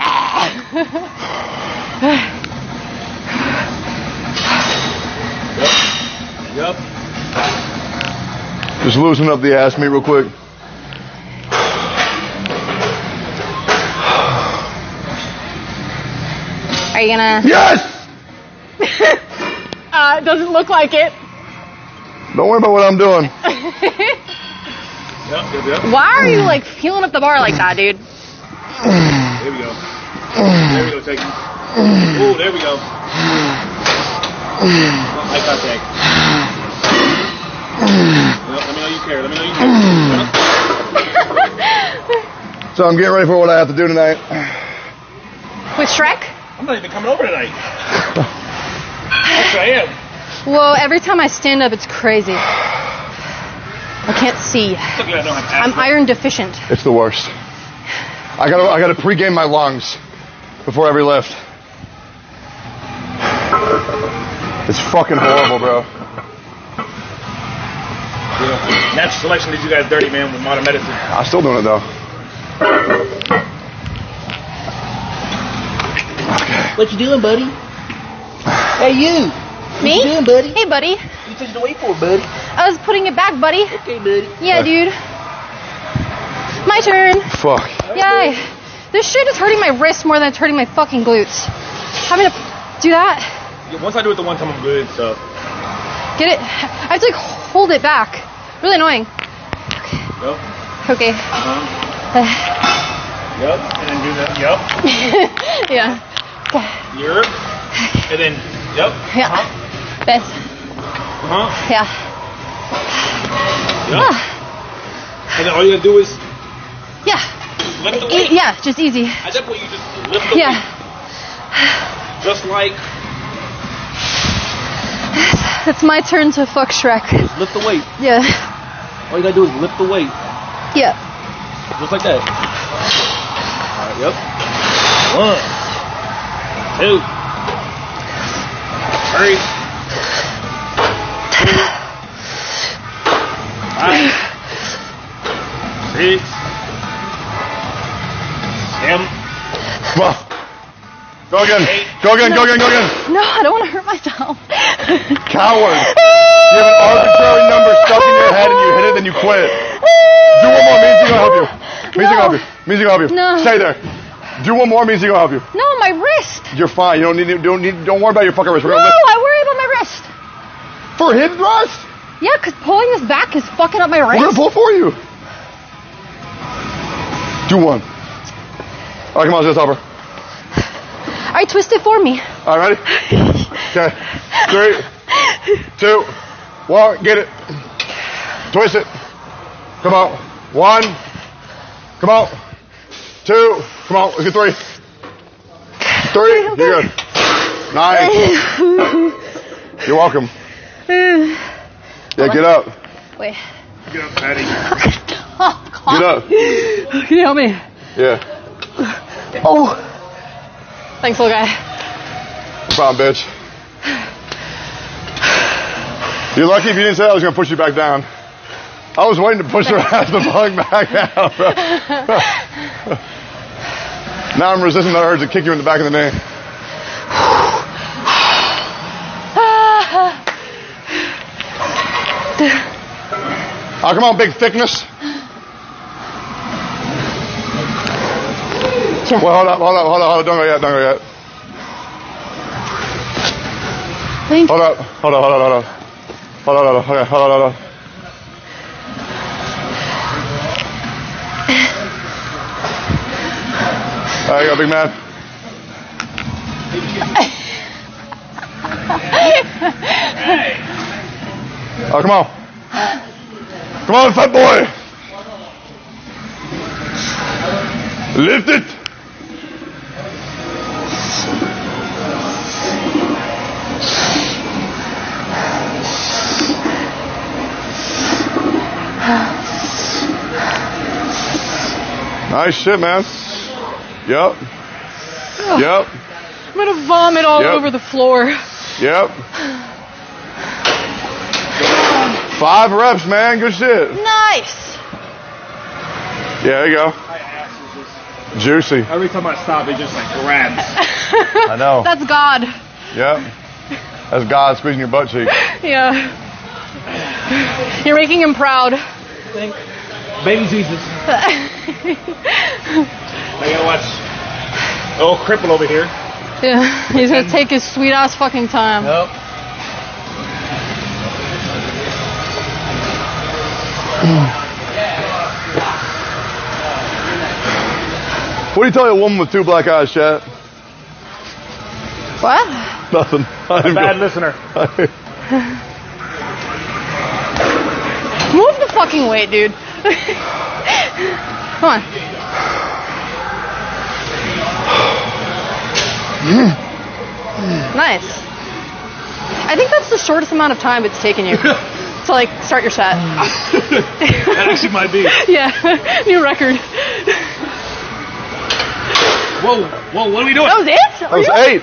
Speaker 2: Yep.
Speaker 3: Just loosen up the ass meat real quick.
Speaker 1: You gonna?
Speaker 3: Yes!
Speaker 1: Uh, doesn't look like it.
Speaker 3: Don't worry about what I'm doing.
Speaker 2: Yep, yep, yep.
Speaker 1: Why are you like feeling up the bar like that, dude?
Speaker 2: There we go. There we go, take. Ooh, there we go. Eye contact. Yep, let me know you care. Let me know you care.
Speaker 3: So I'm getting ready for what I have to do tonight.
Speaker 1: With Shrek?
Speaker 2: I'm not even coming over tonight. Yes, I am.
Speaker 1: Whoa, every time I stand up, it's crazy. I can't see.
Speaker 2: Look at that, I don't have
Speaker 1: I'm iron deficient.
Speaker 3: It's the worst. I gotta I gotta pregame my lungs before every lift. It's fucking horrible, bro.
Speaker 2: Yeah. Natural selection did you guys dirty, man, with modern medicine.
Speaker 3: I'm still doing it though.
Speaker 9: What you doing, buddy? Hey, you.
Speaker 1: Me?
Speaker 9: you doing, buddy?
Speaker 1: Hey, buddy.
Speaker 9: You touching the weight for, buddy?
Speaker 1: I was putting it back, buddy.
Speaker 9: Okay, buddy.
Speaker 1: Yeah, dude. My turn.
Speaker 3: Fuck.
Speaker 1: Yay. This shit is hurting my wrist more than it's hurting my fucking glutes. Having to do that.
Speaker 2: Yeah, Once I do it the one time, I'm good, so.
Speaker 1: Get it. I have to like hold it back. Really annoying.
Speaker 2: Yep.
Speaker 1: Okay.
Speaker 2: Uh-huh. Yep. And then do that. Yep.
Speaker 1: yeah. Okay.
Speaker 2: Europe. And then, yep.
Speaker 1: Yeah. This.
Speaker 2: Uh-huh.
Speaker 1: Yeah. Ah.
Speaker 2: And then all you gotta do is
Speaker 1: Yeah.
Speaker 2: lift the
Speaker 1: E- yeah. Just easy.
Speaker 2: At that point, you just lift the
Speaker 1: Yeah.
Speaker 2: weight. Just like,
Speaker 1: It's my turn to fuck Shrek.
Speaker 9: Just Lift the weight.
Speaker 1: Yeah.
Speaker 9: All you gotta do is lift the weight.
Speaker 1: Yeah.
Speaker 9: Just like that.
Speaker 2: Alright, yep. One, two, three, four, five, six, seven,
Speaker 3: Come on. Go again. Go again. Go again. Go again.
Speaker 1: No, I don't want to hurt myself.
Speaker 3: Coward. You have an arbitrary number stuck in your head and you hit it, then you quit. Do one more. Means he gonna help you. Means he gonna help you. Means he gonna help you.
Speaker 1: No.
Speaker 3: Stay there. Do one more. Means he gonna help you.
Speaker 1: No, my wrist.
Speaker 3: You're fine. You don't need. to- Don't need. Don't worry about your fucking wrist. We're
Speaker 1: No, I worry about my wrist.
Speaker 3: for his thrust.
Speaker 1: Yeah, because pulling this back is fucking up my wrist.
Speaker 3: We're gonna pull for you. Do one. All right, come on, let's help her.
Speaker 1: All right, twist it for me.
Speaker 3: All right, ready? Okay. Three, two, one. Get it. Twist it. Come on. One. Come on. Two. Come on. Let's get three. Three. You're good. Nice. You're welcome. Yeah, get up.
Speaker 1: Wait.
Speaker 2: get up, Patty.
Speaker 1: Oh, God.
Speaker 3: Get up.
Speaker 1: Can you help me?
Speaker 3: Yeah.
Speaker 1: Oh. Thanks, little guy.
Speaker 3: No problem, bitch. You're lucky if you didn't say I was going to push you back down. I was waiting to push her ass the fuck back down, bro. Now I'm resisting the urge to kick you in the back of the knee. Oh, come on, big thickness. Well, hold up, hold up, hold up, hold up. Don't go yet, don't go yet.
Speaker 1: Thank
Speaker 3: Hold up, hold up, hold up, hold up. Hold on, hold okay, hold on, hold on. You go, big man. Oh, come on. Come on, fat boy. Lift it. Nice shit, man. Yep. Yep.
Speaker 1: I'm gonna vomit all
Speaker 3: Yep.
Speaker 1: over the floor.
Speaker 3: Yep. Five reps, man. Good shit.
Speaker 1: Nice.
Speaker 3: Yeah, there you go. Juicy.
Speaker 2: Every time I stop, it just like grabs.
Speaker 3: I know.
Speaker 1: That's God.
Speaker 3: Yep. That's God squeezing your butt cheek.
Speaker 1: Yeah. You're making him proud.
Speaker 9: Thank Baby Jesus.
Speaker 2: I gotta watch. Oh, cripple over here.
Speaker 1: Yeah, he's gonna take his sweet ass fucking time.
Speaker 10: Yep.
Speaker 3: What do you tell a woman with two black eyes, chat?
Speaker 1: What?
Speaker 3: Nothing. I didn't
Speaker 2: Bad
Speaker 3: go-
Speaker 2: listener.
Speaker 1: Move the fucking weight, dude. Come on. nice. I think that's the shortest amount of time it's taken you to like start your set.
Speaker 2: That actually might be.
Speaker 1: yeah, new record.
Speaker 2: Whoa, whoa, what are we doing?
Speaker 1: That was it?
Speaker 3: That was eight.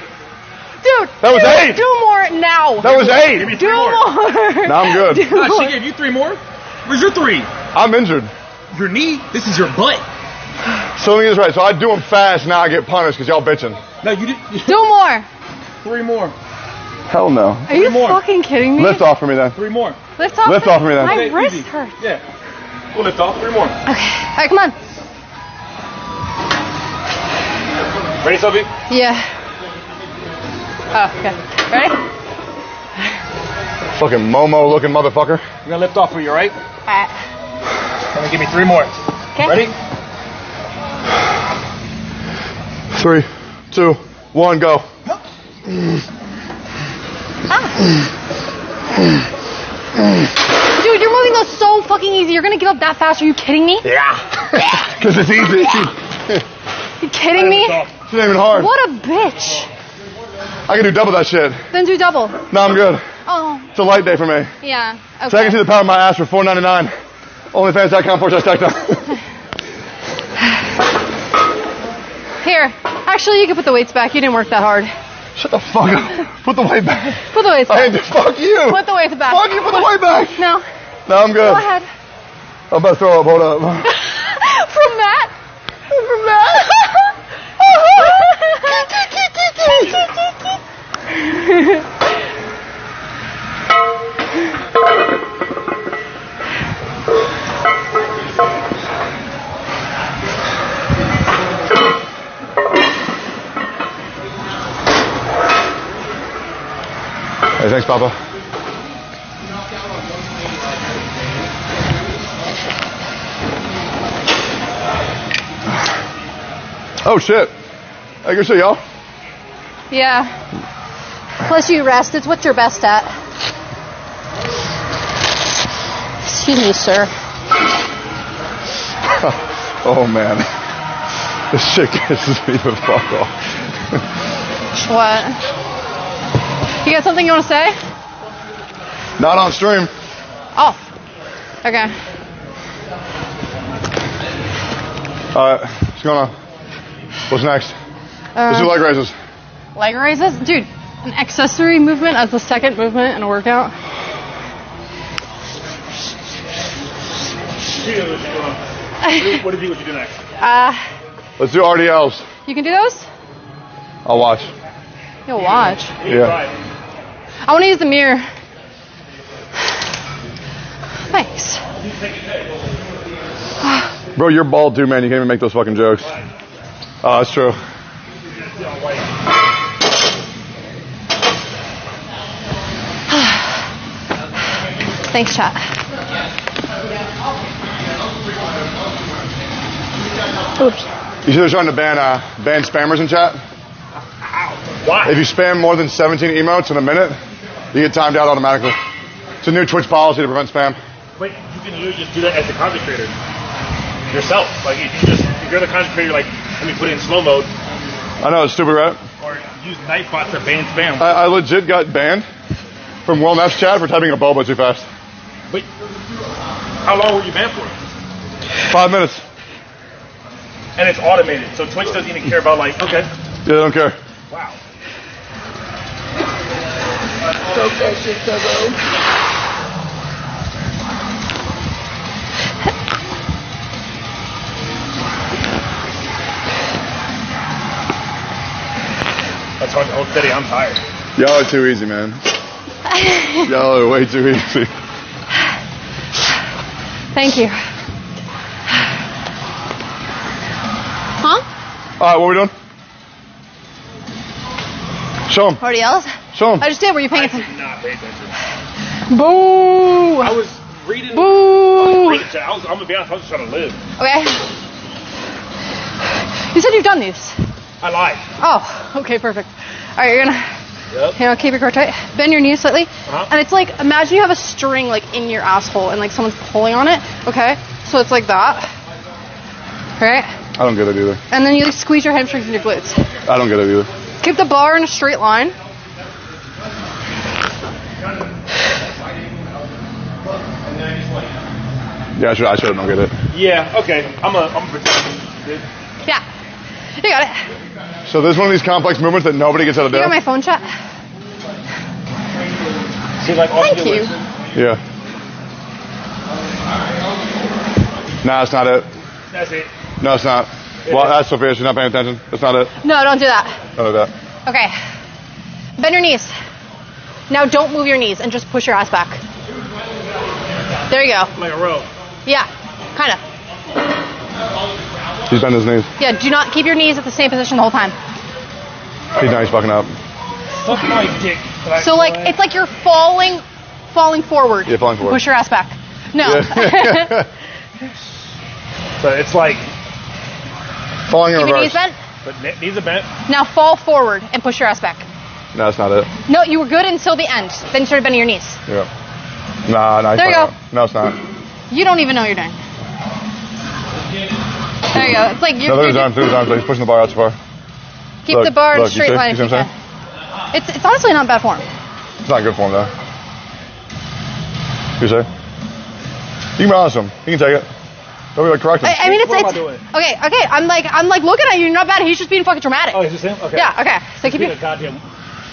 Speaker 1: Dude,
Speaker 3: That was
Speaker 1: do,
Speaker 3: eight.
Speaker 1: Do more now.
Speaker 3: That was
Speaker 2: Give
Speaker 3: eight.
Speaker 2: me
Speaker 1: do
Speaker 2: more.
Speaker 1: more.
Speaker 3: Now I'm good.
Speaker 1: Do more.
Speaker 2: she gave you three more? Where's your three?
Speaker 3: I'm injured.
Speaker 2: Your knee? This is your butt.
Speaker 3: So let me get this right. So I do them fast. Now I get punished because y'all bitching.
Speaker 2: No, you did
Speaker 1: Do more.
Speaker 2: three more.
Speaker 3: Hell no.
Speaker 1: Are you
Speaker 2: more.
Speaker 1: fucking kidding me?
Speaker 3: Lift off for me then.
Speaker 2: Three more.
Speaker 1: Lift off.
Speaker 3: Lift off for me then.
Speaker 1: My
Speaker 2: Okay,
Speaker 1: wrist
Speaker 2: easy.
Speaker 1: hurts.
Speaker 2: Yeah. We'll lift off. Three more.
Speaker 1: Okay. All right, come on.
Speaker 2: Ready, Sophie?
Speaker 1: Yeah. Oh, okay. Ready?
Speaker 3: Fucking Momo looking motherfucker.
Speaker 2: We're gonna lift off for you, alright?
Speaker 1: Alright.
Speaker 2: And then give me three more.
Speaker 1: Okay.
Speaker 2: Ready?
Speaker 3: Three, two, one, go.
Speaker 1: Dude, you're moving those so fucking easy. You're gonna give up that fast. Are you kidding me?
Speaker 3: Yeah. Because it's easy.
Speaker 1: You kidding me?
Speaker 3: It's not even hard.
Speaker 1: What a bitch.
Speaker 3: I can do double that shit.
Speaker 1: Then do double.
Speaker 3: No, I'm good.
Speaker 1: Oh,
Speaker 3: It's a light day for me.
Speaker 1: yeah. Okay.
Speaker 3: So I can see the power of my ass for $4.99. OnlyFans.com forward slash
Speaker 1: Here. Actually, you can put the weights back. You didn't work that hard.
Speaker 3: Shut the fuck up. Put the weight back.
Speaker 1: Put the weights
Speaker 3: I
Speaker 1: back.
Speaker 3: ain't fuck you.
Speaker 1: Put the weights back.
Speaker 3: Fuck you, put the weight back.
Speaker 1: No.
Speaker 3: No, I'm good.
Speaker 1: Go ahead.
Speaker 3: I'm about to throw up. Hold up.
Speaker 1: From Matt. From Matt.
Speaker 3: Hey, thanks, Papa. Oh shit. I to see y'all.
Speaker 1: yeah. Plus you rest. It's what you're best at. Excuse me, sir.
Speaker 3: Oh man. This shit pisses me the fuck off.
Speaker 1: What? You got something you want to say?
Speaker 3: Not on stream.
Speaker 1: Oh. Okay.
Speaker 3: Alright, what's going on? What's next? Let's do
Speaker 1: Uh,
Speaker 3: leg raises.
Speaker 1: leg raises, dude. An accessory movement as the second movement in a workout.
Speaker 2: What did you, what you do next?
Speaker 1: Uh,
Speaker 3: Let's do RDLs.
Speaker 1: you can do those.
Speaker 3: I'll watch.
Speaker 1: You'll watch.
Speaker 3: Yeah.
Speaker 1: I want to use the mirror. Thanks.
Speaker 3: Bro, you're bald too, man. You can't even make those fucking jokes. Oh, that's true.
Speaker 1: Thanks, chat. Oops.
Speaker 3: You see they're trying to ban uh, ban spammers in chat?
Speaker 2: Why?
Speaker 3: If you spam more than 17 emotes in a minute, you get timed out automatically. It's a new Twitch policy to prevent spam.
Speaker 2: Wait, you can literally just do that as the content creator yourself. Like if you just if you're the content creator, like let me put it in slow mode
Speaker 3: I know it's stupid, right?
Speaker 2: or use Nightbot to ban spam.
Speaker 3: I, I legit got banned from World Maps chat for typing a boba too fast.
Speaker 2: Wait, how long were you banned for?
Speaker 3: Five minutes.
Speaker 2: And it's automated, so Twitch doesn't even care about like okay,
Speaker 3: Yeah, they don't care.
Speaker 2: wow. That's hard to hold steady. I'm tired.
Speaker 3: Y'all are too easy, man. Y'all are way too easy.
Speaker 1: Thank you. Huh?
Speaker 3: All right, what are we doing? Show him.
Speaker 1: What else?
Speaker 3: Show him.
Speaker 1: I just did. Were you paying
Speaker 2: I
Speaker 1: attention?
Speaker 2: did not pay attention.
Speaker 1: Boo!
Speaker 2: I was reading.
Speaker 1: Boo!
Speaker 2: reading chat. I was, I'm gonna be honest. I was just trying to live.
Speaker 1: Okay. You said you've done these.
Speaker 2: I lied.
Speaker 1: Oh, okay, perfect. All right, you're gonna,
Speaker 2: Yep.
Speaker 1: you know, keep your core tight. Bend your knees slightly,
Speaker 2: Uh-huh.
Speaker 1: and it's like imagine you have a string like in your asshole, and like someone's pulling on it. Okay, so it's like that. Right,
Speaker 3: I don't get it either.
Speaker 1: and then you like, squeeze your hamstrings and your glutes.
Speaker 3: I don't get it either.
Speaker 1: Keep the bar in a straight line.
Speaker 3: Yeah, I should. I should. Don't get it.
Speaker 2: Yeah. Okay. I'm a. I'm a.
Speaker 1: Yeah, you got it.
Speaker 3: So there's one of these complex movements that nobody gets how to
Speaker 1: You
Speaker 3: do.
Speaker 1: got my phone chat.
Speaker 2: See, like all
Speaker 1: Thank you.
Speaker 2: was-
Speaker 3: Yeah. Nah, that's not it.
Speaker 2: That's it.
Speaker 3: No, it's not. Well, that's Sophia. She's not paying attention. That's not it.
Speaker 1: No, don't do that.
Speaker 3: Don't do that.
Speaker 1: Okay. Bend your knees. Now don't move your knees and just push your ass back. There you go.
Speaker 2: Like a row.
Speaker 1: Yeah, kind of.
Speaker 3: He's bent his knees.
Speaker 1: Yeah, do not keep your knees at the same position the whole time.
Speaker 3: He's now he's fucking up.
Speaker 2: Fuck my dick.
Speaker 1: So like it's like you're falling falling forward.
Speaker 3: Yeah, falling forward.
Speaker 1: Push your ass back. No.
Speaker 3: Yeah.
Speaker 2: So it's like,
Speaker 3: Falling in
Speaker 1: Keep your knees bent.
Speaker 2: but knees are bent.
Speaker 1: Now fall forward and push your ass back.
Speaker 3: No, that's not it.
Speaker 1: No, you were good until the end. Then you started bending your knees.
Speaker 3: Yeah. Nah, nah.
Speaker 1: There you go.
Speaker 3: up. No, it's not.
Speaker 1: You don't even know what you're doing. There you go. It's like you're,
Speaker 3: No, there's his
Speaker 1: you're-
Speaker 3: arm. Through his arm. So he's pushing the bar out too far.
Speaker 1: keep
Speaker 3: Look,
Speaker 1: the bar in
Speaker 3: look,
Speaker 1: straight line
Speaker 3: you
Speaker 1: if
Speaker 3: see
Speaker 1: you
Speaker 3: what I'm
Speaker 1: can. It's it's honestly not bad form.
Speaker 3: It's not good form though. You say? You can be honest with him. He can take it. Don't be like correct him.
Speaker 1: I, I mean, it's,
Speaker 2: What am I
Speaker 1: it's
Speaker 2: doing?
Speaker 1: okay. Okay, I'm like I'm like looking at you. You're not bad. He's just being fucking dramatic.
Speaker 2: Oh, is this him? Okay.
Speaker 1: Yeah. Okay. So keep
Speaker 2: Being
Speaker 1: your
Speaker 2: a goddamn.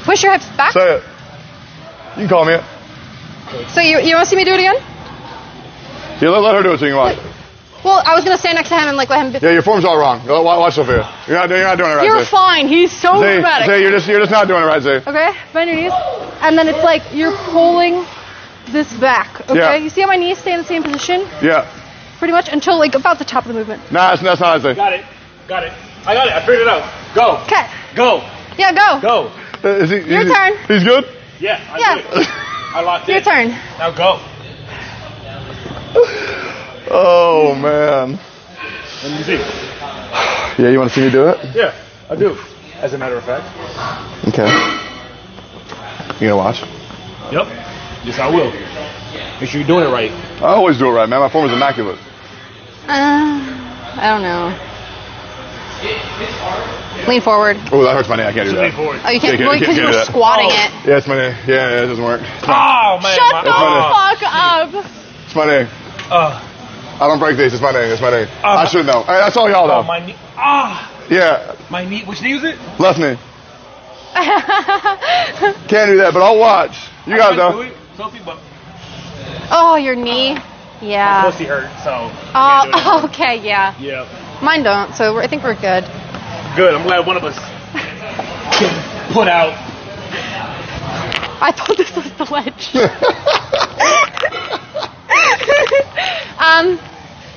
Speaker 1: push your hips back.
Speaker 3: Say it. You can call me it.
Speaker 1: So you you want to see me do it again?
Speaker 3: Yeah, let, let her do it so you can watch.
Speaker 1: Well, I was gonna stand next to him and like let him.
Speaker 3: Yeah, your form's all wrong. Wa- wa- Watch Sophia. You're not, you're not doing it right,
Speaker 1: You're
Speaker 3: Zay.
Speaker 1: fine. He's so
Speaker 3: Zay,
Speaker 1: dramatic.
Speaker 3: Zay, you're just, you're just not doing it right, Zay.
Speaker 1: Okay, bend your knees, and then it's like you're pulling this back. Okay,
Speaker 3: Yeah.
Speaker 1: you see how my knees stay in the same position,
Speaker 3: Yeah.
Speaker 1: Pretty much until like about the top of the movement.
Speaker 3: Nah, that's, that's not it, Zay.
Speaker 2: Got it. Got it. I got it. I figured it out. Go.
Speaker 1: Okay.
Speaker 2: Go.
Speaker 1: Yeah, go.
Speaker 2: Go.
Speaker 3: Uh, Is he,
Speaker 1: Your
Speaker 3: is he-
Speaker 1: turn.
Speaker 3: He's good?
Speaker 2: Yeah. I
Speaker 1: Yeah.
Speaker 2: did. I locked
Speaker 1: Your
Speaker 2: in.
Speaker 1: turn.
Speaker 2: Now go.
Speaker 3: Oh, man.
Speaker 2: Let me see.
Speaker 3: Yeah, you want to see me do it?
Speaker 2: Yeah, I do. As a matter of fact.
Speaker 3: Okay. You gonna watch?
Speaker 2: Yep. Yes, I will. Make sure you're doing it right.
Speaker 3: I always do it right, man. My form is immaculate.
Speaker 1: Uh, I don't know. Lean forward.
Speaker 3: Oh, that hurts my knee. I can't do
Speaker 2: Lean
Speaker 3: that.
Speaker 2: forward.
Speaker 1: Oh, you can't
Speaker 3: Yeah,
Speaker 1: well,
Speaker 3: can't-
Speaker 1: because you
Speaker 3: can't
Speaker 1: were squatting
Speaker 2: Oh.
Speaker 1: it.
Speaker 3: Yeah, it's my knee. Yeah, yeah, it doesn't work.
Speaker 2: Oh man.
Speaker 1: Shut
Speaker 2: my,
Speaker 1: the
Speaker 2: oh,
Speaker 1: fuck up.
Speaker 3: It's my knee.
Speaker 2: uh,
Speaker 3: I don't break these. It's my knee. It's my knee.
Speaker 2: Uh,
Speaker 3: I should know. Hey, that's all y'all
Speaker 2: oh
Speaker 3: know.
Speaker 2: my knee. Ah,
Speaker 3: Yeah,
Speaker 2: my knee. Which knee is it?
Speaker 3: left knee. Can't do that, but I'll watch. You
Speaker 2: I
Speaker 3: guys
Speaker 2: tried to
Speaker 3: know.
Speaker 2: do it, Sophie, but
Speaker 1: oh, your knee. Yeah.
Speaker 2: pussy hurt, so. I can't
Speaker 1: Oh,
Speaker 2: it.
Speaker 1: okay, yeah.
Speaker 2: Yeah.
Speaker 1: Mine don't, so I think we're good.
Speaker 2: Good. I'm glad one of us can put out.
Speaker 1: I thought this was the ledge. um,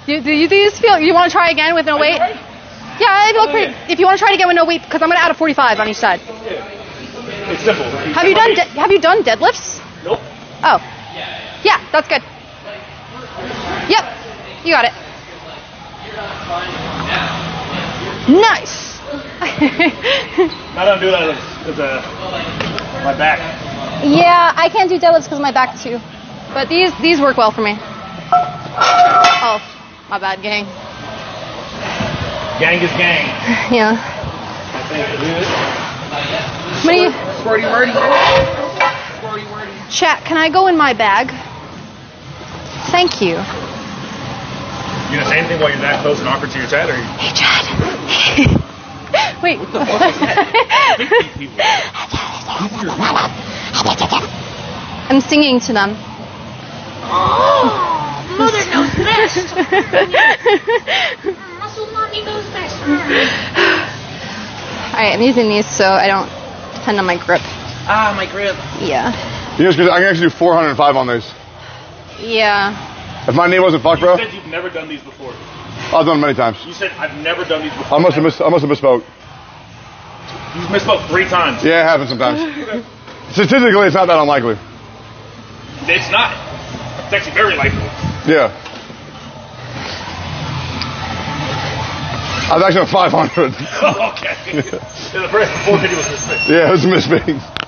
Speaker 1: do, do you do you feel you want to try again with no weight? Yeah, I feel
Speaker 2: Oh,
Speaker 1: pretty.
Speaker 2: yeah.
Speaker 1: If you want to try it again with no weight, because I'm gonna add a 45 on each side.
Speaker 2: It's simple.
Speaker 1: Have you done de- Have you done deadlifts?
Speaker 2: Nope.
Speaker 1: Oh, Yeah. yeah, that's good. Yep, you got it. Nice.
Speaker 2: I don't do that because uh, my back.
Speaker 1: yeah, I can't do deadlifts because my back too, but these these work well for me. Oh, my bad, gang.
Speaker 2: Gang is gang.
Speaker 1: Yeah.
Speaker 2: I think.
Speaker 1: What do you?
Speaker 2: Squirty wordy.
Speaker 1: Chat, can I go in my bag? Thank you.
Speaker 2: You gonna say anything while you're that close and awkward to your chat, or you
Speaker 1: Hey, Chad. Wait. What the fuck is that? I'm singing to them.
Speaker 11: Oh, mother knows best. Muscle mommy knows best.
Speaker 1: Alright, I'm using these so I don't depend on my grip.
Speaker 11: Ah, my grip.
Speaker 1: Yeah.
Speaker 3: You know, 'cause I can actually do 405 on these.
Speaker 1: Yeah.
Speaker 3: If my knee wasn't fucked, bro,
Speaker 2: You said you've never done these before.
Speaker 3: I've done it many times.
Speaker 2: You said I've never done these before.
Speaker 3: I must have missed. I must have misspoke.
Speaker 2: You misspoke three times.
Speaker 3: Yeah, it happens sometimes. Statistically, it's not that unlikely.
Speaker 2: It's not. It's actually very likely.
Speaker 3: Yeah. I was actually at 500.
Speaker 2: Oh, okay. yeah, the first 450 was a mistake.
Speaker 3: Yeah, it was a mistake.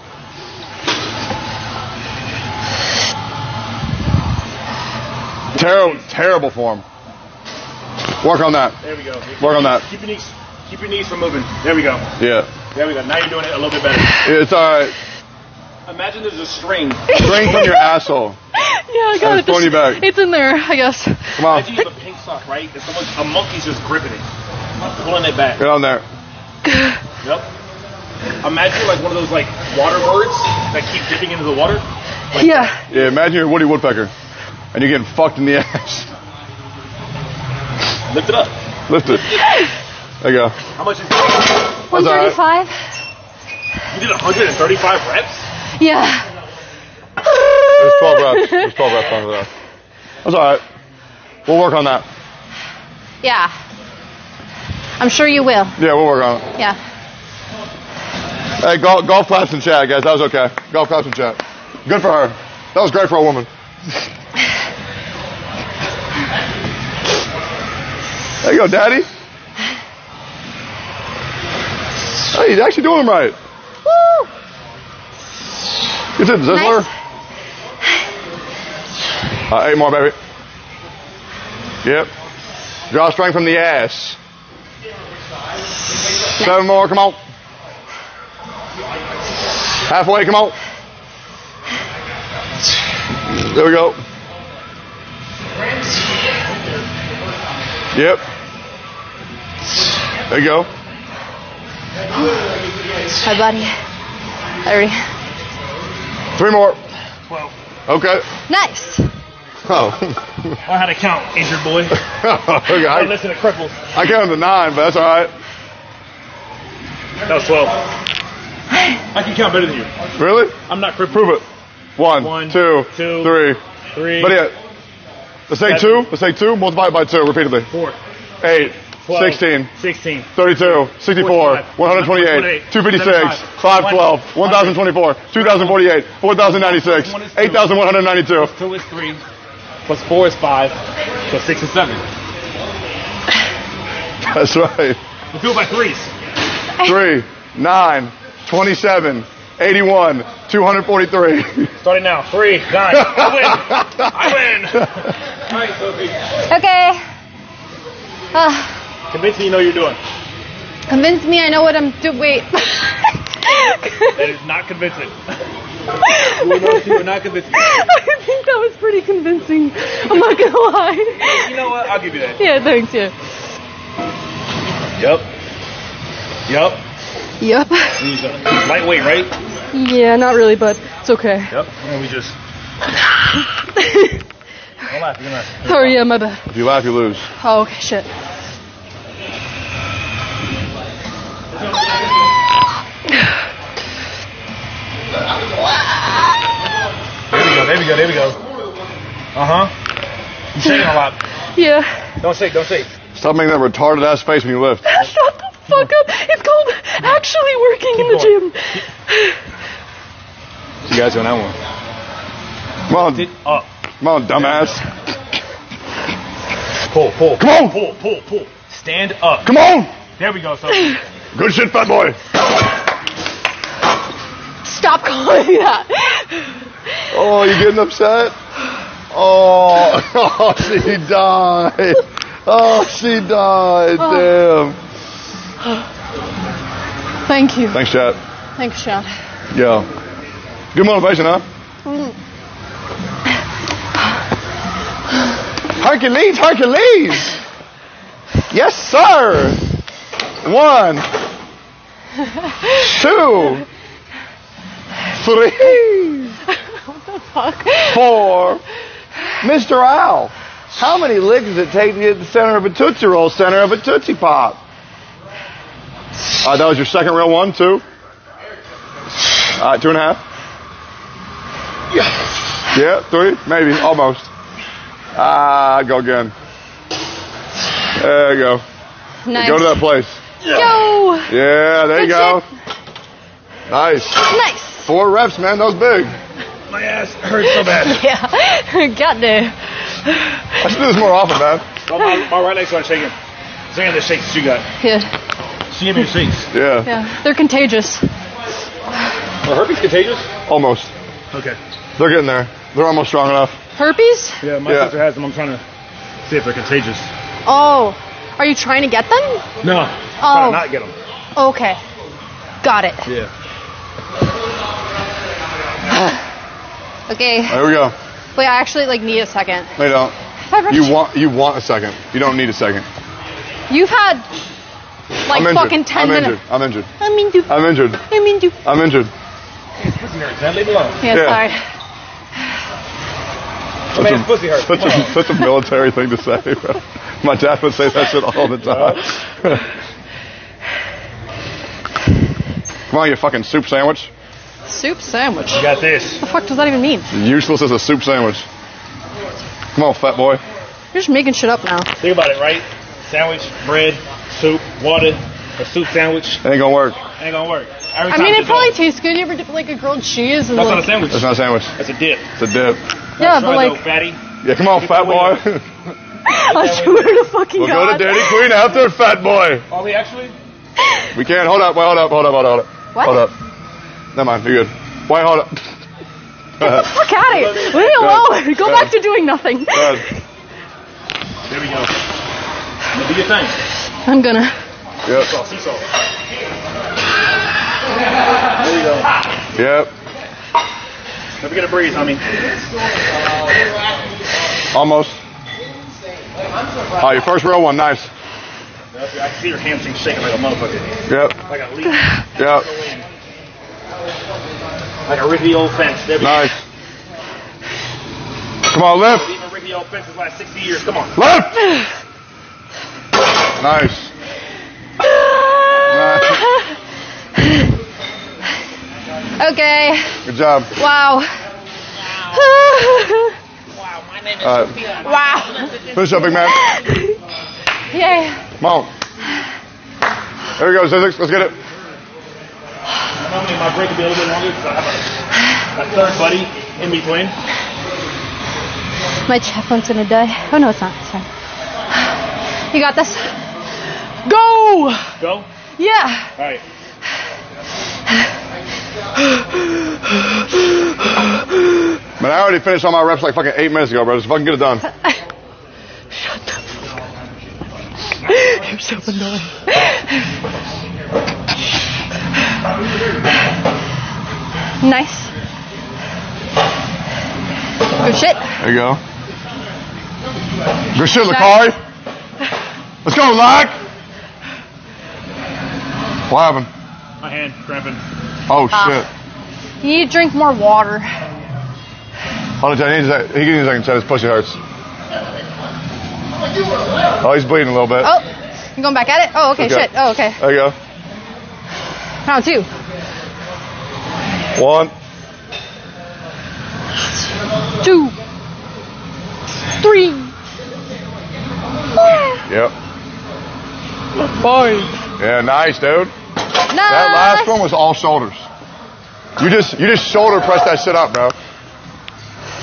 Speaker 3: Terrible, terrible form. Work on that.
Speaker 2: There we go.
Speaker 3: Work on that.
Speaker 2: Keep your knees, keep your knees from moving. There we go.
Speaker 3: Yeah.
Speaker 2: There we go. Now you're doing it a little bit better.
Speaker 3: It's alright.
Speaker 2: Imagine there's a string.
Speaker 3: String from your asshole.
Speaker 12: Yeah, I got it.
Speaker 3: was pulling you back.
Speaker 12: It's in there, I guess.
Speaker 3: Come on.
Speaker 2: Imagine you have a pink sock, right? And someone, a monkey's just gripping it, pulling it back.
Speaker 3: Get on there.
Speaker 2: Yep. Imagine like one of those like water birds that keep dipping into the water.
Speaker 12: Yeah.
Speaker 3: Yeah, imagine you're a Woody Woodpecker. And you're getting fucked in the ass.
Speaker 2: Lift it up.
Speaker 3: Lift it. There you go.
Speaker 2: How much is
Speaker 3: That's all right.
Speaker 1: 135?
Speaker 2: You did 135 reps?
Speaker 1: Yeah.
Speaker 3: It was 12 reps. It was 12 reps under that. That's alright. We'll work on that.
Speaker 1: Yeah. I'm sure you will.
Speaker 3: Yeah, we'll work on it.
Speaker 1: Yeah.
Speaker 3: Hey, golf, golf claps in chat, guys. That was okay. Golf claps and chat. Good for her. That was great for a woman. There you go, Daddy. Hey, he's actually doing them right.
Speaker 1: Woo!
Speaker 3: It's in Zizzler.
Speaker 1: Nice.
Speaker 3: Uh, eight more, baby. Yep. Draw strength from the ass. Seven more, come on. Halfway, come on. There we go. Yep. There you go.
Speaker 1: Hi, buddy. Hurry.
Speaker 3: Three more.
Speaker 2: 12.
Speaker 3: Okay.
Speaker 1: Nice.
Speaker 3: Oh.
Speaker 2: I had to count, injured boy.
Speaker 3: okay.
Speaker 2: I
Speaker 3: I,
Speaker 2: listen to cripples.
Speaker 3: I counted to nine, but that's all right.
Speaker 2: That was 12. I can count better than you.
Speaker 3: Really?
Speaker 2: I'm not crippled.
Speaker 3: Prove it. One,
Speaker 2: One,
Speaker 3: two,
Speaker 2: two,
Speaker 3: three.
Speaker 2: Three,
Speaker 3: But yeah, let's say
Speaker 2: Seven.
Speaker 3: two. Let's say two. Multiply it by two repeatedly.
Speaker 2: four,
Speaker 3: Eight,
Speaker 2: 12,
Speaker 3: 16,
Speaker 2: 16,
Speaker 3: 32, 64,
Speaker 2: 45,
Speaker 3: 128, 256, 512, 1024, 2048, 4096, 8192.
Speaker 2: Two is three, plus four is five, plus six is seven.
Speaker 3: That's right.
Speaker 2: We do it by threes.
Speaker 3: Three, nine, 27, 81, 243.
Speaker 2: Starting now. Three, nine. I win. I win. All right, Sophie.
Speaker 1: Okay. Uh,
Speaker 2: Convince me you know what you're doing.
Speaker 1: convince me I know what I'm doing. Wait.
Speaker 2: That is not convincing. You will know if you are not convincing.
Speaker 12: I think that was pretty convincing. I'm not gonna lie.
Speaker 2: You know what? I'll give you that.
Speaker 12: Yeah, thanks, yeah.
Speaker 2: Yep. Yep.
Speaker 12: Yep.
Speaker 2: Lightweight, right?
Speaker 12: Yeah, not really, but it's okay.
Speaker 2: Yep. And we just. Don't laugh. You're gonna.
Speaker 12: Oh, yeah, my bad.
Speaker 3: If you laugh, you lose.
Speaker 12: Oh, okay, shit.
Speaker 2: There we go. There we go. There we go. Uh huh. You're shaking a lot.
Speaker 12: Yeah.
Speaker 2: Don't shake. Don't shake.
Speaker 3: Stop making that retarded ass face when you lift.
Speaker 12: Shut the fuck up. It's called actually working in the
Speaker 2: going.
Speaker 12: gym.
Speaker 2: You guys on that one.
Speaker 3: Come on,
Speaker 2: Sit up. Oh.
Speaker 3: come on, dumbass.
Speaker 2: Pull. Pull.
Speaker 3: Come on.
Speaker 2: Pull. Pull. Pull. Stand up.
Speaker 3: Come on.
Speaker 2: There we go. So.
Speaker 3: Good shit, fat boy.
Speaker 12: Stop calling me that.
Speaker 3: Oh, you getting upset? Oh, oh, she died. Oh, she died. Oh. Damn.
Speaker 12: Thank you.
Speaker 3: Thanks, chat.
Speaker 12: Thanks, Sean.
Speaker 3: Yeah. Good motivation, huh? Hercules, Hercules. Yes, sir. One, two, three,
Speaker 12: Fuck.
Speaker 3: four. Mr. Owl, how many licks does it take to get the center of a Tootsie Roll, center of a Tootsie Pop? Uh, that was your second real one, two. Uh, two and a half. Yeah, Yeah, three, maybe, almost. Ah, go again. There you go.
Speaker 1: Nice.
Speaker 3: Go to that place.
Speaker 1: Yo.
Speaker 3: Yeah, there you go.
Speaker 1: shit.
Speaker 3: Nice.
Speaker 1: Nice.
Speaker 3: Four reps, man. That was big.
Speaker 2: My ass hurts so bad.
Speaker 1: Yeah. Got there.
Speaker 3: I should do this more often, man.
Speaker 2: Oh, my, my right leg started shaking. Saying the shakes you got.
Speaker 1: Yeah.
Speaker 2: She gave me the shakes.
Speaker 3: Yeah.
Speaker 1: Yeah. They're contagious.
Speaker 9: Are herpes contagious?
Speaker 3: Almost.
Speaker 2: Okay.
Speaker 3: They're getting there. They're almost strong enough.
Speaker 1: Herpes?
Speaker 2: Yeah, my
Speaker 3: Yeah.
Speaker 2: sister has them. I'm trying to see if they're contagious.
Speaker 1: Oh. Are you trying to get them?
Speaker 2: No.
Speaker 1: Oh.
Speaker 2: Trying to not get them.
Speaker 1: Okay. Got it.
Speaker 2: Yeah.
Speaker 1: Okay.
Speaker 3: There we go.
Speaker 1: Wait, I actually like need a second.
Speaker 3: No, you don't. You want you want a second. You don't need a second.
Speaker 1: You've had like
Speaker 3: I'm injured.
Speaker 1: fucking 10
Speaker 3: I'm
Speaker 1: minutes.
Speaker 3: injured. I'm injured.
Speaker 1: I'm injured.
Speaker 3: I'm injured.
Speaker 1: I'm injured.
Speaker 3: I'm injured.
Speaker 9: Pussy hurts, man. Leave me alone.
Speaker 1: Yeah,
Speaker 3: Yeah.
Speaker 1: sorry.
Speaker 9: My man's pussy hurts.
Speaker 3: Such
Speaker 9: Come
Speaker 3: a,
Speaker 9: on.
Speaker 3: such a military thing to say, bro. My dad would say that shit all the time. Come on, you fucking soup sandwich.
Speaker 1: Soup sandwich.
Speaker 2: You got this.
Speaker 1: What the fuck does that even mean?
Speaker 3: Useless as a soup sandwich. Come on, fat boy.
Speaker 1: You're just making shit up now.
Speaker 2: Think about it, right? Sandwich, bread, soup, water, a soup sandwich.
Speaker 3: Ain't gonna work.
Speaker 2: Ain't gonna work. Every
Speaker 1: I mean, it probably
Speaker 2: go,
Speaker 1: tastes good. You ever dip like a grilled cheese and
Speaker 2: That's not a sandwich.
Speaker 3: That's not a sandwich.
Speaker 2: That's a dip.
Speaker 3: It's a dip.
Speaker 1: Yeah,
Speaker 2: Try
Speaker 1: but
Speaker 2: though,
Speaker 1: like,
Speaker 2: fatty.
Speaker 3: Yeah, come on,
Speaker 2: Get
Speaker 3: fat boy.
Speaker 1: I swear to fucking
Speaker 3: we'll
Speaker 1: God.
Speaker 3: go to Dairy Queen after, fat boy.
Speaker 2: Are we actually?
Speaker 3: We can't. Hold up, wait, hold up, hold up, hold up, hold up.
Speaker 1: What?
Speaker 3: Hold up. Never mind, you're good. Wait, hold up.
Speaker 1: Fuck out of here. Leave me alone. Go back to doing nothing.
Speaker 3: Good.
Speaker 2: There we go. Now do your thing.
Speaker 1: I'm gonna.
Speaker 3: Yep.
Speaker 2: Seesaw, seesaw. There you go.
Speaker 3: Yep.
Speaker 2: Don't forget to breathe, homie.
Speaker 3: Almost. Oh, your first real one. Nice.
Speaker 2: I can see your hamstring shaking like a motherfucker.
Speaker 3: Yep.
Speaker 2: Like a leaf.
Speaker 3: Yep.
Speaker 2: Like a rickety old fence. There
Speaker 3: Nice. Come on, lift.
Speaker 2: Even rickety old fences last 60 years. Come on.
Speaker 3: Lift. Nice.
Speaker 1: Okay.
Speaker 3: Good job.
Speaker 1: Wow.
Speaker 11: Uh, wow, my name is
Speaker 3: All right.
Speaker 11: Sophia.
Speaker 1: wow.
Speaker 3: Finish up, big man.
Speaker 1: Yay.
Speaker 3: Come on. There we go, Zzyzx. Let's get it.
Speaker 2: Normally my break will be a little bit longer because I have a, a third buddy in between.
Speaker 1: My headphone's gonna die. Oh no, it's not. It's fine. You got this. Go.
Speaker 2: Go.
Speaker 1: Yeah.
Speaker 2: All right.
Speaker 3: Man, I already finished all my reps like fucking eight minutes ago, bro. Just fucking get it done.
Speaker 1: Shut the fuck up. You're so annoying. nice. Good shit.
Speaker 3: There you go. Good shit, Lacari. Let's go, Lack. What happened?
Speaker 2: My hand cramping.
Speaker 3: Oh,
Speaker 1: Ah.
Speaker 3: shit.
Speaker 1: You need to drink more water.
Speaker 3: Hold on, he needs a, he needs a second. His pussy hurts. Oh, he's bleeding a little bit.
Speaker 1: Oh, you going back at it? Oh, okay,
Speaker 3: Okay.
Speaker 1: shit. Oh, okay.
Speaker 3: There you go.
Speaker 1: Round two.
Speaker 3: One.
Speaker 1: Two. Three. Four.
Speaker 3: Yep.
Speaker 1: Five.
Speaker 3: Yeah, nice, dude.
Speaker 1: Nice.
Speaker 3: That last one was all shoulders. You just you just shoulder press that shit up, bro.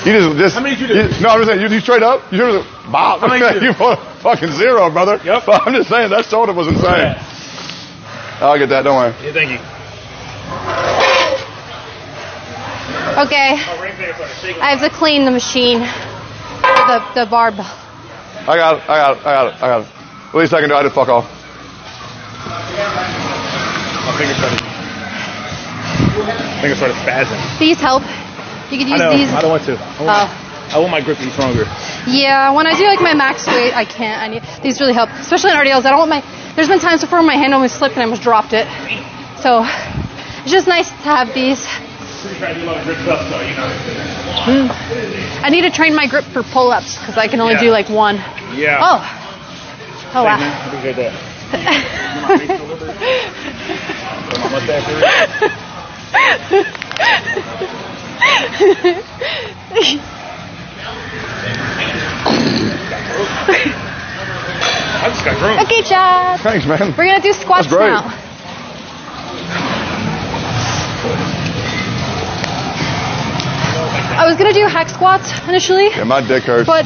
Speaker 3: You just just.
Speaker 2: How many did you do?
Speaker 3: no, I'm just saying you, you straight up. You just bop.
Speaker 2: How many did you
Speaker 3: you put fucking zero, brother.
Speaker 2: Yep.
Speaker 3: But I'm just saying that shoulder was insane.
Speaker 2: Yeah.
Speaker 3: I'll get that. Don't worry.
Speaker 2: Yeah, thank you.
Speaker 1: Okay.
Speaker 2: Oh, My ring finger started shaking.
Speaker 1: I have to clean the machine. The the barbell.
Speaker 3: I got it. I got it. I got it. I got it. At least I can do. I did fuck off.
Speaker 2: My finger started. Finger started spazzing.
Speaker 1: These help. You could
Speaker 2: I
Speaker 1: use
Speaker 2: know.
Speaker 1: these.
Speaker 2: I don't want to. I want,
Speaker 1: Oh.
Speaker 2: I want my grip to be stronger.
Speaker 1: Yeah, when I do like my max weight, I can't. I need these really help, especially in RDLs. I don't want my. There's been times before my hand almost slipped and I almost dropped it. So it's just nice to have these.
Speaker 2: Try to do a lot of grip stuff, so you know.
Speaker 1: I need to train my grip for pull-ups because I can only
Speaker 2: Yeah.
Speaker 1: do like one.
Speaker 2: Yeah.
Speaker 1: Oh. Oh wow.
Speaker 2: I just got grown.
Speaker 1: Okay, Chad.
Speaker 3: Thanks, man.
Speaker 1: We're gonna do squats
Speaker 3: That's great.
Speaker 1: now. I was gonna do hack squats initially.
Speaker 3: Yeah, my dick hurts.
Speaker 1: But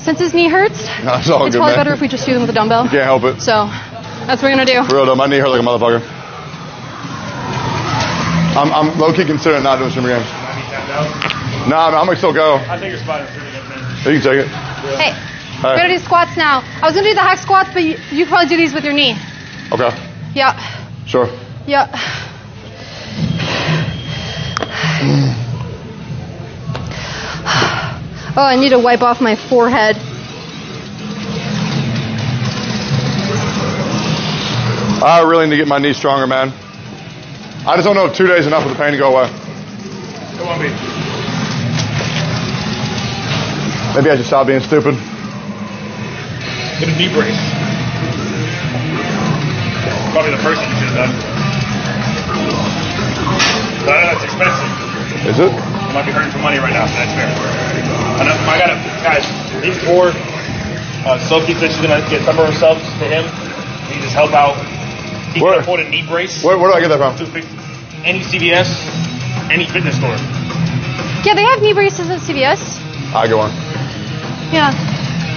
Speaker 1: since his knee hurts,
Speaker 3: no, it's,
Speaker 1: it's
Speaker 3: good,
Speaker 1: probably
Speaker 3: man.
Speaker 1: better if we just do them with a dumbbell.
Speaker 3: You can't help it.
Speaker 1: So that's what we're gonna do.
Speaker 3: For real though, my knee hurts like a motherfucker. I'm, I'm low key considering not doing swimmer games. Nah, man, I'm gonna still go.
Speaker 2: I think your spot is pretty good, man.
Speaker 3: You can take it.
Speaker 1: Hey,
Speaker 3: All
Speaker 1: we're gonna do squats now. I was gonna do the hack squats, but you, you probably do these with your knee.
Speaker 3: Okay.
Speaker 1: Yeah,
Speaker 3: Sure.
Speaker 1: yeah. Oh, I need to wipe off my forehead.
Speaker 3: I really need to get my knee stronger, man. I just don't know if two days is enough for the pain to go away.
Speaker 2: Come on, B.
Speaker 3: Maybe I should stop being stupid.
Speaker 2: Get a knee brace. Probably the first thing you should have done. I it's expensive.
Speaker 3: Is it?
Speaker 2: You might be hurting for money right now, so that's fair. I know, I got to, guys, these four, uh, Sophie said she's going to get some of herself to him. He just help out. He
Speaker 3: Where?
Speaker 2: can afford a knee brace.
Speaker 3: Where, where do I get that from?
Speaker 2: 250. Any CVS, any fitness store.
Speaker 1: Yeah, they have knee braces at CVS.
Speaker 3: I go on.
Speaker 1: Yeah.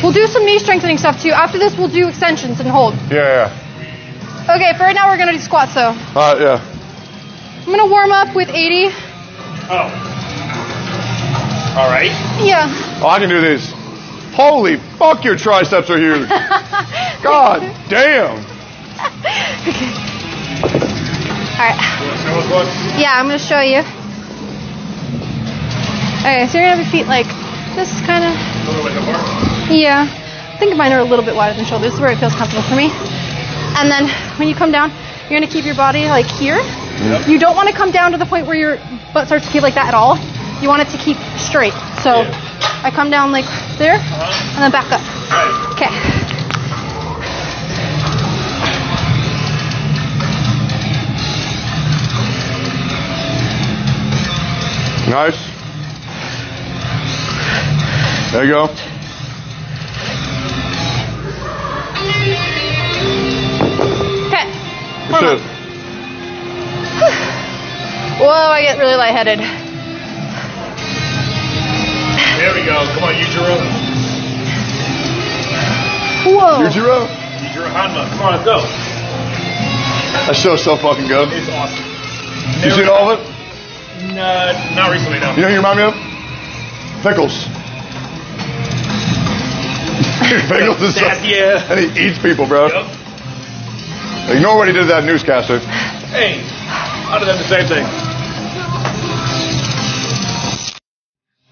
Speaker 1: We'll do some knee strengthening stuff too. After this, we'll do extensions and hold.
Speaker 3: Yeah, yeah.
Speaker 1: Okay, for right now, we're gonna do squats though.
Speaker 3: All right, yeah.
Speaker 1: I'm gonna warm up with 80.
Speaker 2: Oh. All right.
Speaker 1: Yeah.
Speaker 3: Oh, I can do these. Holy fuck, your triceps are huge. God damn.
Speaker 1: Alright.
Speaker 2: You want to show us what?
Speaker 1: Yeah, I'm gonna show you. Okay, so you're gonna have your feet like this kind of.
Speaker 2: A little bit more.
Speaker 1: Yeah. I think mine are a little bit wider than shoulders. This is where it feels comfortable for me. And then when you come down, you're gonna keep your body like here. You don't want to come down to the point where your butt starts to keep like that at all. You want it to keep straight. So I come down like there, and then back up.
Speaker 2: Right.
Speaker 1: Okay.
Speaker 3: Nice. There you go.
Speaker 1: Okay.
Speaker 3: That's it.
Speaker 1: Whoa, I get really lightheaded.
Speaker 2: There we go. Come on, Yujiro.
Speaker 1: Whoa.
Speaker 3: Yujiro?
Speaker 2: Yujiro Hanma. Come on, let's go.
Speaker 3: That show's so fucking good.
Speaker 2: It's awesome.
Speaker 3: You seen all of it?
Speaker 2: Nah, not recently, no.
Speaker 3: You know who you remind me of? Pickles. Pickles is so,
Speaker 2: yeah.
Speaker 3: and he eats people, bro.
Speaker 2: Yep.
Speaker 3: Ignore what he did to that newscaster.
Speaker 2: Hey, I'd have done the same thing.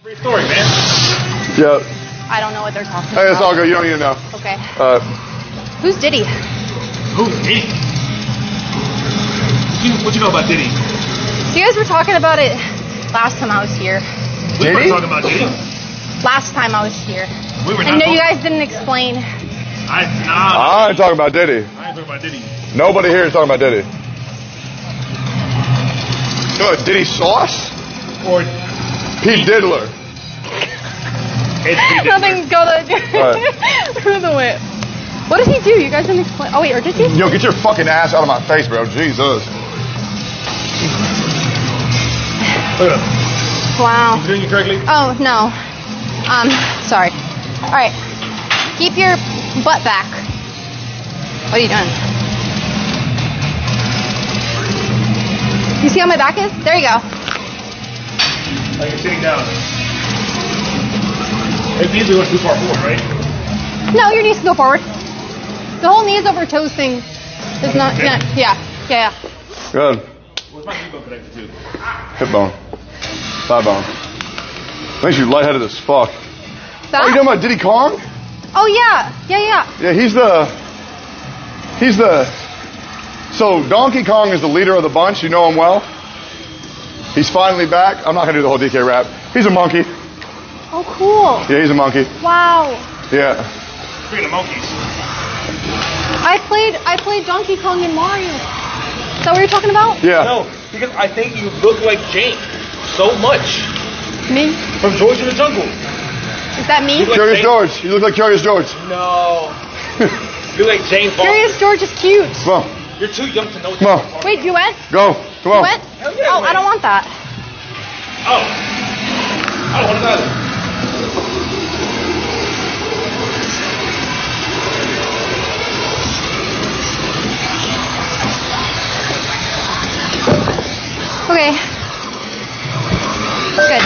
Speaker 2: Free story, man.
Speaker 3: Yeah.
Speaker 1: I don't know what they're talking
Speaker 3: Hey,
Speaker 1: about.
Speaker 3: it's all good. You don't need to know.
Speaker 1: Okay.
Speaker 3: Uh,
Speaker 1: Who's Diddy?
Speaker 2: Who's Diddy? What you, what you know about Diddy?
Speaker 1: You guys were talking about it last time I was here.
Speaker 2: We
Speaker 3: Diddy?
Speaker 2: were talking about Diddy.
Speaker 1: Last time I was here.
Speaker 2: We were
Speaker 1: I know you guys didn't explain.
Speaker 2: I, nah,
Speaker 3: I ain't talking about Diddy.
Speaker 2: I ain't talking about Diddy.
Speaker 3: Nobody here is talking about Diddy. No, Diddy Sauce?
Speaker 2: Or
Speaker 3: Pete Diddler.
Speaker 2: it's P. Diddy.
Speaker 1: Nothing go the through the way. What did he do? You guys didn't explain. Oh wait, or did he?
Speaker 3: Yo, get your fucking ass out of my face, bro. Jesus.
Speaker 2: Look at him.
Speaker 1: Wow.
Speaker 2: Doing it correctly?
Speaker 1: Oh no. Um, sorry. All right. Keep your butt back. What are you doing? You see how my back is? There you go.
Speaker 2: Like you're sitting down. It means we went too far forward, right?
Speaker 1: No, your knees can go forward. The whole knees over toes thing is not.
Speaker 2: Okay.
Speaker 1: Yeah, yeah, yeah. yeah.
Speaker 3: Good.
Speaker 2: Where's my knee bone connected to?
Speaker 3: Hip bone. Thigh bone. Makes you lightheaded as fuck.
Speaker 1: That?
Speaker 3: Oh, you know about Diddy Kong?
Speaker 1: oh yeah, yeah, yeah.
Speaker 3: Yeah, he's the. He's the. So Donkey Kong is the leader of the bunch. You know him well. He's finally back. I'm not gonna do the whole DK rap. He's a monkey.
Speaker 1: Oh cool.
Speaker 3: Yeah, he's a monkey.
Speaker 1: Wow.
Speaker 3: Yeah.
Speaker 2: Speaking of monkeys.
Speaker 1: I played I played Donkey Kong in Mario. Is that what you're talking about?
Speaker 3: Yeah.
Speaker 2: No, because I think you look like Jane so much
Speaker 1: Me?
Speaker 2: from George in the Jungle.
Speaker 1: Is that me?
Speaker 2: You
Speaker 3: Curious
Speaker 2: Jane-
Speaker 3: George. You look like Curious George.
Speaker 2: No. You look like Jane Fonda.
Speaker 1: Curious George is cute.
Speaker 3: Come on.
Speaker 2: You're too young to know.
Speaker 3: Come on.
Speaker 1: Wait, you went?
Speaker 3: Go. Come
Speaker 1: You
Speaker 3: on.
Speaker 1: went?
Speaker 2: Hell yeah, I
Speaker 1: oh, I don't want that.
Speaker 2: Oh.
Speaker 9: I don't want to either.
Speaker 1: Okay. Good.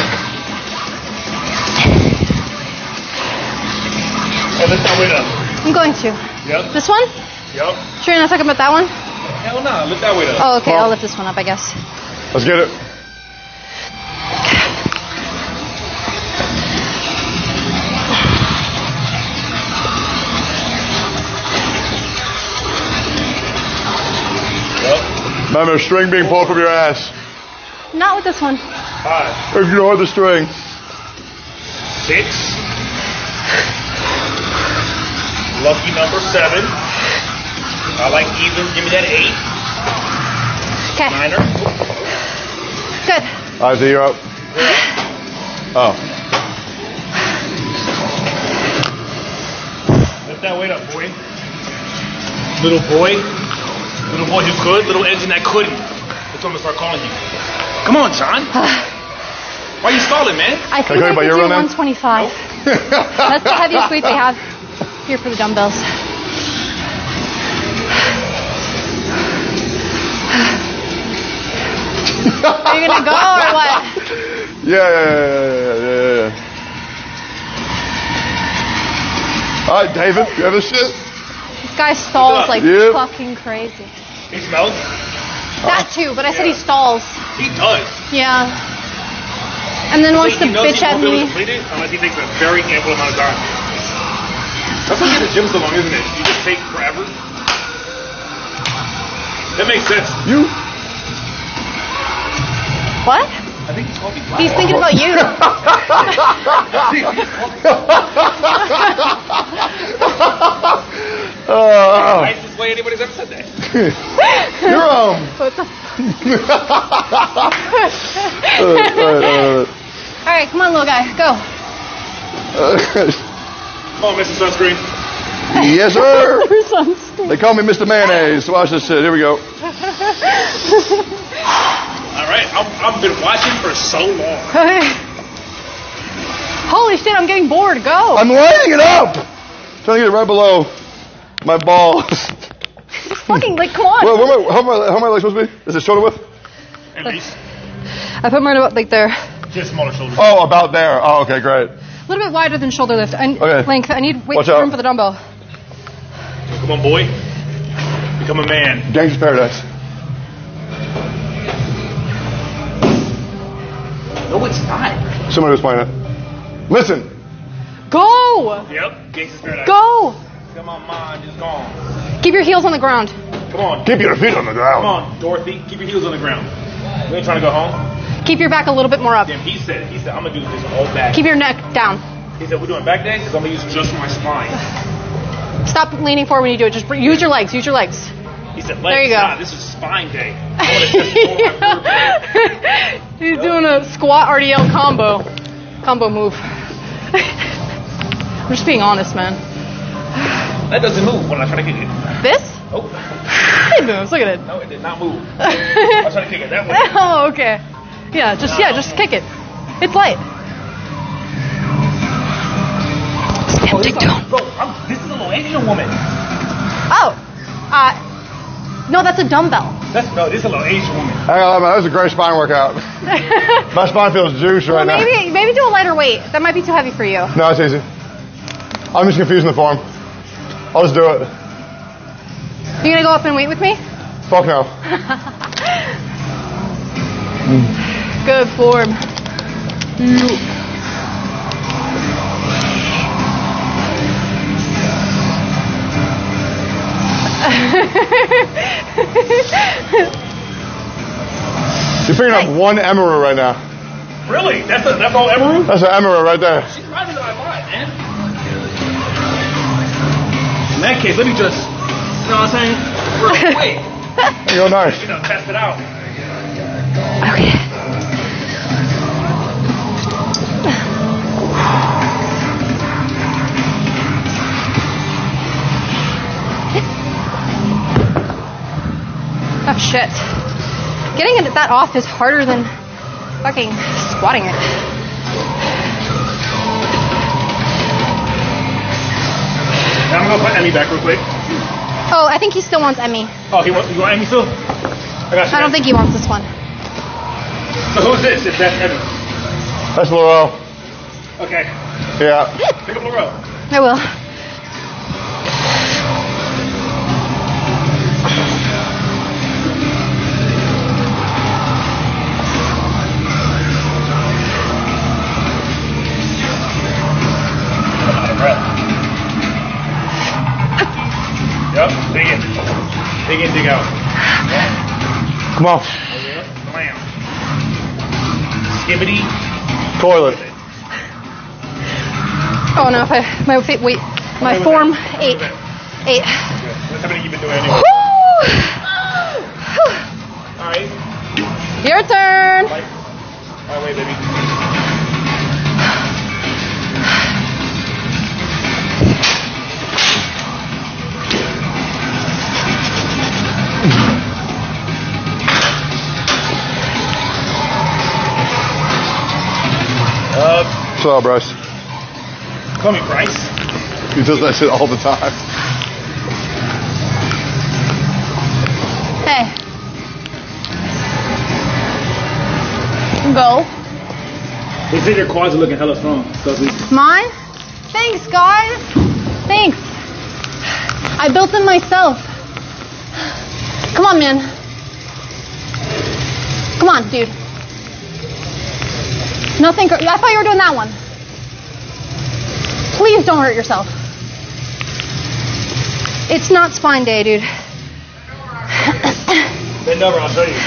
Speaker 2: That weight up.
Speaker 1: I'm going to.
Speaker 2: Yep.
Speaker 1: This one?
Speaker 2: Yep.
Speaker 1: Sure you're not talking about that one?
Speaker 9: Hell no, lift that weight up.
Speaker 1: Oh, okay.
Speaker 3: Well-
Speaker 1: I'll lift this one up, I guess.
Speaker 3: Let's get it.
Speaker 2: Yep.
Speaker 3: Remember, string being pulled from your ass.
Speaker 1: Not with this one.
Speaker 2: Five.
Speaker 3: Ignore the string.
Speaker 2: Six. Lucky number seven. I like even. Give me that eight.
Speaker 1: Okay.
Speaker 2: Niner.
Speaker 1: Good.
Speaker 3: All right, so you're up. Oh.
Speaker 2: Lift that weight up, boy. Little boy. Little boy who could. Little engine that couldn't. That's what I'm gonna start calling you. Come on, John. Uh, Why are you stalling, man?
Speaker 1: I think
Speaker 3: Can I
Speaker 1: I
Speaker 3: go by your
Speaker 1: do
Speaker 3: real name?
Speaker 1: 125. That's the heaviest weight they have here for the dumbbells. Are you gonna go or what?
Speaker 3: Yeah, yeah, yeah, yeah, yeah, yeah, yeah. All right, David, you have this shit?
Speaker 1: This guy stalls like
Speaker 3: Yep.
Speaker 1: fucking crazy.
Speaker 2: He smells.
Speaker 1: That too, but I said he stalls.
Speaker 2: He does.
Speaker 1: Yeah. And then wants to
Speaker 2: he knows
Speaker 1: bitch
Speaker 2: he
Speaker 1: at
Speaker 2: won't be able to
Speaker 1: me.
Speaker 2: complete it unless he takes a very ample amount of time. That's why you get the gym so long, isn't it? You just take forever. That makes sense.
Speaker 3: You?
Speaker 1: What?
Speaker 9: I think he's talking
Speaker 1: He's thinking about you.
Speaker 3: Oh,
Speaker 9: Nicest way anybody's ever said that.
Speaker 3: you're um.
Speaker 1: What the-
Speaker 3: uh, uh,
Speaker 1: All right, come on, little guy, go.
Speaker 3: uh,
Speaker 2: Come on, Mr. Sunscreen.
Speaker 3: yes, sir.
Speaker 1: Your
Speaker 3: They call me Mr. Mayonnaise. Watch this shit. Here we go.
Speaker 2: All right, I'm, I've been watching for so long.
Speaker 1: Holy shit, I'm getting bored. Go.
Speaker 3: I'm lighting it up. I'm Trying to get it right below my balls.
Speaker 1: fucking like, come on.
Speaker 3: Well, where am I, how, am I, how am I like supposed to be? Is it shoulder width?
Speaker 2: At least.
Speaker 1: I put mine about like there.
Speaker 2: Just smaller shoulders.
Speaker 3: Oh, about there. Oh, okay, great.
Speaker 1: A little bit wider than shoulder lift. I,
Speaker 3: Okay.
Speaker 1: Length. I need weight
Speaker 3: Watch
Speaker 1: room
Speaker 3: out.
Speaker 1: for the dumbbell.
Speaker 2: Come on, boy. Become a man.
Speaker 3: Gangsta's Paradise.
Speaker 9: No, it's not.
Speaker 3: Somebody was playing it. Listen.
Speaker 1: Go.
Speaker 2: Yep. Gangsta's paradise.
Speaker 1: Go.
Speaker 2: Come on, mom. Just gone.
Speaker 1: Keep your heels on the ground.
Speaker 2: Come on.
Speaker 3: Keep your feet on the ground.
Speaker 2: Come
Speaker 3: ground.
Speaker 2: on, Dorothy. Keep your heels on the ground. We ain't trying to go home.
Speaker 1: Keep your back a little bit more up.
Speaker 2: Damn, he said, he said, I'm gonna do this all back.
Speaker 1: Keep your neck down.
Speaker 2: He said, we're doing back day because I'm gonna use just my spine.
Speaker 1: Stop leaning forward when you do it. Just use your legs. Use your legs.
Speaker 2: He said.
Speaker 1: There you go.
Speaker 2: Nah, this is spine day. I want to just go my vertebrae.
Speaker 1: He's doing a squat RDL combo. Combo move. I'm just being honest, man.
Speaker 9: That doesn't move when I try to kick it.
Speaker 1: This?
Speaker 9: Oh,
Speaker 1: It moves. Look at it.
Speaker 9: no, it did not move. I was trying to kick it that way.
Speaker 1: oh, okay. Yeah, just yeah, just kick it. It's light.
Speaker 9: Oh,
Speaker 1: no, that's a dumbbell.
Speaker 9: That's no, this is a little Asian woman.
Speaker 3: Hang on. That was a great spine workout. My spine feels juice right
Speaker 1: well,
Speaker 3: now.
Speaker 1: maybe maybe do a lighter weight. That might be too heavy for you.
Speaker 3: No, it's easy. I'm just confusing the form. I'll just do it.
Speaker 1: You gonna go up and weight with me?
Speaker 3: Fuck no.
Speaker 1: Good form.
Speaker 3: You're picking up one emerald right now.
Speaker 2: Really? That's a, that's all Emerald?
Speaker 3: That's an emerald right there.
Speaker 9: She's driving to my mind, man. In that case, let me just, you know what I'm saying? Real quick.
Speaker 3: You're nice.
Speaker 2: You know, test it out.
Speaker 1: Okay. shit. Getting it that off is harder than fucking squatting it.
Speaker 2: I'm gonna put Emmy back real quick.
Speaker 1: Oh, I think he still wants Emmy.
Speaker 2: Oh, he wants you want Emmy still? I got you.
Speaker 1: I don't think he wants this one.
Speaker 2: So who's this? If that's Emmy.
Speaker 3: That's Laurel.
Speaker 2: Okay.
Speaker 3: Yeah.
Speaker 2: Pick up Laurel.
Speaker 1: I will.
Speaker 2: Dig in, dig out.
Speaker 3: Come on.
Speaker 2: Blam. Skibbity.
Speaker 3: Toilet.
Speaker 1: Oh no, if I my fa- wait, my
Speaker 2: was
Speaker 1: form
Speaker 2: that?
Speaker 1: eight,
Speaker 2: What
Speaker 1: eight.
Speaker 2: That's how many you've been doing anyway.
Speaker 1: Woo!
Speaker 2: Alright.
Speaker 1: Your turn.
Speaker 2: Alright, wait, baby.
Speaker 3: What's up, Bryce?
Speaker 2: Call me Bryce.
Speaker 3: He does that shit all the time.
Speaker 1: Hey. Go.
Speaker 2: They say your quads are looking hella strong. Dudley.
Speaker 1: Mine? Thanks, guys. Thanks. I built them myself. Come on, man. Come on, dude. Nothing. I thought you were doing that one. Please don't hurt yourself. It's not spine day, dude.
Speaker 2: Bend over, I'll show you.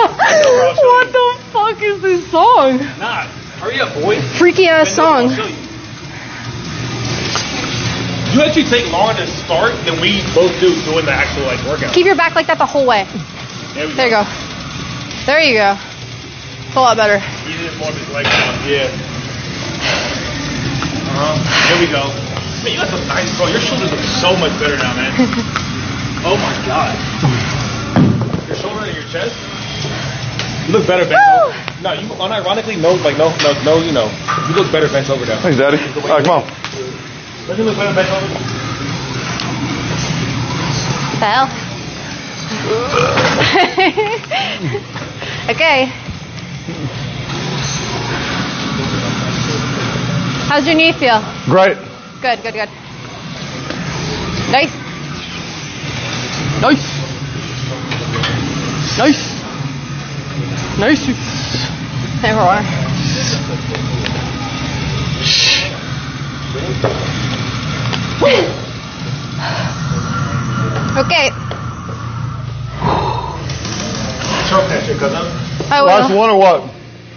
Speaker 1: what the fuck is this song?
Speaker 2: Nah. Hurry up, boy.
Speaker 1: Freaky ass
Speaker 2: Bend
Speaker 1: song.
Speaker 2: you. You actually take longer to start than we both do doing the actual like workout.
Speaker 1: Keep your back like that the whole way.
Speaker 2: There,
Speaker 1: There you go. There you go. It's a lot better.
Speaker 2: He didn't warm his legs down. Yeah. Uh huh. There we go. Man, you got some nice bro. Your shoulders look so much better now, man. oh my god. Your shoulder and your chest. You look better bent
Speaker 1: Woo!
Speaker 2: over. No, you unironically no, like no, no, no. You know, you look better bent over now.
Speaker 3: Thanks, Daddy. All right, come on.
Speaker 2: Doesn't look better bent over.
Speaker 1: Well. okay. How's your knee feel?
Speaker 3: Great.
Speaker 1: Good, good, good. Nice.
Speaker 12: Nice. Nice. Nice.
Speaker 1: There we are. Okay.
Speaker 2: Choke that shit, cuz
Speaker 1: I will.
Speaker 3: Last one or what?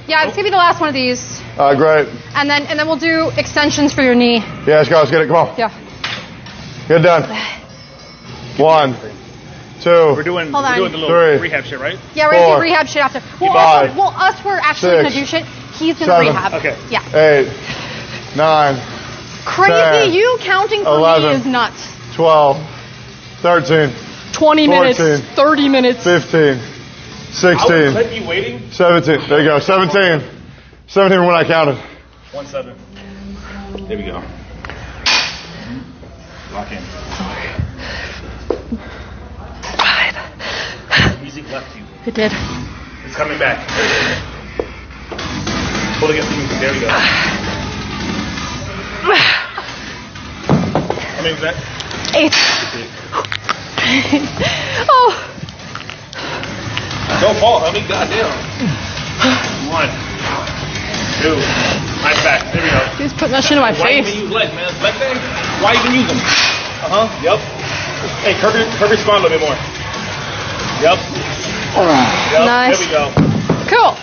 Speaker 1: Yeah, it's gonna be the last one of these,
Speaker 3: All right, great.
Speaker 1: and then and then we'll do extensions for your knee.
Speaker 3: Yeah, let's go. Let's get it. Come on.
Speaker 1: Yeah.
Speaker 3: Get it done. One, two,
Speaker 2: We're doing,
Speaker 1: Hold
Speaker 2: we're
Speaker 1: on.
Speaker 2: doing the little
Speaker 3: Three.
Speaker 2: rehab shit, right?
Speaker 1: Yeah, we're gonna do rehab shit after. Well,
Speaker 3: Five.
Speaker 1: also, well, us we're actually
Speaker 3: Six.
Speaker 1: gonna do shit. He's gonna
Speaker 3: Seven.
Speaker 1: rehab.
Speaker 2: Okay.
Speaker 1: Yeah.
Speaker 3: eight, nine,
Speaker 1: Crazy.
Speaker 3: Ten.
Speaker 1: you counting for
Speaker 3: Eleven.
Speaker 1: me is nuts.
Speaker 3: 12, 13,
Speaker 12: 20 minutes,
Speaker 3: 14.
Speaker 12: 30 minutes.
Speaker 3: 15,
Speaker 2: I would
Speaker 3: 16,
Speaker 2: let you waiting.
Speaker 3: 17. There you go. 17. 17 when I counted.
Speaker 2: One seven. There we go. Mm-hmm. Lock in. Five. Music left you.
Speaker 12: It did.
Speaker 2: It's coming back. Hold against the music. There we go. How many was that?
Speaker 1: Eight. oh.
Speaker 2: Don't fall, honey. Goddamn. One. Two. Nice back. There we go.
Speaker 12: He's putting that shit in my
Speaker 2: Why
Speaker 12: face.
Speaker 2: even use legs, man? Leg thing? Why even use them? Uh huh. Yep. Hey, curve your, curve your spine a little bit more. Yep. Yep.
Speaker 12: Nice.
Speaker 2: There we go.
Speaker 12: Cool.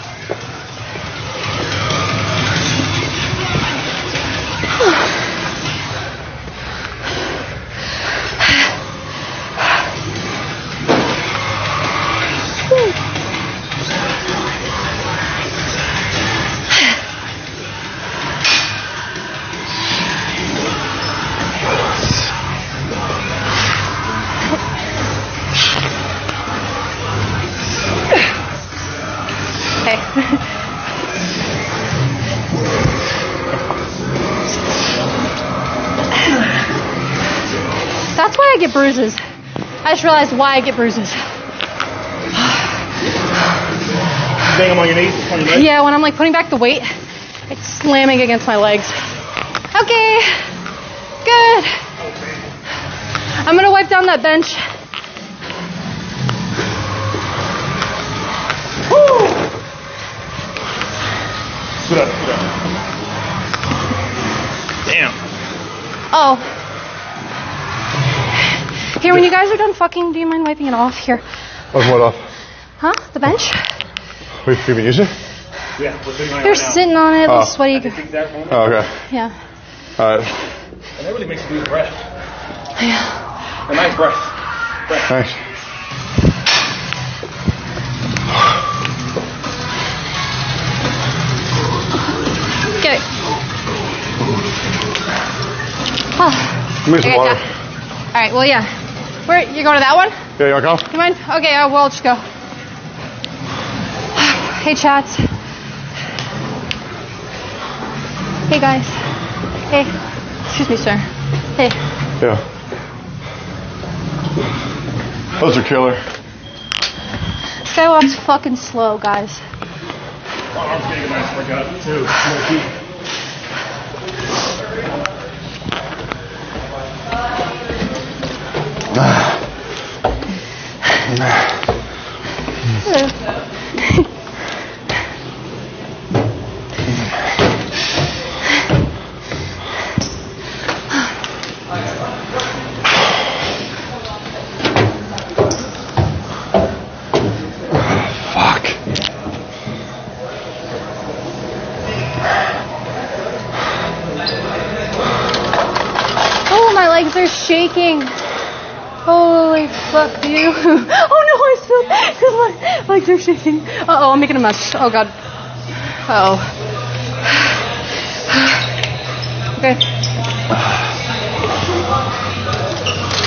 Speaker 1: Bruises. I just realized why I get bruises.
Speaker 2: Bang them on your knees, on your.
Speaker 1: Yeah, when I'm like putting back the weight, it's slamming against my legs. Okay, good. I'm gonna wipe down that bench.
Speaker 2: Scoot up, scoot up. Damn.
Speaker 1: Oh. Here, when you guys are done fucking, do you mind wiping it off? Here.
Speaker 3: Wiping what off?
Speaker 1: Huh? The bench?
Speaker 3: We you been using it?
Speaker 2: Yeah, we're sitting on it
Speaker 1: You're
Speaker 2: right
Speaker 1: sitting on it,
Speaker 3: Oh.
Speaker 1: little sweaty.
Speaker 2: Exact.
Speaker 3: Oh, okay.
Speaker 1: Yeah.
Speaker 3: All right.
Speaker 2: And that really makes you lose breath.
Speaker 1: Yeah.
Speaker 2: A nice breath.
Speaker 3: Thanks.
Speaker 1: Get it. Oh.
Speaker 3: Give me some
Speaker 1: Okay,
Speaker 3: water.
Speaker 1: yeah. All right. Well, yeah. Where you going to that one?
Speaker 3: Yeah, you want to come?
Speaker 1: You mind? Okay. Uh, I will just go. Hey, chats. Hey, guys. Hey. Excuse me, sir. Hey.
Speaker 3: Yeah. Those are killer.
Speaker 1: This guy walks fucking slow, guys.
Speaker 2: My arm's getting a nice workout, too. I'm gonna keep-
Speaker 3: Fuck.
Speaker 1: Oh, my legs are shaking. Holy fuck you. oh no, I spilled because my legs are shaking. Uh oh, I'm making a mess. Oh god. Uh oh. Okay.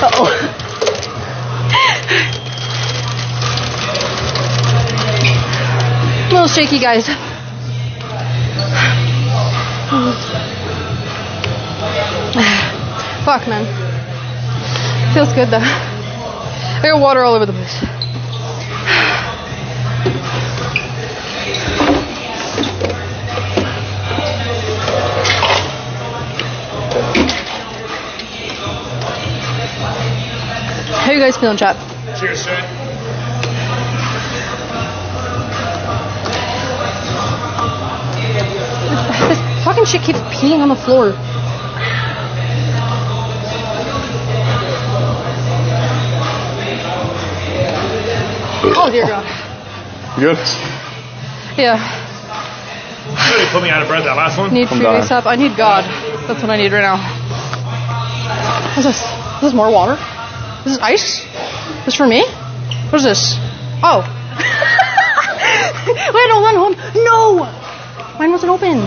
Speaker 1: Uh oh. a little shaky, guys. Fuck, man. Feels good though. I got water all over the place. How you guys?
Speaker 2: Cheers, sir.
Speaker 1: This fucking shit keeps peeing on the floor. Oh dear God.
Speaker 3: You good?
Speaker 1: Yeah.
Speaker 2: You really put me out of breath that last one.
Speaker 1: Need
Speaker 3: I'm
Speaker 1: food
Speaker 3: dying.
Speaker 1: ASAP. I need God. That's what I need right now. What's this? Is this more water? This is ice? This for me? What is this? Oh. Wait, hold on, hold on. No! Mine wasn't open.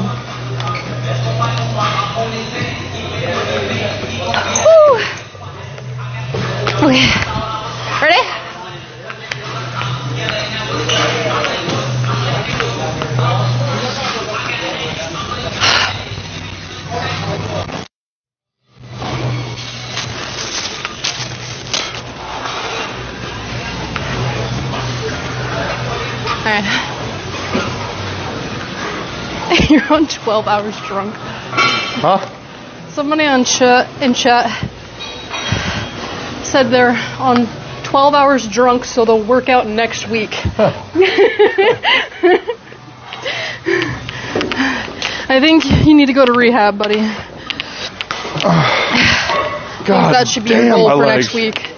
Speaker 1: On 12 hours drunk.
Speaker 3: Huh?
Speaker 1: Somebody on chat in chat said they're on 12 hours drunk, so they'll work out next week. Huh. I think you need to go to rehab, buddy.
Speaker 3: God
Speaker 1: that should be
Speaker 3: damn,
Speaker 1: a goal for
Speaker 3: legs.
Speaker 1: next week.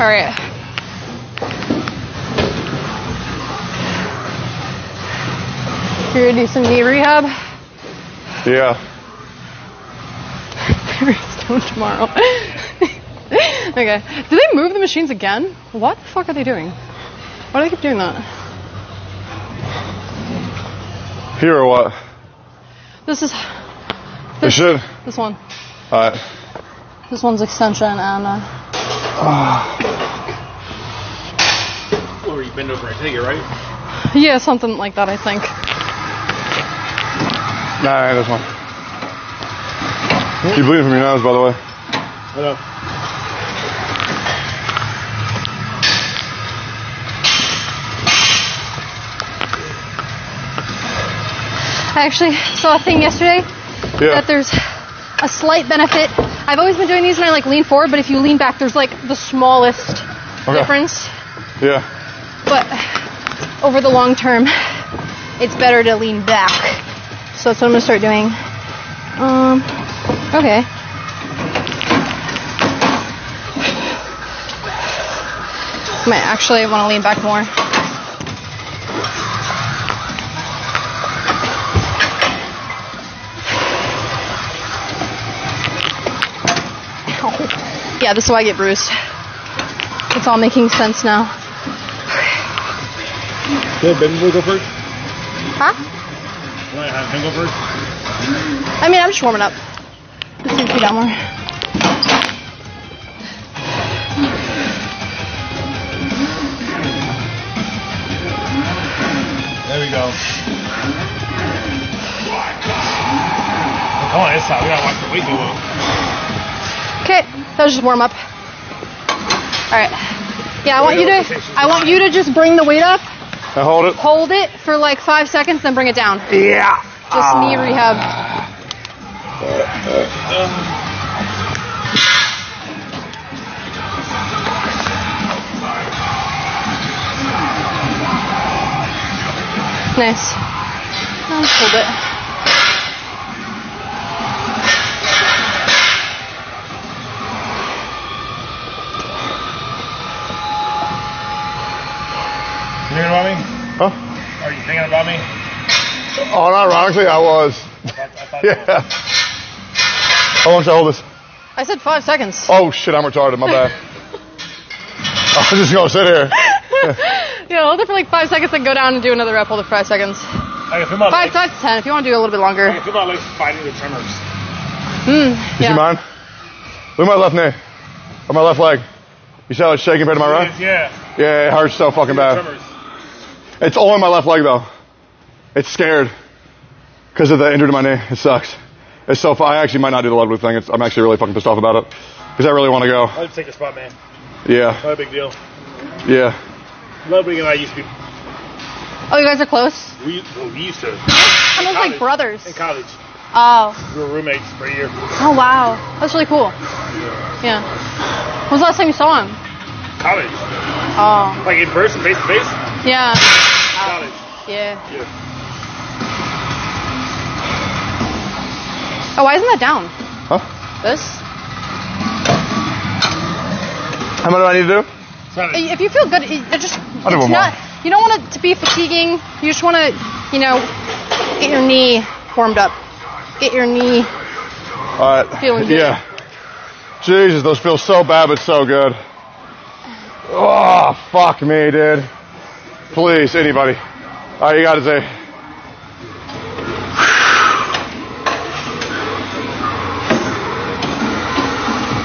Speaker 1: All right. You ready to do some knee rehab?
Speaker 3: Yeah.
Speaker 1: It's going tomorrow. okay. Do they move the machines again? What the fuck are they doing? Why do they keep doing that?
Speaker 3: Here or what?
Speaker 1: This is
Speaker 3: They should.
Speaker 1: this one.
Speaker 3: Alright.
Speaker 1: This one's extension and uh,
Speaker 2: Or you bend over and take it, right?
Speaker 1: yeah, something like that. I think.
Speaker 3: Nah, that's one. You're bleeding from your nose, by the way.
Speaker 2: I know.
Speaker 1: I actually saw a thing yesterday
Speaker 3: Yeah.
Speaker 1: that there's a slight benefit. I've always been doing these and I like lean forward, but if you lean back, there's like the smallest
Speaker 3: Okay.
Speaker 1: difference.
Speaker 3: Yeah.
Speaker 1: But over the long term, it's better to lean back. So that's what I'm gonna start doing. Um, okay. Might actually want to lean back more. Ow. Yeah, this is why I get bruised. It's all making sense now.
Speaker 2: Okay, Ben, will go first.
Speaker 1: Huh?
Speaker 2: Want to have him go first?
Speaker 1: I mean, I'm just warming up. Let's see if we got more.
Speaker 2: There we go. Come on, this side. We gotta watch the weight go up.
Speaker 1: Okay, that was just warm up. All right. Yeah, I want you to. I want you to just bring the weight up,
Speaker 3: Now hold it.
Speaker 1: hold it for like five seconds, then bring it down. Yeah. Just knee ah. rehab. Nice. Now hold it.
Speaker 2: About me?
Speaker 3: Huh?
Speaker 2: Are you thinking about me?
Speaker 3: Oh, not ironically, I was.
Speaker 2: I thought, I thought
Speaker 3: Yeah. How long should I hold this?
Speaker 1: I said five seconds.
Speaker 3: Oh shit, I'm retarded. My bad. I was just gonna sit here.
Speaker 1: Yeah, hold it for like five seconds, then go down and do another rep. Hold it for five seconds.
Speaker 2: I can feel my
Speaker 1: Five,
Speaker 2: legs.
Speaker 1: five to ten. If you want to do a little bit longer.
Speaker 2: can feel my legs fighting the tremors.
Speaker 1: Hmm.
Speaker 3: You see mine? Look at my left knee. Or my left leg. You see how it's shaking compared to my right?
Speaker 2: Yeah.
Speaker 3: Yeah, it hurts so fucking bad.
Speaker 2: Tremors.
Speaker 3: It's only my left leg though. It's scared because of the injury to my knee. It sucks. It's so. fu- I actually might not do the lead loop thing. It's, I'm actually really fucking pissed off about it because I really want to go.
Speaker 2: I'll just take the spot, man.
Speaker 3: Yeah,
Speaker 2: Not a big deal.
Speaker 3: yeah.
Speaker 2: Ludwig and I used to be.
Speaker 1: Oh, you guys are close.
Speaker 2: We, well, we used to.
Speaker 1: Almost like brothers.
Speaker 2: In college.
Speaker 1: Oh.
Speaker 2: We were roommates for a year.
Speaker 1: Oh wow. That's really cool. Yeah. When was the last time you saw him?
Speaker 2: College.
Speaker 1: Oh.
Speaker 2: Like in person, face to face.
Speaker 1: Yeah.
Speaker 2: College.
Speaker 1: Yeah.
Speaker 2: Yeah.
Speaker 1: Oh, why isn't that down?
Speaker 3: Huh?
Speaker 1: This?
Speaker 3: How much do I need to do?
Speaker 2: Sorry.
Speaker 1: If you feel good, it it just
Speaker 3: I'll do
Speaker 1: it's
Speaker 3: one
Speaker 1: not.
Speaker 3: more.
Speaker 1: You don't want it to be fatiguing. You just want to, you know, get your knee warmed up. Get your knee.
Speaker 3: All right.
Speaker 1: Feeling good.
Speaker 3: Yeah. Jesus, those feel so bad but so good. Oh, fuck me, dude. Please, anybody. All right, you got to say.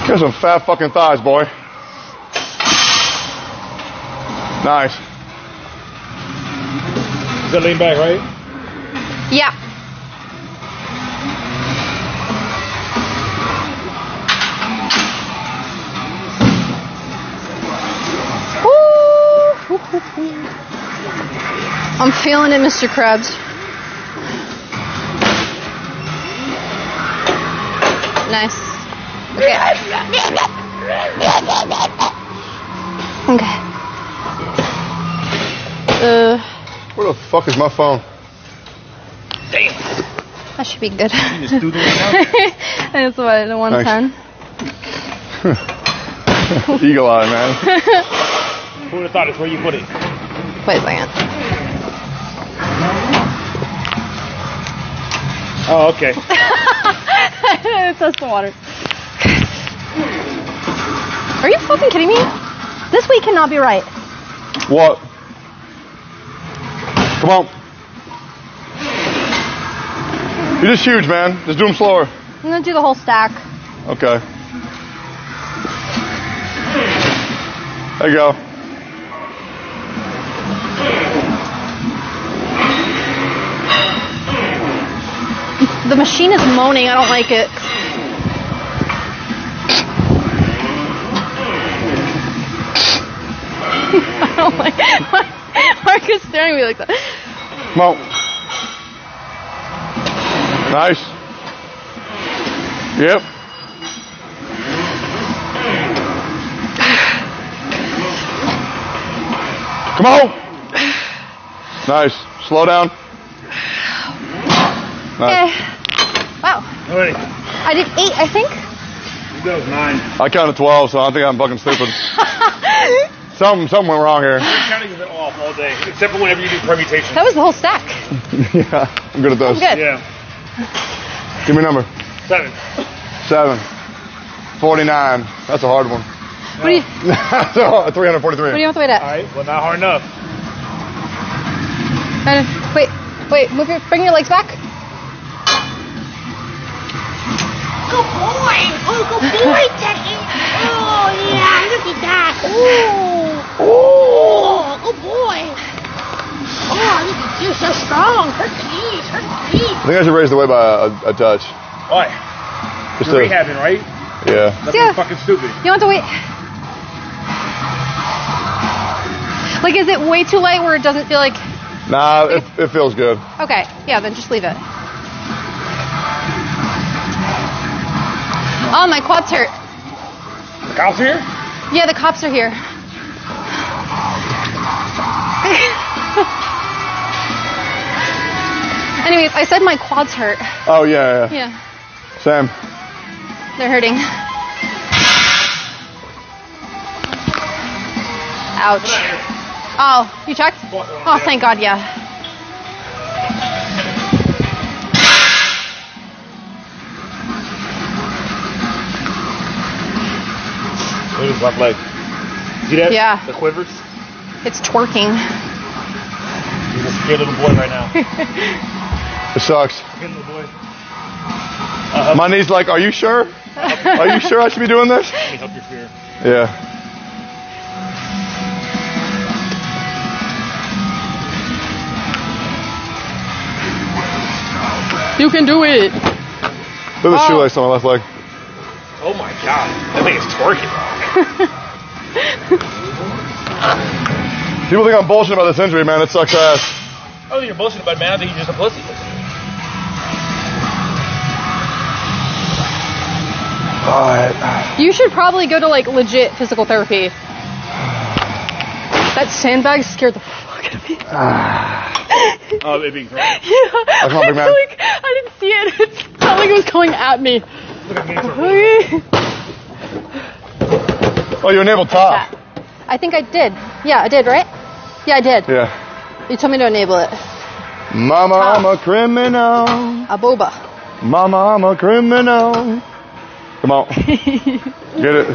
Speaker 3: Get some fat fucking thighs, boy. Nice.
Speaker 2: Is that lean back, right?
Speaker 1: Yeah. I'm feeling it, Mr. Krabs. Nice. Okay. Okay. Uh,
Speaker 3: Where the fuck is my phone? Damn.
Speaker 1: that should be good.
Speaker 2: just do the right
Speaker 1: That's what, the 110?
Speaker 3: Eagle eye, man.
Speaker 2: Who would have thought it's where you put it?
Speaker 1: Wait a second.
Speaker 2: Oh, okay.
Speaker 1: it's just the water. Are you fucking kidding me? This week cannot be right.
Speaker 3: What? Come on. You're just huge, man. Just do them slower.
Speaker 1: I'm gonna do the whole stack.
Speaker 3: Okay. There you go.
Speaker 1: The machine is moaning. I don't like it. I don't like Mark is staring at me like that.
Speaker 3: On. Nice. Yep. Come on. Nice. Slow down.
Speaker 1: Okay. Eh.
Speaker 3: Nice.
Speaker 1: Wow. I did eight, I think.
Speaker 2: That was nine.
Speaker 3: I counted 12, so I think I'm fucking stupid. Something, something went wrong here.
Speaker 2: Counting is off all day, except for whenever you do permutations.
Speaker 1: That was the whole stack.
Speaker 3: yeah, I'm good at those.
Speaker 1: I'm Good.
Speaker 2: Yeah.
Speaker 3: Give me a number.
Speaker 2: Seven.
Speaker 3: Seven. 49. That's a hard one.
Speaker 1: What do you,
Speaker 3: so, 343.
Speaker 1: what do you want the weight
Speaker 2: All
Speaker 1: at?
Speaker 2: right. Well, not hard enough.
Speaker 1: Uh, wait, wait, move your, bring your legs back.
Speaker 11: Good boy. Oh, good boy, Teddy. Oh, yeah. Look at that. Oh. Oh, good boy. Oh, look at you. So strong. Her teeth. Her teeth.
Speaker 3: I think I should raise the weight by a, a touch.
Speaker 2: Why?
Speaker 3: Just
Speaker 2: You're
Speaker 3: to,
Speaker 2: rehabbing, right?
Speaker 3: yeah.
Speaker 2: That's
Speaker 1: Yeah.
Speaker 2: fucking stupid.
Speaker 1: You want the weight? Like, is it way too light where it doesn't feel like.
Speaker 3: Nah, it, it feels good.
Speaker 1: Okay, yeah, then just leave it. Oh, my quads hurt.
Speaker 2: The cops here?
Speaker 1: Yeah, the cops are here. Anyways, I said my quads hurt.
Speaker 3: Oh, yeah, yeah.
Speaker 1: Yeah,
Speaker 3: Sam.
Speaker 1: they're hurting. Ouch. Oh, you checked? Oh, thank God, yeah.
Speaker 2: Look at his left leg. See that?
Speaker 1: Yeah.
Speaker 2: The quivers?
Speaker 1: It's twerking.
Speaker 2: He's a scared little boy right now.
Speaker 3: It sucks.
Speaker 2: Scared little boy. Uh-huh.
Speaker 3: My knee's like, are you sure? Are you sure I should be doing this?
Speaker 2: Let me help your fear.
Speaker 3: Yeah.
Speaker 12: You can do it.
Speaker 3: Look at the
Speaker 1: Oh.
Speaker 3: shoelace on my left leg.
Speaker 2: Oh my god. That thing is twerking.
Speaker 3: People think I'm bullshit about this injury, man. It sucks ass.
Speaker 2: I don't think you're bullshit about it, man. I think you're just a pussy.
Speaker 3: Alright.
Speaker 1: You should probably go to like legit physical therapy. That sandbag scared the fuck out of me.
Speaker 2: Oh, it being thrown.
Speaker 1: Yeah.
Speaker 3: come on, big
Speaker 1: I like I didn't see it. It felt like it was coming at me.
Speaker 2: Look at me. it's a-
Speaker 3: Oh, you enabled top.
Speaker 1: I think I did. Yeah, I did, right? Yeah, I did.
Speaker 3: Yeah.
Speaker 1: You told me to enable it.
Speaker 3: Mama, I'm a criminal.
Speaker 1: A boba.
Speaker 3: Mama, I'm a criminal. Come on. Get it.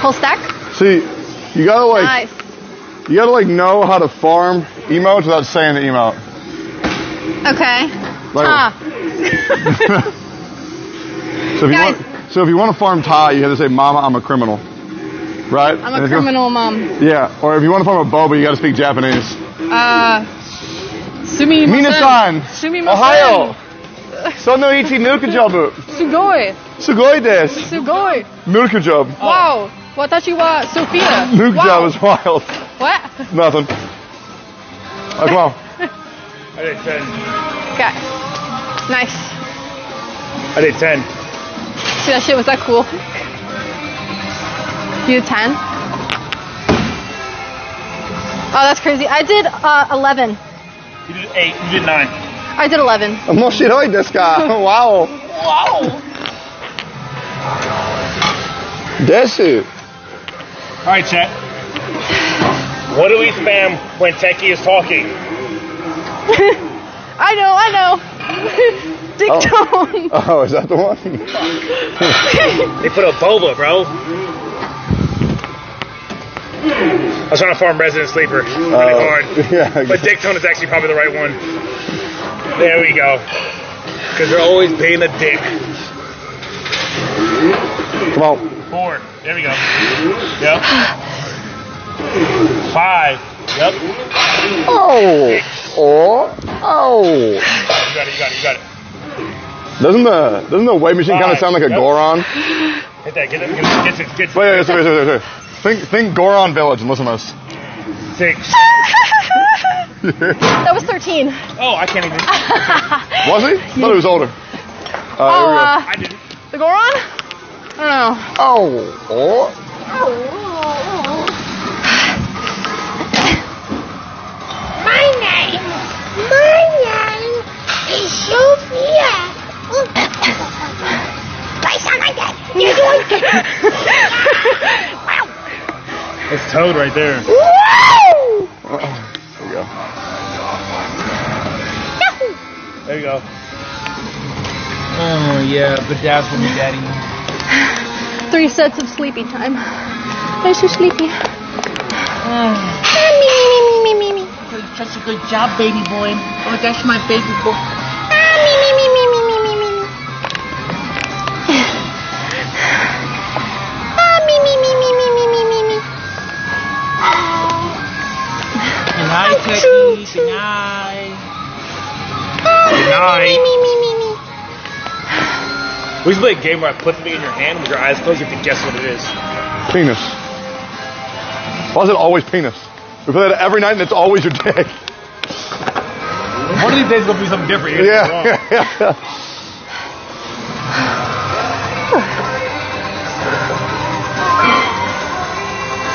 Speaker 1: Whole stack?
Speaker 3: See, you gotta like,
Speaker 1: nice.
Speaker 3: You gotta like know how to farm emotes without saying the emote.
Speaker 1: Okay.
Speaker 3: Like,
Speaker 1: Huh.
Speaker 3: So if you want, so if you want to farm Thai, you have to say, "Mama, I'm a criminal," right?
Speaker 1: I'm
Speaker 3: And
Speaker 1: a criminal mom.
Speaker 3: Yeah, or if you want to farm a boba, you got to speak Japanese.
Speaker 12: Uh, sumi
Speaker 3: Minasan,
Speaker 12: Sumi
Speaker 3: Ohio. Sono ichi milk job.
Speaker 12: Sugoi.
Speaker 3: Sugoi desu.
Speaker 12: Sugoi.
Speaker 3: Milkajob.
Speaker 12: Wow. Watashi wa Sophia.
Speaker 3: Milk
Speaker 12: wow.
Speaker 3: is wild.
Speaker 12: What?
Speaker 3: Nothing. Oh, come on.
Speaker 2: I did 10.
Speaker 1: Okay. Nice.
Speaker 2: I did 10.
Speaker 1: See, that shit was that cool. You did 10? Oh, that's crazy. I did uh, 11.
Speaker 2: You did 8. You did 9.
Speaker 1: I did 11.
Speaker 3: I'm not shit this guy. wow.
Speaker 1: Wow.
Speaker 3: That's it.
Speaker 2: All right, chat. What do we spam when Techie is talking?
Speaker 1: I know, I know. Dictone.
Speaker 3: Oh. oh, is that the one?
Speaker 2: They put a boba, bro. I was trying to farm Resident Sleeper really
Speaker 3: Oh,
Speaker 2: hard.
Speaker 3: yeah.
Speaker 2: But Dictone is actually probably the right one. There we go. Because they're always being a dick.
Speaker 3: Come on.
Speaker 2: Four. There we go. Yep. Five. Yep.
Speaker 3: Oh. Oh. Oh.
Speaker 2: You got it. You got it. You got it.
Speaker 3: Doesn't the doesn't the weight machine kind of sound like a
Speaker 2: Yep.
Speaker 3: Goron?
Speaker 2: Hit that. Get it. Get it. Get it. Get it.
Speaker 3: Wait, wait, wait, wait, wait, wait. Think think Goron Village and listen to us.
Speaker 2: Six.
Speaker 1: That was 13.
Speaker 2: Oh, I can't even.
Speaker 3: Was he? I thought he was older. Uh,
Speaker 1: Oh,
Speaker 3: here we go.
Speaker 1: uh,
Speaker 2: I didn't.
Speaker 1: the Goron? I don't know.
Speaker 3: Oh. Oh.
Speaker 11: My name, my name is Sophia. I sound like that. You're doing Wow.
Speaker 2: It's Toad right there.
Speaker 11: Woo!
Speaker 3: There you go.
Speaker 2: There you go. Oh yeah, bedazzle me, daddy.
Speaker 1: Three sets of sleepy time. I'm so sleepy.
Speaker 11: Oh. Me, me, me, me, me, me.
Speaker 13: Such a good job, baby boy. Oh, that's my baby boy.
Speaker 11: Ah, me, me, me, me, me, me, me, me, me. Ah, me, me, me, me, me, me, me, me, me.
Speaker 13: Good night, Techie. Good night.
Speaker 11: Ah,
Speaker 2: Good night.
Speaker 11: me, me, me, me, me.
Speaker 2: We used to play a game where I put something in your hand with your eyes closed. You have to guess what it is.
Speaker 3: Penis. Why is it always penis? We play that every night and it's always your day.
Speaker 2: One of these days, it's gonna be something different. You're
Speaker 3: Yeah.
Speaker 2: get it.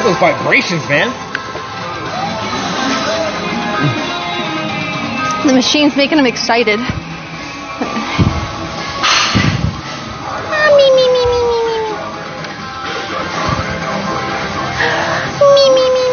Speaker 2: Those vibrations, man.
Speaker 1: The machine's making him excited.
Speaker 11: Ah, me, me, me. Me, me, me, me, me, me,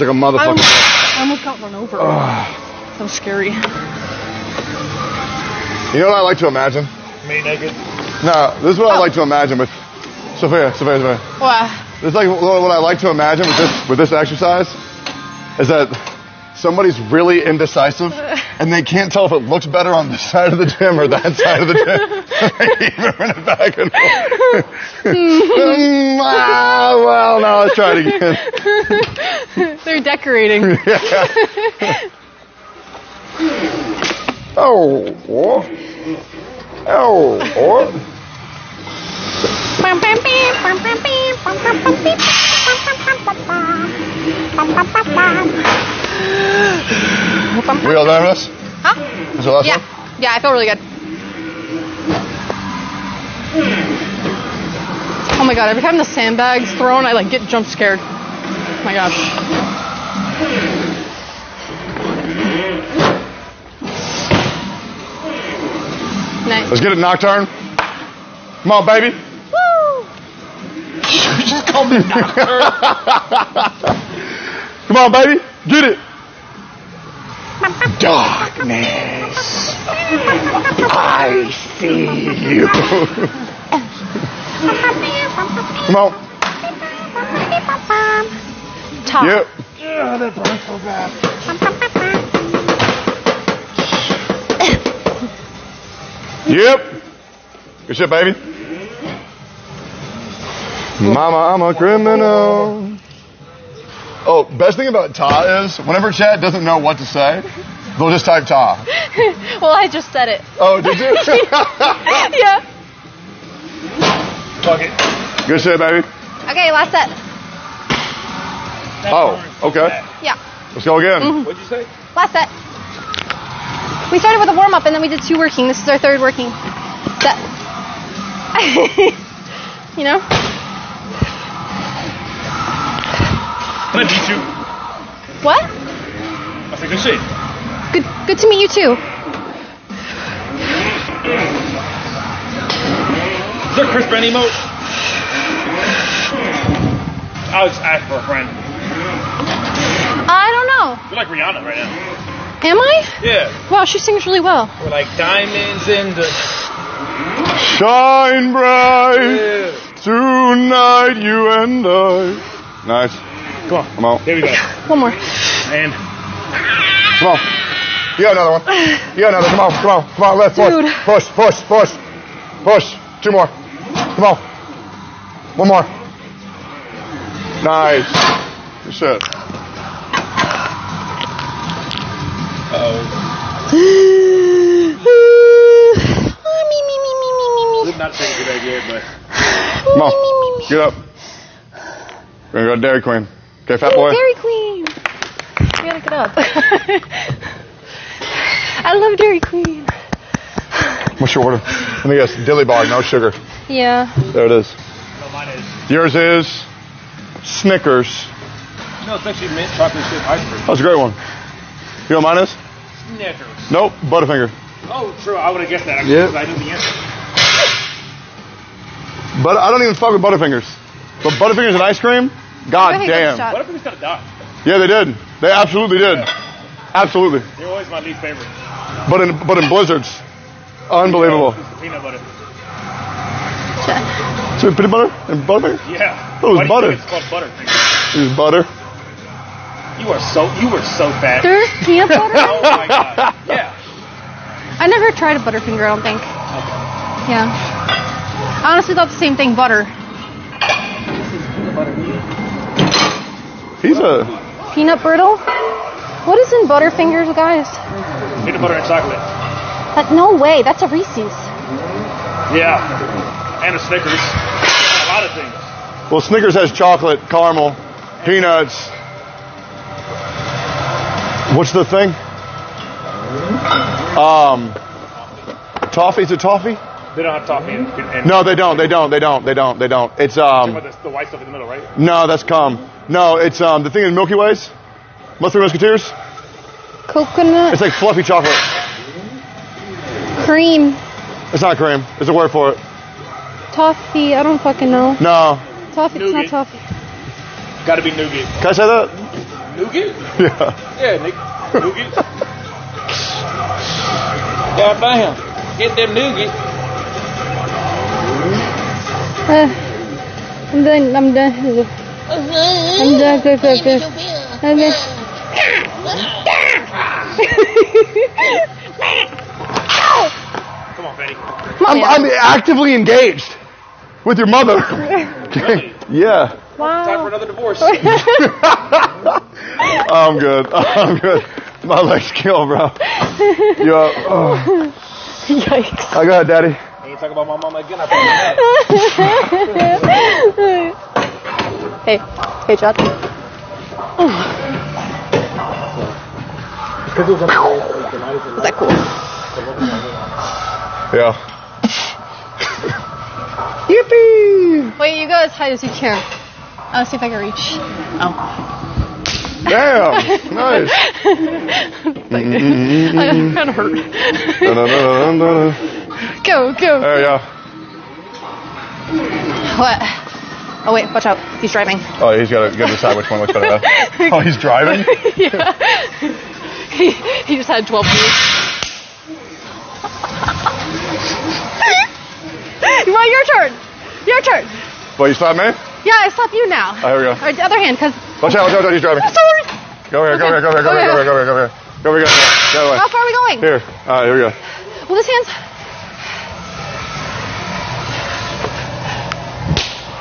Speaker 1: Whoa.
Speaker 3: That hurts like a
Speaker 1: I
Speaker 3: motherfucker.
Speaker 1: almost, I almost got run over.
Speaker 3: Ah.
Speaker 1: That was scary.
Speaker 3: You know what I like to imagine?
Speaker 2: Me naked.
Speaker 3: No, this is what I like to imagine with Sophia, Sophia, Sophia.
Speaker 1: Wow.
Speaker 3: This is like what what I like to imagine with this with this exercise is that somebody's really indecisive and they can't tell if it looks better on this side of the gym or that side of the gym. they keep moving it back and forth. Mm, ah, well, now let's try it again.
Speaker 1: They're decorating.
Speaker 3: Oh, oh, oh, oh. We all done with this?
Speaker 1: Huh?
Speaker 3: Is the last
Speaker 1: Yeah.
Speaker 3: one?
Speaker 1: Yeah, I feel really good. Oh my god, every time the sandbag's thrown, I like get jump scared. Oh my gosh. Nice.
Speaker 3: Let's get it, Nocturne. Come on, baby.
Speaker 1: Woo!
Speaker 13: Just call me doctor.
Speaker 3: Come on, baby. Get it. Darkness. I see you. Come on.
Speaker 1: Top.
Speaker 3: Yep. Yep. Good shit, baby. Mama, I'm a criminal. Oh, best thing about Ta is whenever Chad doesn't know what to say, they'll just type Ta.
Speaker 1: well, I just said it.
Speaker 3: Oh, did you?
Speaker 1: yeah.
Speaker 2: Fuck it.
Speaker 3: Good shit, baby.
Speaker 1: Okay, last set.
Speaker 3: Oh, okay.
Speaker 1: Yeah.
Speaker 3: Let's go again. Mm-hmm.
Speaker 2: What'd you say?
Speaker 1: Last set. We started with a warm up and then we did two working. This is our third working set. you know?
Speaker 2: Can I beat you?
Speaker 1: What?
Speaker 2: I said good shit.
Speaker 1: Good good to meet you too.
Speaker 2: Is there a Chris Benny emote? I'll just ask for a friend.
Speaker 1: I don't know.
Speaker 2: You're like Rihanna right now.
Speaker 1: Am I?
Speaker 2: Yeah.
Speaker 1: Wow, she sings really well.
Speaker 2: We're like diamonds in the.
Speaker 3: Shine bright tonight, you and I. Nice.
Speaker 2: Come on.
Speaker 3: Come on.
Speaker 2: Here we go.
Speaker 1: One more.
Speaker 2: And
Speaker 3: Come on. You got another one. You got another. Come on. Come on. Come on. Let's push.
Speaker 1: Dude.
Speaker 3: Push. Push. Push. Push. Two more. Come on. One more. Nice. Good shit.
Speaker 2: did not take a good idea, but
Speaker 3: Come on. Get up. We're gonna go to Dairy Queen. Okay, fat boy.
Speaker 1: Dairy Queen. You gotta get up. I love Dairy Queen.
Speaker 3: What's your order? Let me guess. Dilly bar, no sugar.
Speaker 1: Yeah.
Speaker 3: There it is.
Speaker 2: no, mine is.
Speaker 3: Yours is Snickers.
Speaker 2: No, it's actually mint chocolate chip ice cream.
Speaker 3: That's a great one. You know what mine is?
Speaker 2: Snickers.
Speaker 3: Nope. Butterfinger.
Speaker 2: Oh, true. I would have guessed that actually
Speaker 3: Yeah.
Speaker 2: because I knew the answer.
Speaker 3: But I don't even fuck with Butterfingers. But Butterfingers and ice cream? God
Speaker 1: I think
Speaker 3: damn.
Speaker 2: What if it's got a dot?
Speaker 3: Yeah, they did. They absolutely did. Absolutely.
Speaker 2: They're always my least favorite.
Speaker 3: But in but in blizzards, unbelievable.
Speaker 2: It's peanut butter.
Speaker 3: Sweet peanut butter and butter.
Speaker 2: Yeah.
Speaker 3: It was
Speaker 2: Why do you
Speaker 3: butter.
Speaker 2: think It's called butter.
Speaker 3: Use butter.
Speaker 2: You are so you were so fat.
Speaker 1: There's peanut butter?
Speaker 2: Oh my god. Yeah.
Speaker 1: I never tried a Butterfinger, I don't think. Yeah. I honestly thought the same thing, butter.
Speaker 3: He's a
Speaker 1: Peanut brittle? What is in Butterfingers, guys?
Speaker 2: Peanut butter and chocolate.
Speaker 1: That, no way, that's a Reese's.
Speaker 2: Yeah. And a Snickers. A lot of things.
Speaker 3: well. Snickers has chocolate, caramel, peanuts. What's the thing? Um, toffee. Is it toffee?
Speaker 2: They don't have toffee and, and
Speaker 3: No, they don't. They don't. They don't. They don't. They don't. It's um.
Speaker 2: But the, the white stuff in the middle, right?
Speaker 3: No, that's cum. No, it's um the thing in Milky Ways. Three Musketeers.
Speaker 1: Coconut
Speaker 3: It's like fluffy chocolate.
Speaker 1: cream.
Speaker 3: It's not cream. There's a word for it.
Speaker 1: Toffee, I don't fucking know.
Speaker 3: No.
Speaker 1: Toffee, it's not toffee.
Speaker 2: Gotta be nougat.
Speaker 3: Can I say that?
Speaker 2: Nougat?
Speaker 3: Yeah.
Speaker 2: Yeah, Nick. Nougat. God damn. Get them nougat.
Speaker 1: Uh, I'm done, I'm done. I'm done, good, good, good. Okay.
Speaker 2: Come on, Betty.
Speaker 1: Come on,
Speaker 3: I'm,
Speaker 1: man.
Speaker 3: I'm actively engaged with your mother. yeah.
Speaker 2: Time for
Speaker 1: Wow.
Speaker 2: another divorce.
Speaker 3: I'm good. I'm good. My legs kill, bro. Yo. Oh.
Speaker 1: Yikes.
Speaker 3: I got it, daddy.
Speaker 2: Ain't talking about my mama again. I probably
Speaker 1: hey, hey, Chad. Is that cool?
Speaker 3: Yeah. Yippee!
Speaker 1: Wait, you go as high as you can. I'll see if I can reach. Oh.
Speaker 3: Damn. Nice.
Speaker 1: I'm kind of hurt. Go, go.
Speaker 3: There you go.
Speaker 1: What? Oh wait, watch out. He's driving.
Speaker 3: Oh, he's got to decide which one looks better. Oh, he's driving?
Speaker 1: yeah. he, he just had 12 views. well, your turn. Your turn.
Speaker 3: Well, you stop me?
Speaker 1: Yeah, I stop you now.
Speaker 3: Oh, here we go.
Speaker 1: Or the other hand, because.
Speaker 3: Watch out, watch out, watch out, he's driving.
Speaker 1: Sorry.
Speaker 3: Go here, go here, go here, go here, go here, go here, go here. Go here, go here. The other way.
Speaker 1: How far are we going?
Speaker 3: Here. All right, here we go.
Speaker 1: Well, this hand's.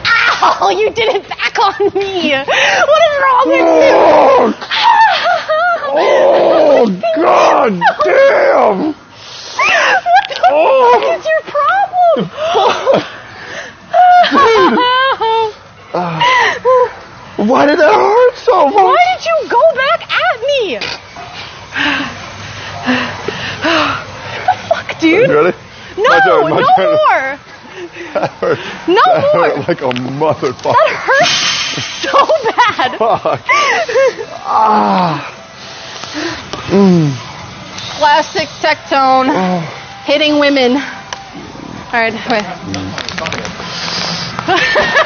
Speaker 1: Ow! You did it back on me. What is wrong with you?
Speaker 3: Oh, oh God damn!
Speaker 1: What the fuck oh. is your problem?
Speaker 3: Why did that hurt so much?
Speaker 1: Why did you go back at me? what the fuck, dude?
Speaker 3: Ready?
Speaker 1: No,
Speaker 3: My turn, my
Speaker 1: no
Speaker 3: turn.
Speaker 1: more.
Speaker 3: That hurt.
Speaker 1: No
Speaker 3: that
Speaker 1: more.
Speaker 3: hurt like a motherfucker.
Speaker 1: That hurts so bad.
Speaker 3: Fuck. Ah. Mm.
Speaker 1: Classic Tectone.
Speaker 3: Oh.
Speaker 1: Hitting women. Alright, wait.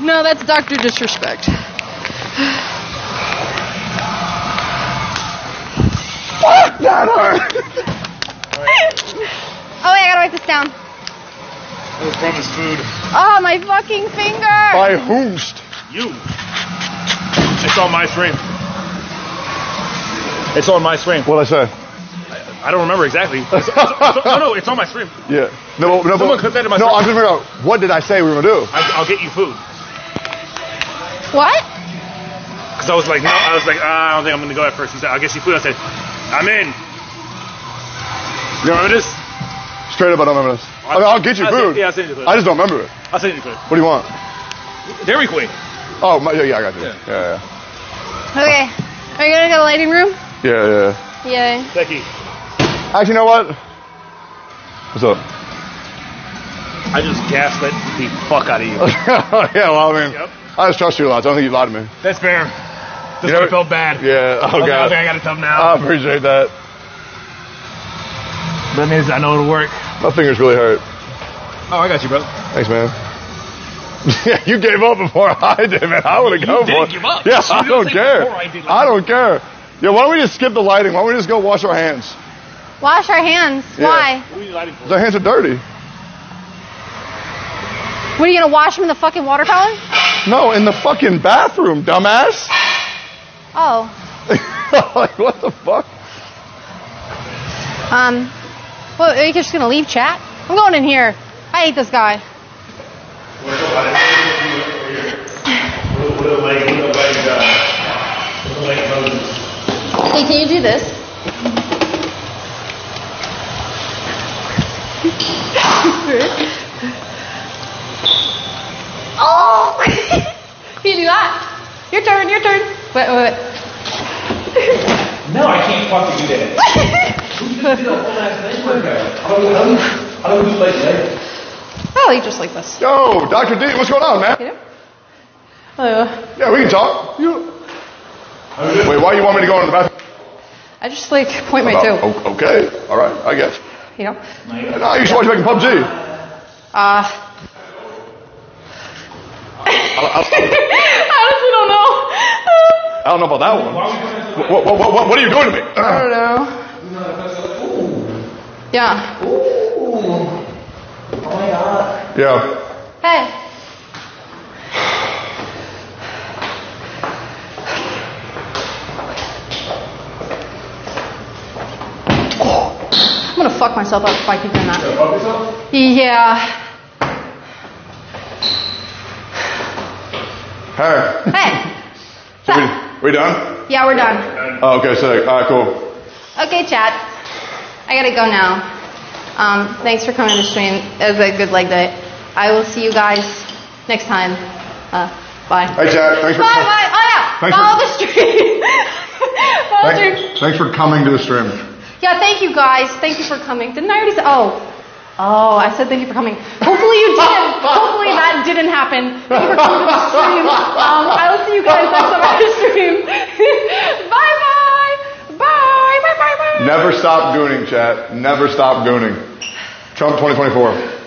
Speaker 1: no, that's Dr. Disrespect.
Speaker 3: Fuck, that hurt.
Speaker 1: Oh wait, I gotta write this down.
Speaker 2: That was from his food.
Speaker 1: Oh, my fucking finger.
Speaker 3: By whomst?
Speaker 2: You. It's on my stream. It's on my stream.
Speaker 3: What'd I say?
Speaker 2: I don't remember exactly. It's, it's, it's, no, no, it's on my stream.
Speaker 3: Yeah. No, no,
Speaker 2: Someone
Speaker 3: but,
Speaker 2: clip that in my
Speaker 3: no.
Speaker 2: stream.
Speaker 3: I'm trying to out what did I say we were gonna do.
Speaker 2: I, I'll get you food.
Speaker 1: What?
Speaker 2: Because I was like, no, I was like, ah, I don't think I'm gonna go at first. He said, I guess get you food. I said, I'm in. You remember this?
Speaker 3: Straight up, I don't remember this. I mean, I'll get you
Speaker 2: I'll
Speaker 3: food.
Speaker 2: send- yeah, I'll send you food.
Speaker 3: I just don't remember it.
Speaker 2: I'll send you food.
Speaker 3: What do you want?
Speaker 2: Dairy Queen.
Speaker 3: Oh, my, yeah, yeah, I got you.
Speaker 2: Yeah.
Speaker 3: Yeah, yeah,
Speaker 1: Okay. Are you gonna go to the lighting room?
Speaker 3: yeah, yeah.
Speaker 1: Yay.
Speaker 2: Becky,
Speaker 3: Actually, you know what? What's up?
Speaker 2: I just gaslit the fuck out of you.
Speaker 3: yeah, well, I mean,
Speaker 2: Yep.
Speaker 3: I just trust you a lot. So I don't think you lied to me.
Speaker 2: That's fair. That's
Speaker 3: You
Speaker 2: why
Speaker 3: know-
Speaker 2: felt bad.
Speaker 3: Yeah. Oh
Speaker 2: okay,
Speaker 3: God.
Speaker 2: okay, I got to tell him now.
Speaker 3: I appreciate that.
Speaker 2: that means I know it'll work.
Speaker 3: My fingers really hurt.
Speaker 2: Oh, I got you, brother.
Speaker 3: Thanks, man. yeah, you gave up before I did, man. I would have
Speaker 2: You
Speaker 3: gone
Speaker 2: did
Speaker 3: for it.
Speaker 2: give up.
Speaker 3: Yeah,
Speaker 2: You
Speaker 3: I don't care.
Speaker 2: I did, like-
Speaker 3: I don't care. Yeah, why don't we just skip the lighting? Why don't we just go wash our hands?
Speaker 1: Wash our hands.
Speaker 3: Yeah.
Speaker 1: Why?
Speaker 2: What are you lighting for?
Speaker 3: Our hands are dirty.
Speaker 1: What are you gonna wash them in the fucking water fountain?
Speaker 3: No, in the fucking bathroom, dumbass.
Speaker 1: Oh.
Speaker 3: like, what the fuck?
Speaker 1: Um. Well, are you just gonna leave chat? I'm going in here. I hate this guy. Hey, can you do this? oh! can you do that? Your turn. Your turn. Wait, wait, wait.
Speaker 9: No, I can't fucking do that. How do we play today?
Speaker 1: Oh, you just like this.
Speaker 3: Yo, Dr. D, what's going on, man?
Speaker 1: You know? Uh,
Speaker 3: Yeah, we can talk. Wait, why you want me to go into the bathroom?
Speaker 1: I just like point my toe.
Speaker 3: Oh, okay, all right, I guess.
Speaker 1: You know?
Speaker 3: No, I used to watch you making PUBG.
Speaker 1: Uh, I honestly don't know.
Speaker 3: I don't know about that one. What, what, what, what, are you doing to me?
Speaker 1: I don't know. Yeah. Oh my God.
Speaker 3: Yeah.
Speaker 1: Hey. I'm gonna fuck myself up if I keep doing that. Yeah.
Speaker 3: Hey,
Speaker 1: Hey.
Speaker 3: we, we done?
Speaker 1: Yeah, we're done.
Speaker 3: Oh, okay, sick. All right, cool.
Speaker 1: Okay, chat. I gotta go now. Um, thanks for coming to the stream. It was a good leg day. I will see you guys next time. Uh, bye.
Speaker 3: Hey, chat, thanks for
Speaker 1: Bye,
Speaker 3: com-
Speaker 1: bye. Oh, yeah.
Speaker 3: Thanks
Speaker 1: Follow
Speaker 3: for-
Speaker 1: the stream. Follow the stream.
Speaker 3: Thanks, thanks for coming to the stream.
Speaker 1: Yeah, thank you guys. Thank you for coming. Didn't I already say? Oh. Oh, I said thank you for coming. Hopefully you didn't. Hopefully that didn't happen. Thank you for coming to the stream. Um, I will see you guys next time on the stream. bye bye. Bye. Bye bye bye.
Speaker 3: Never stop gooning, chat. Never stop gooning. Trump 2024.